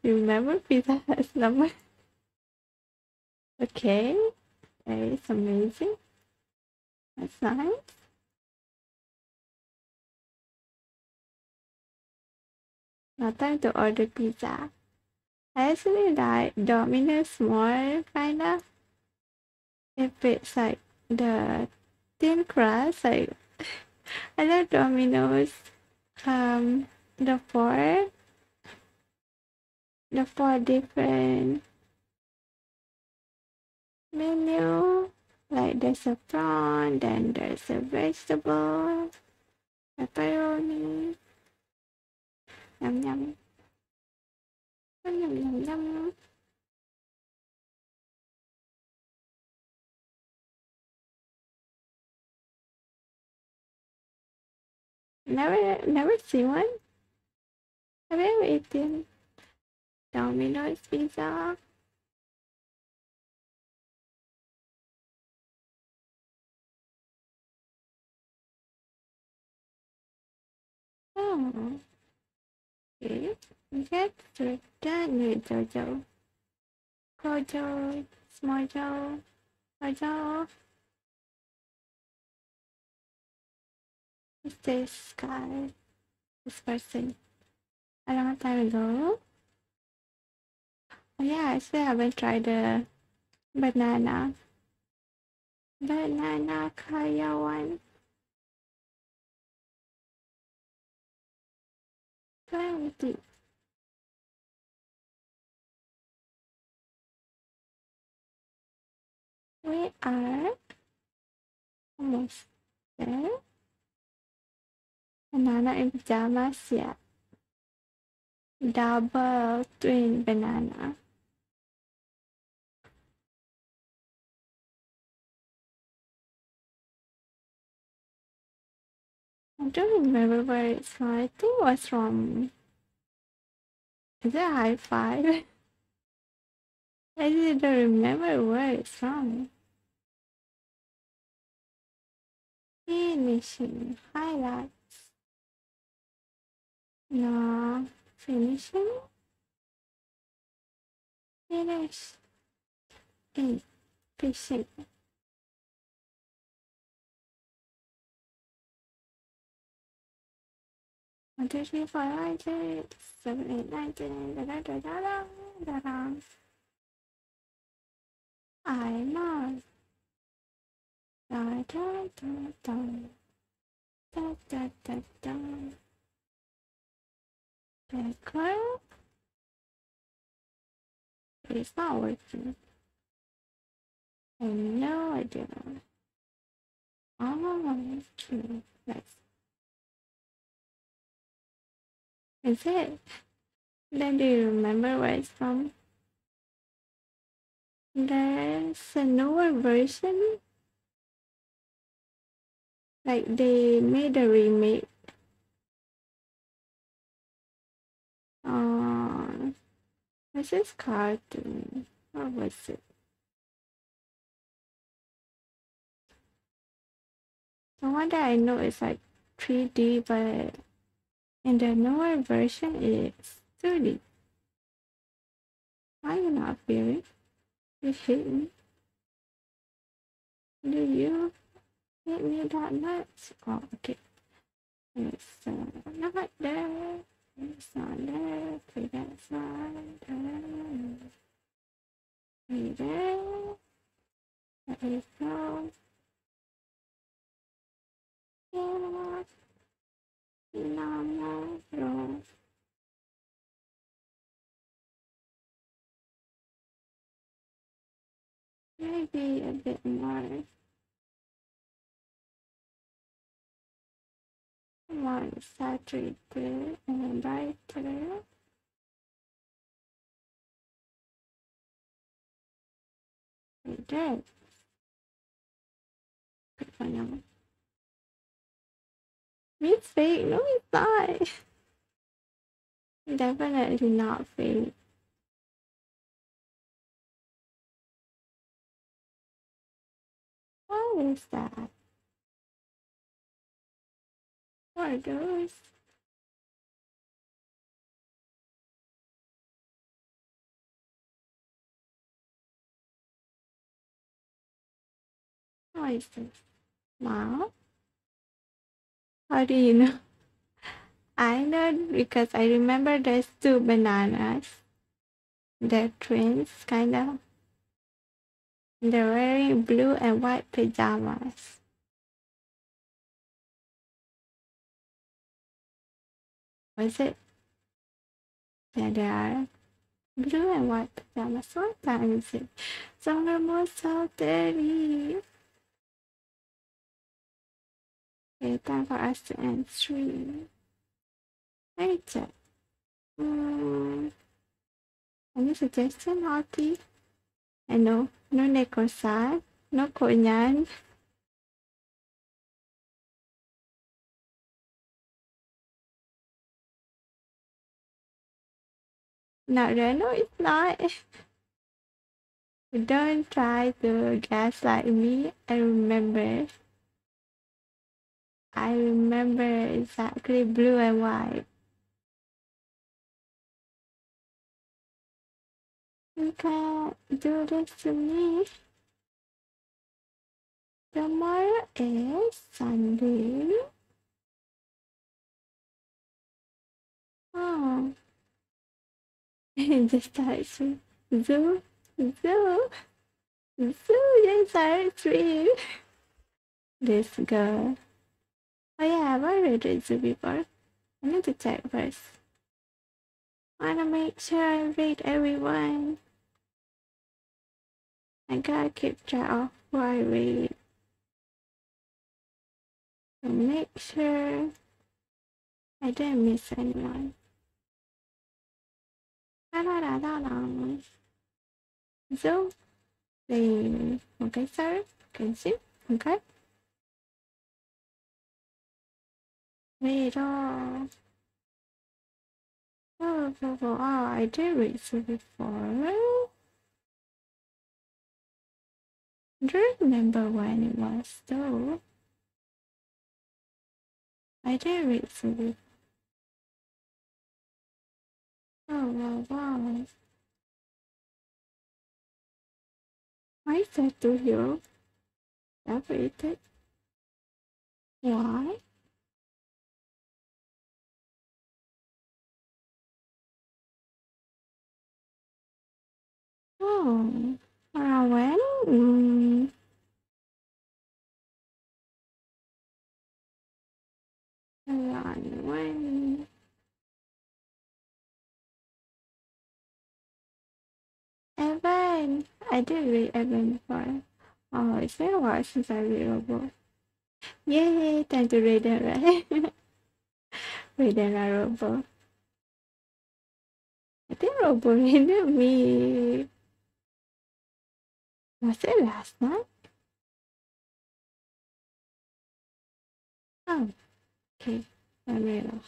Remember Pizza Hut's number? Okay, is amazing. That's nice. Now time to order pizza. I actually like Domino's more kinda. If it's like the thin crust, like *laughs* I love Domino's. Um, the four, the four different menu. Like there's a prawn, then there's a vegetable, pepperoni. Yum yum. Yum yum yum yum. Never, never seen one. Have you ever eaten Domino's pizza? Oh. Okay. Get return with Jojo. Jojo, small Joe, Jojo. Who's this guy? This person. A long time ago. Yeah, I still haven't tried the banana. Banana kaya one. Twenty. We are almost there. Banana in pajamas. Double twin banana. I don't remember where it's from. I think it was from. Is it high *laughs* five? I don't remember where it's from. Finishing highlights. No, finishing. Finish. In One, two, three, four, five, six, seven, eight, nine, ten, da da da da da da da. I know. Da da da da. Da da da da. Backer? It's not working. I have no idea. Oh, okay. That's Is it? Then do you remember where it's from? There's a newer version Like they made a remake. Uh, what's this cartoon? What was it? The one that I know is like 3D, but in the newer version, it's 2D. Are you not feeling? You hate me? Do you hate me that much? Oh, okay. It's uh, not there. It's not there. Play that side. Play there. There you go. Yeah. Maybe a bit more. More saturated and brighter. That. Good for now. It's fake. No, it's not. Definitely not fake. What is that? What are those? What is this? Wow. How do you know? I know because I remember there's two bananas. They're twins, kind of. They're wearing blue and white pajamas. Was it? Yeah, they are blue and white pajamas. What time is it? It's almost 12.30. Okay, time for us to end stream. Hey, check. Mm, any suggestion, Hottie? I know, no Nekosan, no kounyan. Not really, no, it's not. *laughs* Don't try to gaslight me. I remember. I remember exactly blue and white. You can't do this to me. Tomorrow is Sunday. Oh. *laughs* just stream. Zoo, zoo, zoo just started stream. This girl. Oh yeah, I've already read Zoo before. I need to check first. Wanna make sure I read everyone. I gotta keep track of who I read. And make sure I didn't miss anyone. Zoo. Thì cái search, cái zip, okay? All. Oh, oh, oh, I did read Zoo before. Do you remember when it was though? I did read before. Oh, wow, wow. Is that two hero? Separated? Why? Hmm. Ah, oh, around when? Mm. Ah, around when? Evan! I did read Evan before. Oh, it's been a while since I read Robo. Yay! Time to read it, right? *laughs* read it, Robo. I think Robo raided *laughs* me. Was it last night? Oh, okay, I know.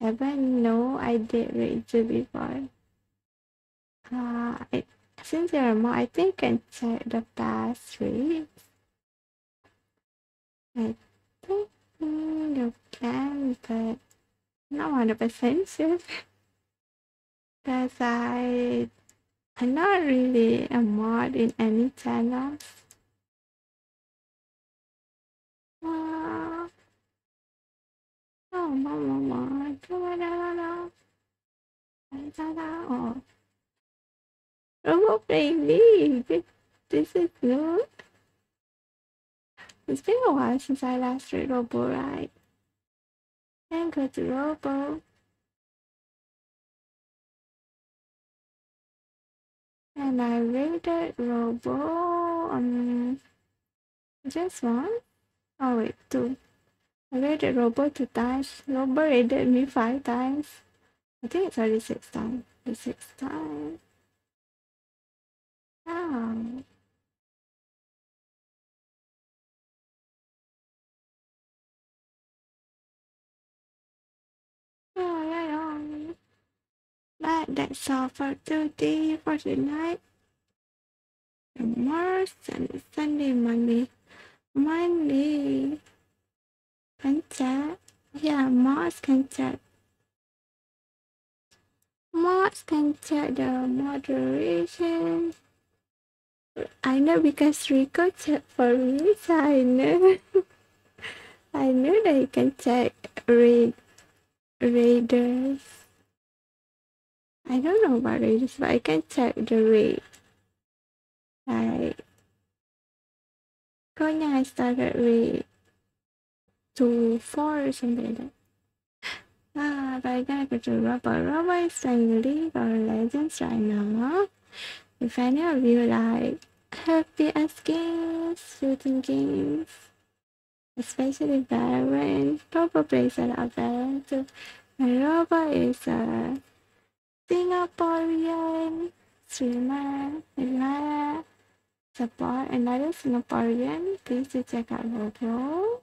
Haven't no, I did Rachel before. Uh, I, since you're more, I think I can check the past rates. I think you can, but not hundred percent sure. *laughs* Cause I, I'm not really a mod in any channels. Uh, oh, mama, mama, da da da da da. Oh, baby, this is new. It's been a while since I last read Robo, right? And go to Robo. And I rated Robo um just one. Oh wait, two. I rated Robo two times. Robo rated me five times. I think it's already six times. The sixth time. Oh. Oh, yeah, yeah. But that's all for today, for tonight. Tomorrow, Sunday, Monday. Monday. Chat. Yeah, Mars can chat. Mars can chat the moderation. I know because Rico chat for me, so I know. *laughs* I know that he can check raid raiders. I don't know about raiders, but I can check the rate. Like, Konya I started raid two, four, or something like that. Ah, but I gotta go to Rubber. Rubber is playing League Legends right now. If any of you like happy as games, shooting games, especially Valorant, Rubber plays a lot of Valorant Rubber is a Singaporean streamer. If support another Singaporean, please check out Robo.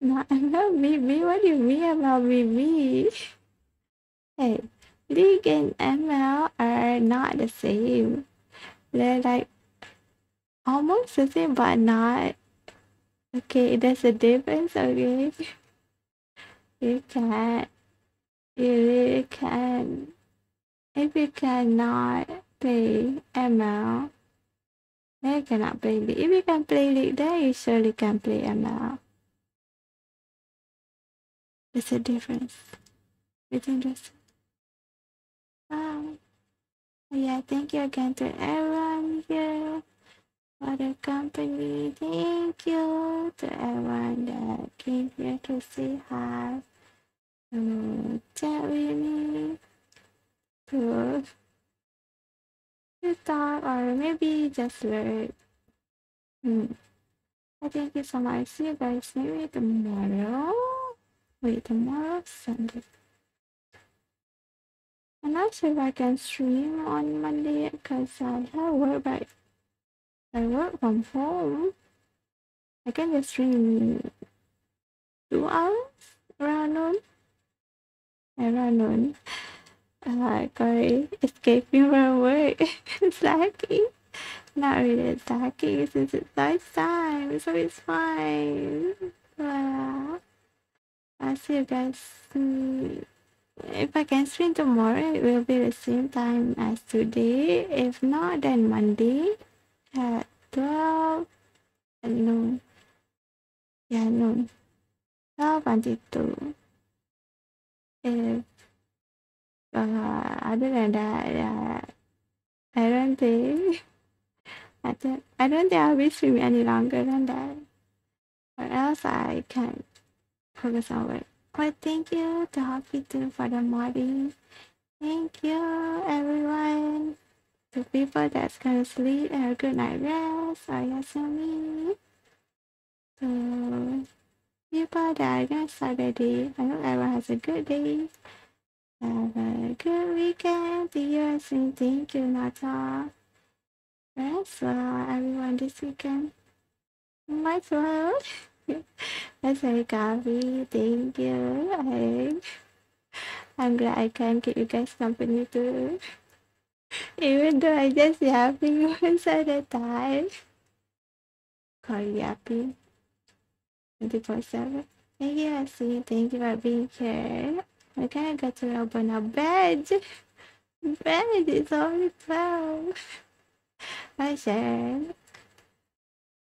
No, I'm BB. What do you mean about BB? Hey, League and ML are not the same. They're like almost the same, but not. Okay, there's a difference, okay? You can't. You can. If you cannot play ML, then you cannot play. If you can play League, then you surely can play ML. There's a difference between those. Um, yeah, thank you again to everyone here for the company. Thank you to everyone that came here to say hi, chat with me, to, to talk, or maybe just learn. Hmm. I thank you so much. See you guys maybe tomorrow. Wait, tomorrow Sunday. I'm not sure if I can stream on Monday because I have work but I work from home. I can just stream two hours around noon. Around noon. Uh, sorry, escaping from work. it's lucky. Not really lucky since it's night time, so it's fine. Uh, I'll see you guys soon. If I can stream tomorrow, it will be the same time as today. If not, then Monday at 12 at noon. Yeah, noon. 12 until 2. If, uh, other than that, yeah, I don't think, *laughs* I don't, I don't think I'll be streaming any longer than that. Or else I can focus on work. But thank you to Hospital for the modding. Thank you everyone. To people that's gonna sleep have a good night rest or Yasumi. To people that are gonna start their day. I hope everyone has a good day. Have a good weekend. You soon. Thank you, Nata. Rest well everyone this weekend. Much love. *laughs* That's very coffee. Thank you. I'm glad I can keep you guys company too. Even though I just yapping most of the time. Call yapping. 24 7. Thank you, Ashley. Thank you for being here. We're gonna to open a bed. Bed is only 12. My share.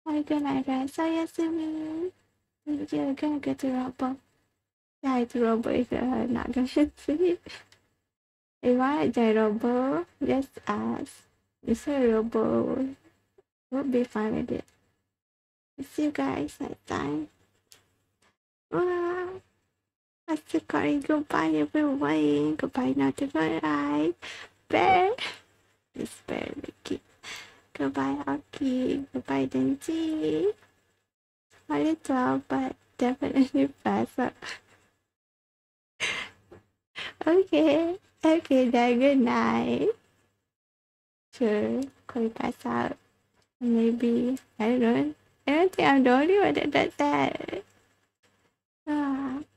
I'm gonna rest. So, Yasumi. Thank you. We're gonna go to Robo. Yeah, it's Robo if you're not gonna *laughs* sleep. If to join Robo, just ask. You say Robo. We'll be fine with it. See you guys next time. Wow. That's the calling goodbye everyone. Goodbye not to my eye. Bear. It's bear Ricky. Goodbye Aki. Goodbye Denji. Only 12 but definitely faster. okay. Okay then good night. Sure. Could we pass out? Maybe I don't know. I don't think I'm the only one that does that. Ah.